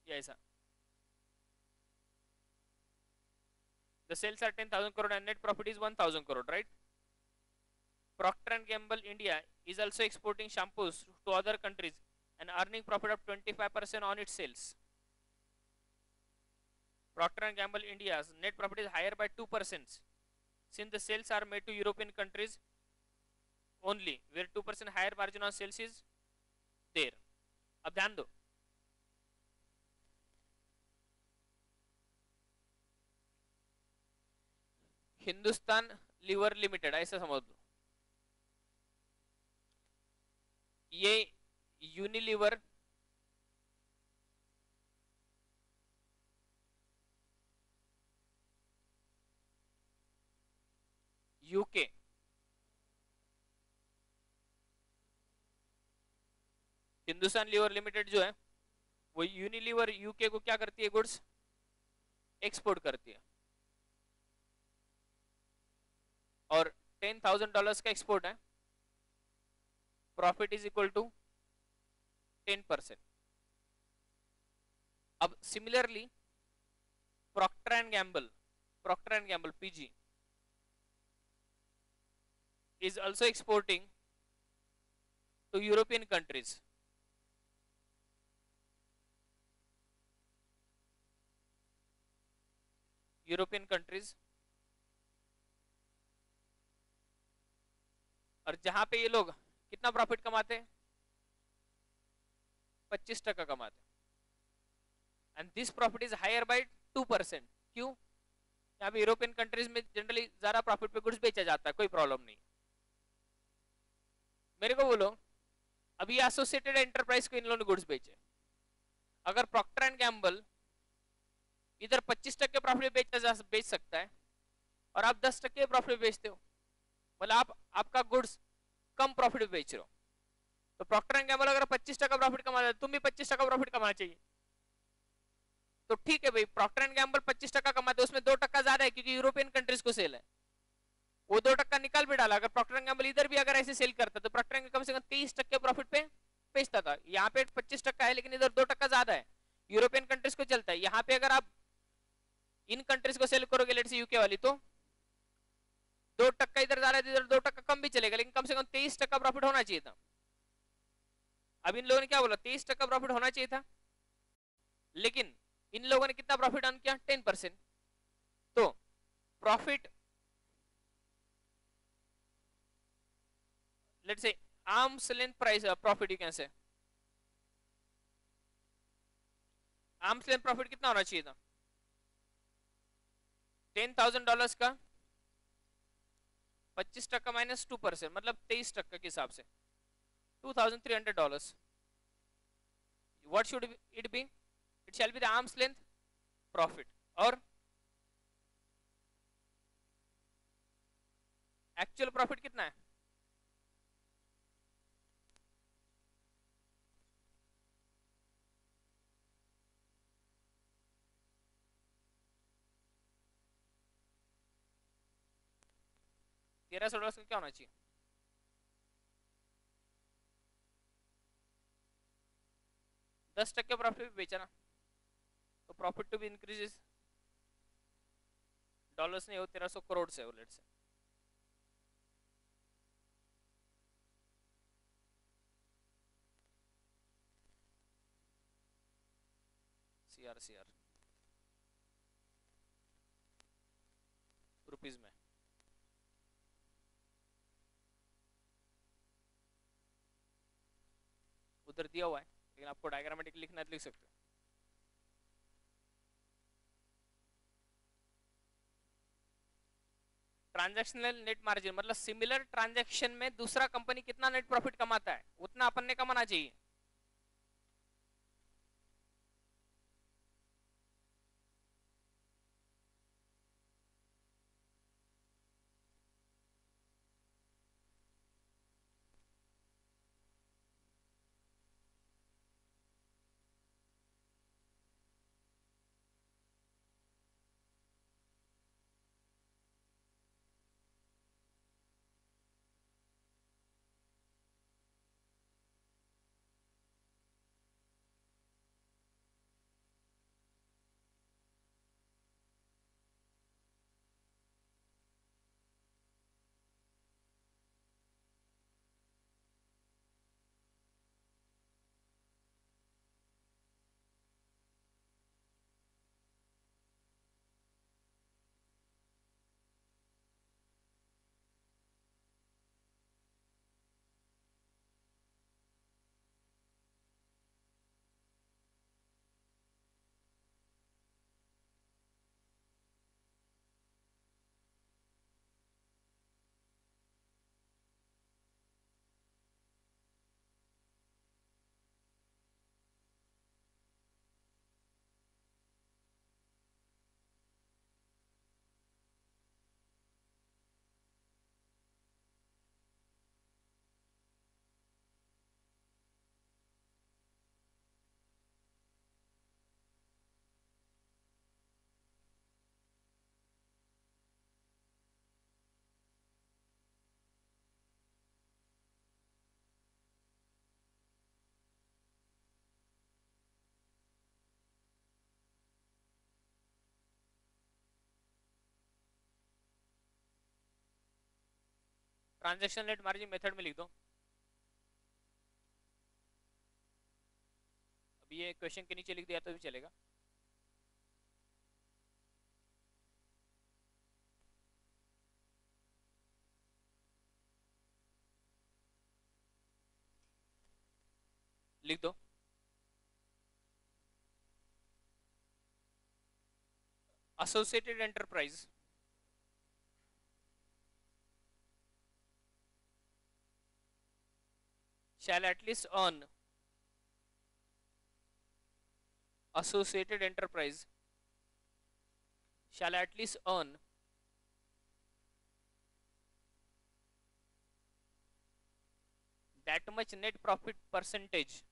ऐसा the sales are ten thousand crore and net profit is one thousand crore right Procter and Gamble India is also exporting shampoos to other countries and earning profit of twenty five percent on it sales Procter and Gamble India net profit is higher by two percent since the sales are made to European countries only where 2% higher margin on sales is there अब ध्यान दो हिंदुस्तान लिवर लिमिटेड ऐसा समझ लो ये Unilever UK Hindustan Lever limited जो है वो यूनिलीवर यूके को क्या करती है गुड्स? एक्सपोर्ट करती है। और टेन थाउज़ेंड डॉलर का एक्सपोर्ट है। Profit is equal to ten percent अब similarly Procter and Gamble, Procter and Gamble, PG, is also exporting to European countries. European countries और जहाँ पे ये लोग कितना प्रॉफिट कमाते हैं? पच्चीस टका कमाते and this profit is higher by two percent क्यों? यहाँ पे यूरोपियन कंट्रीज़ में जनरली ज़्यादा प्रॉफिट पे गुड्स बेचा जाता है, कोई प्रॉब्लम नहीं मेरे को बोलो, अभी एसोसिएटेड एंटरप्राइज को इन लोगों ने गुड्स बेचे। अगर प्रॉक्टर एंड गैम्बल इधर 25 टक्के प्रॉफिट बेचा जा बेच सकता है, और आप 10 टक्के प्रॉफिट बेचते हो। मतलब आप, आपका गुड्स कम प्रॉफिट बेच रहे हो। तो प्रॉक्टर एंड गैम्बल अगर 25 टका प्रॉफिट कमा रहे तुम भी 25 टका प्रॉफिट कमाना चाहिए। तो ठीक है भाई प्रॉक्टर एंड गैम्बल 25 टका कमाते उसमें दो टक्का ज़्यादा है, क्योंकि यूरोपियन कंट्रीज़ को सेल है। वो दो टक्का निकाल भी डाला, अगर प्रॉक्टर एंड गैम्बल इधर भी अगर ऐसे सेल करता तो प्रॉक्टर एंड कम से कम तेईस टक्के प्रॉफिट पे बेचता था। यहाँ पे पच्चीस टक्का है, लेकिन इधर दो टक्का ज़्यादा है। यूरोपियन कंट्रीज़ को चलता है। यहाँ पे अगर आप इन कंट्रीज़ को सेल करोगे लेट से यूके वाली तो दो टक्का इधर जा रहा है इधर दो टक्का कम भी चलेगा लेकिन कम से कम तेईस टक्का प्रॉफिट होना चाहिए था। अब इन लोगों ने क्या बोला? तेईस टक्का प्रॉफिट होना चाहिए था। लेकिन इन लोगों ने कितना प्रॉफिट अर्न किया? Ten percent. तो profit arm's length price uh, profit you can say arm's length profit कितना होना चाहिए था? टेन थाउज़ेंड डॉलर का, पच्चीस टक्का माइनस टू परसेंट मतलब तेईस टक्का के हिसाब से। Two thousand three hundred dollar what should it be it shall be the arm's length profit और एक्चुअल प्रॉफिट कितना है? तेरह सौ डॉलर क्या होना चाहिए? दस टक्के प्रॉफिट भी बेचा ना। तो profit to be increases dollars नहीं हो तेरह सौ करोड़ से let's say C. R C R rupees में। उधर दिया हुआ है, लेकिन आपको डायग्रामेटिक लिखना है तो लिख सकते हो। ट्रांजैक्शनल नेट मार्जिन मतलब सिमिलर ट्रांजेक्शन में दूसरा कंपनी कितना नेट प्रॉफिट कमाता है, उतना अपन ने कमाना चाहिए। ट्रांजेक्शन नेट मार्जिन मेथड में लिख दो। अभी ये क्वेश्चन के नीचे लिख दिया तो भी चलेगा। लिख दो। Associated enterprise shall at least earn associated enterprise shall at least earn that much net profit percentage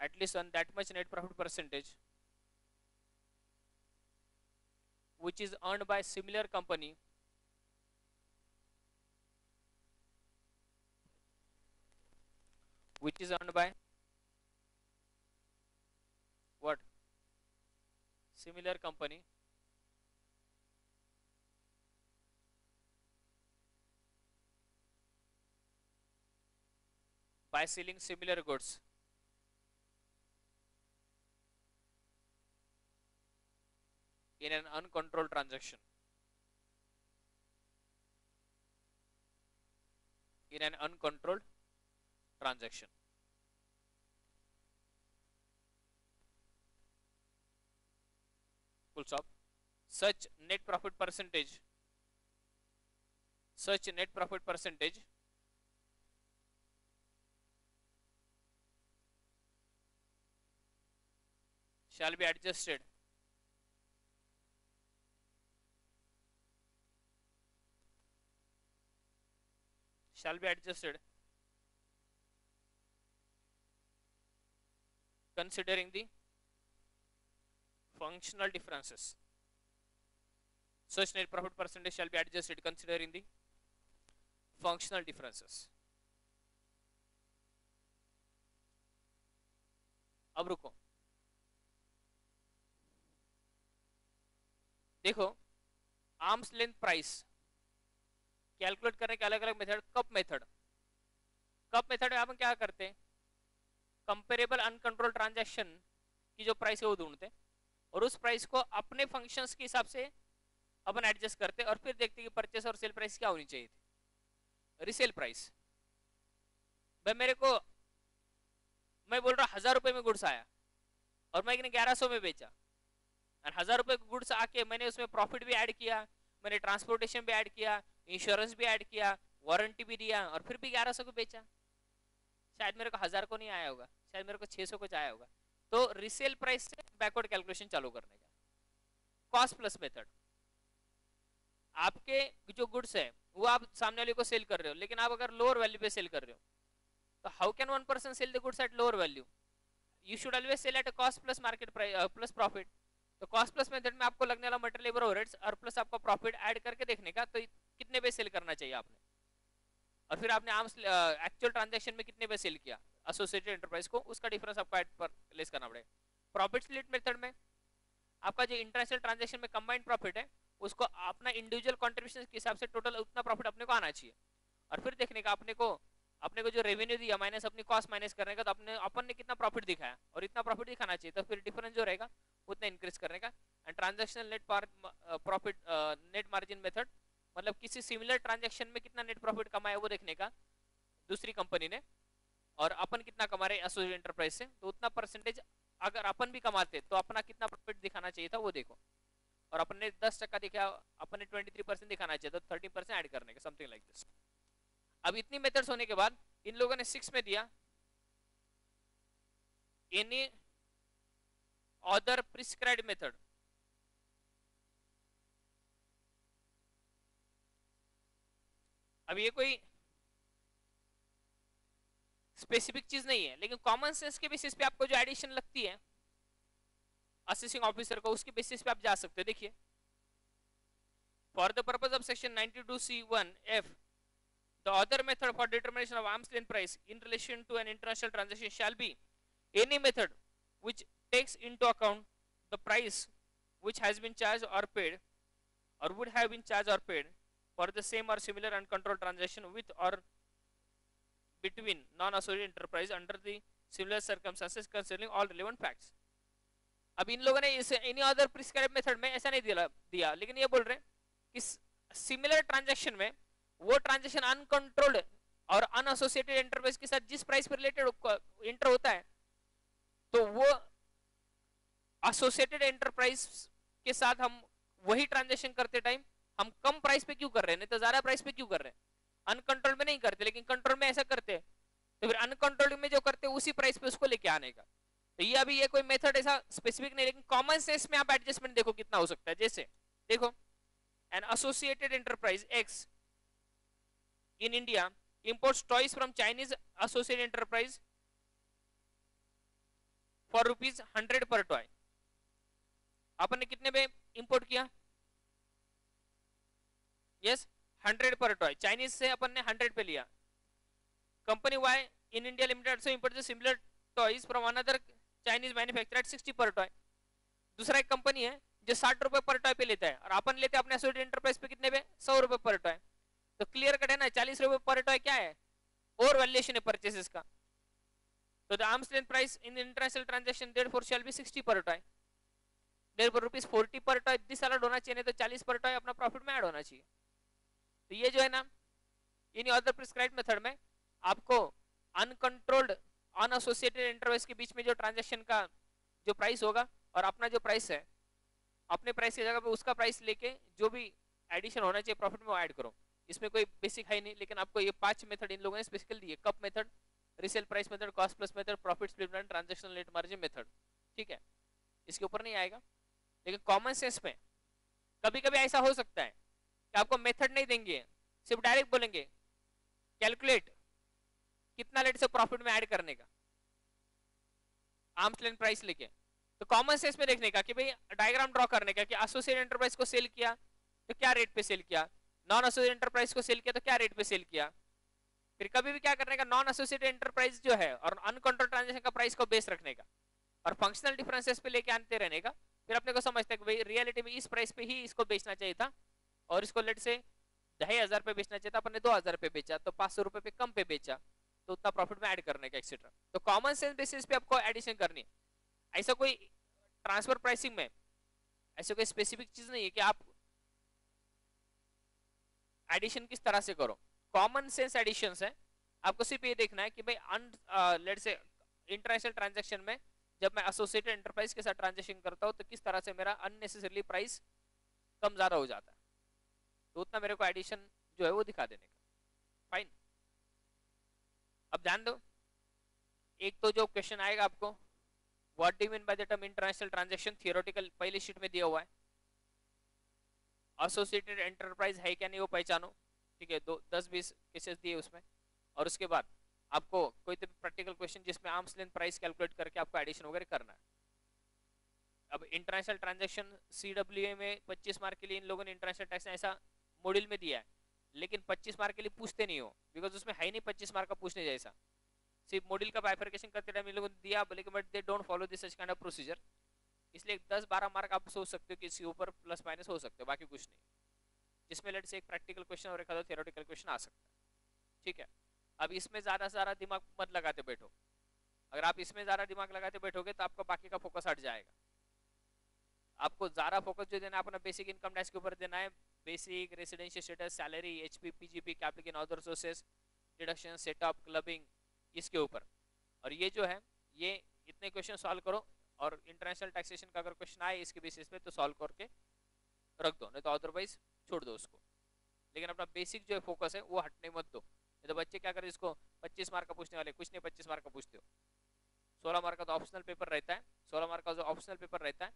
at least on that much net profit percentage which is earned by similar company which is earned by? What? Similar company. By selling similar goods. In an uncontrolled transaction. In an uncontrolled transaction. Full stop. Such net profit percentage. Such net profit percentage shall be adjusted shall be adjusted considering the functional differences. Such net profit percentage shall be adjusted considering the functional differences. अब रुको देखो आर्म्स लेंथ प्राइस कैलकुलेट करने के अलग अलग method CUP method CUP method में अपन क्या करते हैं कंपेरेबल अनकंट्रोल ट्रांजेक्शन की जो प्राइस है वो ढूंढते और उस प्राइस को अपने फ़ंक्शंस के हिसाब से अपन एडजस्ट करते और फिर देखते कि परचेस और सेल प्राइस क्या होनी चाहिए थी। रिसेल प्राइस भाई मेरे को, मैं बोल रहा हज़ार रुपये में गुड्स आया और मैं ग्यारह सौ में बेचा। और हज़ार रुपए गुड्स आके मैंने उसमें प्रॉफिट भी ऐड किया, मैंने ट्रांसपोर्टेशन भी ऐड किया इंश्योरेंस भी ऐड किया वारंटी भी दिया और फिर भी ग्यारह सौ को बेचा। शायद मेरे को हज़ार को नहीं आया होगा, शायद मेरे को छह सौ कुछ आया होगा। तो रिसेल प्राइस से बैकवर्ड कैलकुलेशन चालू करने का। कॉस्ट प्लस मेथड आपके जो गुड्स है, वो आप सामने वाले को सेल कर रहे हो, लेकिन आप अगर लोअर वैल्यू पे सेल कर रहे हो तो how can one person sell the goods at lower value you should always sell at cost plus market plus profit तो कॉस्ट प्लस मेथड में आपको लगने वाला मटेरियल लेबर ओवरहेड्स और प्लस आपका प्रॉफिट ऐड करके देखने का तो कितने पे सेल करना चाहिए आपने? और फिर आपने आर्म्स एक्चुअल ट्रांजेक्शन में कितने पे सेल किया? एसोसिएटेड एंटरप्राइज को, उसका डिफरेंस आपको ऐड पर लेस करना पड़ेगा प्रॉफिट स्प्लिट मेथड में, आपका जो इंटरनेशनल ट्रांजेक्शन में कंबाइंड प्रॉफिट है, उसको अपना इंडिविजुअल कॉन्ट्रीब्यूशन के हिसाब से टोटल उतना प्रॉफिट अपने को आना चाहिए। और फिर देखने का अपने को अपने को जो रेवेन्यू दिया माइनस अपनी कॉस्ट माइनस करने का तो अपने, अपन ने कितना प्रॉफिट दिखाया? और इतना प्रॉफिट दिखाना चाहिए तो फिर डिफरेंस जो रहेगा, उतना इंक्रीज करने का। And transactional net profit net margin method मतलब किसी सिमिलर ट्रांजेक्शन में कितना नेट प्रॉफिट कमाया वो देखने का? दूसरी कंपनी ने। और अपन कितना कमा रहे एसोसिएट एंटरप्राइज से। तो उतना परसेंटेज अगर अपन भी कमाते तो अपना कितना प्रॉफिट दिखाना चाहिए था वो देखो। और अपन ने दस टक्का दिखा, अपन ने ट्वेंटी थ्री परसेंट दिखाना चाहिए तो थर्टी परसेंट एड करने का समथिंग लाइक दिस अब इतनी मेथड्स होने के बाद इन लोगों ने सिक्स में दिया। एनी अदर प्रिस्क्राइब मेथड अब ये कोई स्पेसिफिक चीज़ नहीं है, लेकिन कॉमन सेंस के बेसिस पे आपको जो एडिशन लगती है असिस्टिंग ऑफिसर को, उसके बेसिस पे आप जा सकते हो। देखिए for the purpose of section ninety two C one F the other method for determination of arm's length price in relation to an international transaction shall be any method which takes into account the price which has been charge or paid or would have been charge or paid for the same or similar uncontrolled transaction with or between non-associated enterprise under the similar circumstances considering all relevant facts. अब इन लोगों ने इस एनी अदर प्रिस्क्राइब मेथड में ऐसा नहीं दिया दिया। लेकिन ये बोल रहे कि सिमिलर ट्रांजैक्शन में वो ट्रांजैक्शन अनकंट्रोल्ड और अनएसोसिएटेड एंटरप्राइज के साथ जिस प्राइस पर रिलेटेड इंटर होता है तो वो एसोसिएटेड एंटरप्राइज के साथ हम वही ट्रांजेक्शन करते टाइम हम कम प्राइस पे क्यों कर रहे हैं? नहीं तो ज़्यादा प्राइस पे क्यों कर रहे हैं? अनकंट्रोल में नहीं करते, लेकिन कंट्रोल में ऐसा करते हैं। तो फिर अनकंट्रोल में जो करते हैं, उसी प्राइस पे उसको लेके आने का। तो ये अभी ये कोई मेथड ऐसा स्पेसिफिक नहीं, लेकिन कॉमन सेंस में आप एडजस्टमेंट देखो कितना हो सकता है। जैसे, देखो an associated enterprise X in India imports toys from Chinese associated enterprise for rupees 100 per toy अपन ने कितने पे इंपोर्ट किया? Yes hundred per toy Chinese से अपन ने हंड्रेड पे लिया। Company Y in India limited से import similar toys from another Chinese manufacture at sixty per toy दूसरा एक कंपनी है, जो साठ रुपए पर टॉय पे लेता है। और अपन लेते अपने एसोसिएटेड एंटरप्राइज पे कितने पे? सौ रुपए पर टॉय तो क्लियर कट है ना? चालीस रुपए पर टॉय क्या है? और वैल्यूएशन है परचेसेस का। तो the arm's length price in international transaction therefore shall be 60 per toy therefore rupees 40 पर टॉय दिस अलर्ट होना चाहिए तो 40 पर टॉय अपना प्रॉफिट में ऐड होना चाहिए। तो ये जो है ना इन अदर प्रिस्क्राइब्ड मेथड में आपको अनकंट्रोल्ड अनएसोसिएटेड एंटरप्राइज के बीच में जो ट्रांजेक्शन का जो प्राइस होगा और अपना जो प्राइस है, अपने प्राइस की जगह पे उसका प्राइस लेके जो भी एडिशन होना चाहिए प्रॉफिट में वो ऐड करो। इसमें कोई बेसिक है नहीं, लेकिन आपको ये पाँच मेथड इन लोगों ने स्पेसिकल दिए। CUP method resale price method cost plus method profit split method transactional net margin method ठीक है? इसके ऊपर नहीं आएगा। लेकिन कॉमन सेंस में कभी कभी ऐसा हो सकता है आपको मेथड नहीं देंगे, सिर्फ़ डायरेक्ट बोलेंगे कैलकुलेट कितना लेट से प्रॉफिट में ऐड करने का। आर्म्स लेंथ प्राइस लेके। तो कॉमन सेंस में देखने का कि भाई डायग्राम ड्रॉ करने का कि एसोसिएट एंटरप्राइज को सेल किया तो क्या रेट पे सेल किया? नॉन एसोसिएट एंटरप्राइज को सेल किया तो क्या रेट पे सेल किया? फिर कभी भी क्या करने का? नॉन एसोसिएट एंटरप्राइज जो है और अनकंट्रोल ट्रांजेक्शन का प्राइस को बेस रखने का और फंक्शनल डिफरेंसेस पे लेके आते रहने का। फिर अपने को समझते हैं कि भाई रियलिटी में इस प्राइस पे ही इसको बेचना चाहिए था। और इसको लेट से ढाई हज़ार पे बेचना चाहिए था, अपने दो हज़ार पे बेचा तो पाँच सौ रुपए पे कम पे बेचा तो उतना प्रॉफिट में ऐड करने का एक्सेट्रा तो कॉमन सेंस बेसिस पे आपको एडिशन करनी है। ऐसा कोई ट्रांसफ़र प्राइसिंग में, ऐसा कोई स्पेसिफिक चीज़ नहीं है कि आप एडिशन किस तरह से करो। कॉमन सेंस एडिशन है। आपको सिर्फ़ ये देखना है कि भाई अन लेट से इंटरनेशनल ट्रांजेक्शन में जब मैं एसोसिएटेड एंटरप्राइज के साथ ट्रांजेक्शन करता हूँ तो किस तरह से मेरा अननेसेसरली प्राइस कम ज़्यादा हो जाता है। तो उतना मेरे को एडिशन जो है वो दिखा देने का। फाइन अब ध्यान दो। एक तो जो क्वेश्चन आएगा आपको what do mean by the term international transaction theoretical पहले शीट में दिया हुआ है। एसोसिएटेड एंटरप्राइज है क्या नहीं वो पहचानो। ठीक है, दो, दस, बीस केसेस दिए उसमें। और उसके बाद आपको कोई तो प्रैक्टिकल क्वेश्चन जिसमें आर्म्स लेंथ प्राइस कैलकुलेट करके आपको एडिशन वगैरह करना है। अब इंटरनेशनल ट्रांजेक्शन सी में 25 मार्क के लिए इन लोगों ने इंटरनेशनल टैक्स ऐसा मॉड्यूल में दिया है। लेकिन 25 मार्क के लिए पूछते नहीं हो बिकॉज़ उसमें है नहीं 25 मार्क का पूछने जैसा। सिर्फ़ मॉड्यूल का बाइफर्केशन करते टाइम इन लोगों ने दिया, लेकिन but they don't follow this such kind of procedure इसलिए 10 12 मार्क आप सोच सकते हो कि इसके ऊपर प्लस माइनस हो सकते हो, बाकी कुछ नहीं। जिसमें लेट से एक प्रैक्टिकल क्वेश्चन और एक आधा थियोरेटिकल क्वेश्चन आ सकता है। ठीक है? अब इसमें ज़्यादा से ज़्यादा दिमाग मत लगाते बैठो। अगर आप इसमें ज़्यादा दिमाग लगाते बैठोगे तो आपका बाकी का फोकस हट जाएगा। आपको ज़्यादा फोकस जो देना है अपना बेसिक इनकम टैक्स के ऊपर देना है status salary H P P G P capital other sources deduction setup clubbing इसके ऊपर। और ये जो है, ये इतने क्वेश्चन सॉल्व करो और इंटरनेशनल टैक्सेशन का अगर क्वेश्चन आए इसके बेसिस पे तो सॉल्व करके रख दो, नहीं तो अदरवाइज़ छोड़ दो उसको। लेकिन अपना बेसिक जो है फोकस है, वो हटने मत दो। नहीं तो बच्चे क्या करें इसको 25 मार्क का पूछने वाले, कुछ नहीं 25 मार्क का पूछते हो। 16 मार्क का तो ऑप्शनल पेपर रहता है 16 मार्क का जो ऑप्शनल पेपर रहता है।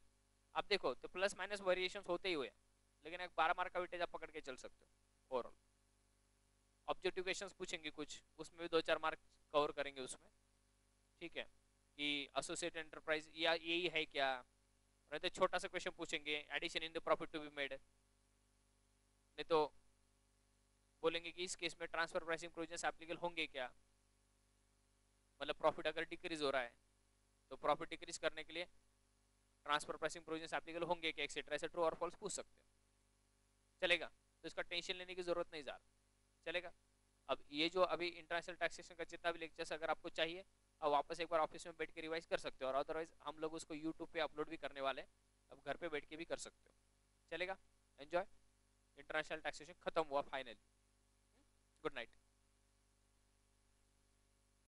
आप देखो तो प्लस माइनस वेरिएशन होते ही हुए लेकिन एक बारह मार्क का वेटेज आप पकड़ के चल सकते हो ओवरऑल ऑब्जेक्टिव क्वेश्चंस पूछेंगे कुछ, उसमें भी दो चार मार्क कवर करेंगे उसमें। ठीक है? कि एसोसिएट एंटरप्राइज या यही है क्या? नहीं तो छोटा सा क्वेश्चन पूछेंगे addition in the profit to be made नहीं तो बोलेंगे कि इस केस में ट्रांसफ़र प्राइसिंग प्रोविज़न एप्लीकेबल होंगे क्या? मतलब प्रॉफिट अगर डिक्रीज हो रहा है तो प्रॉफिट डिक्रीज करने के लिए ट्रांसफ़र प्राइसिंग प्रोविज़न एप्लीकेबल होंगे क्या एक्सेट्रा ऐसे ट्रू और फॉल्स पूछ सकते हो। चलेगा। तो इसका टेंशन लेने की ज़रूरत नहीं ज़्यादा। चलेगा? अब ये जो अभी इंटरनेशनल टैक्सेशन का जितना भी लेक्चर्स अगर आपको चाहिए अब वापस एक बार ऑफ़िस में बैठ के रिवाइज कर सकते हो और अदरवाइज़ हम लोग उसको यूट्यूब पे अपलोड भी करने वाले हैं। अब घर पे बैठ के भी कर सकते हो। चलेगा? एंजॉय इंटरनेशनल टैक्सेशन खत्म हुआ फाइनली गुड नाइट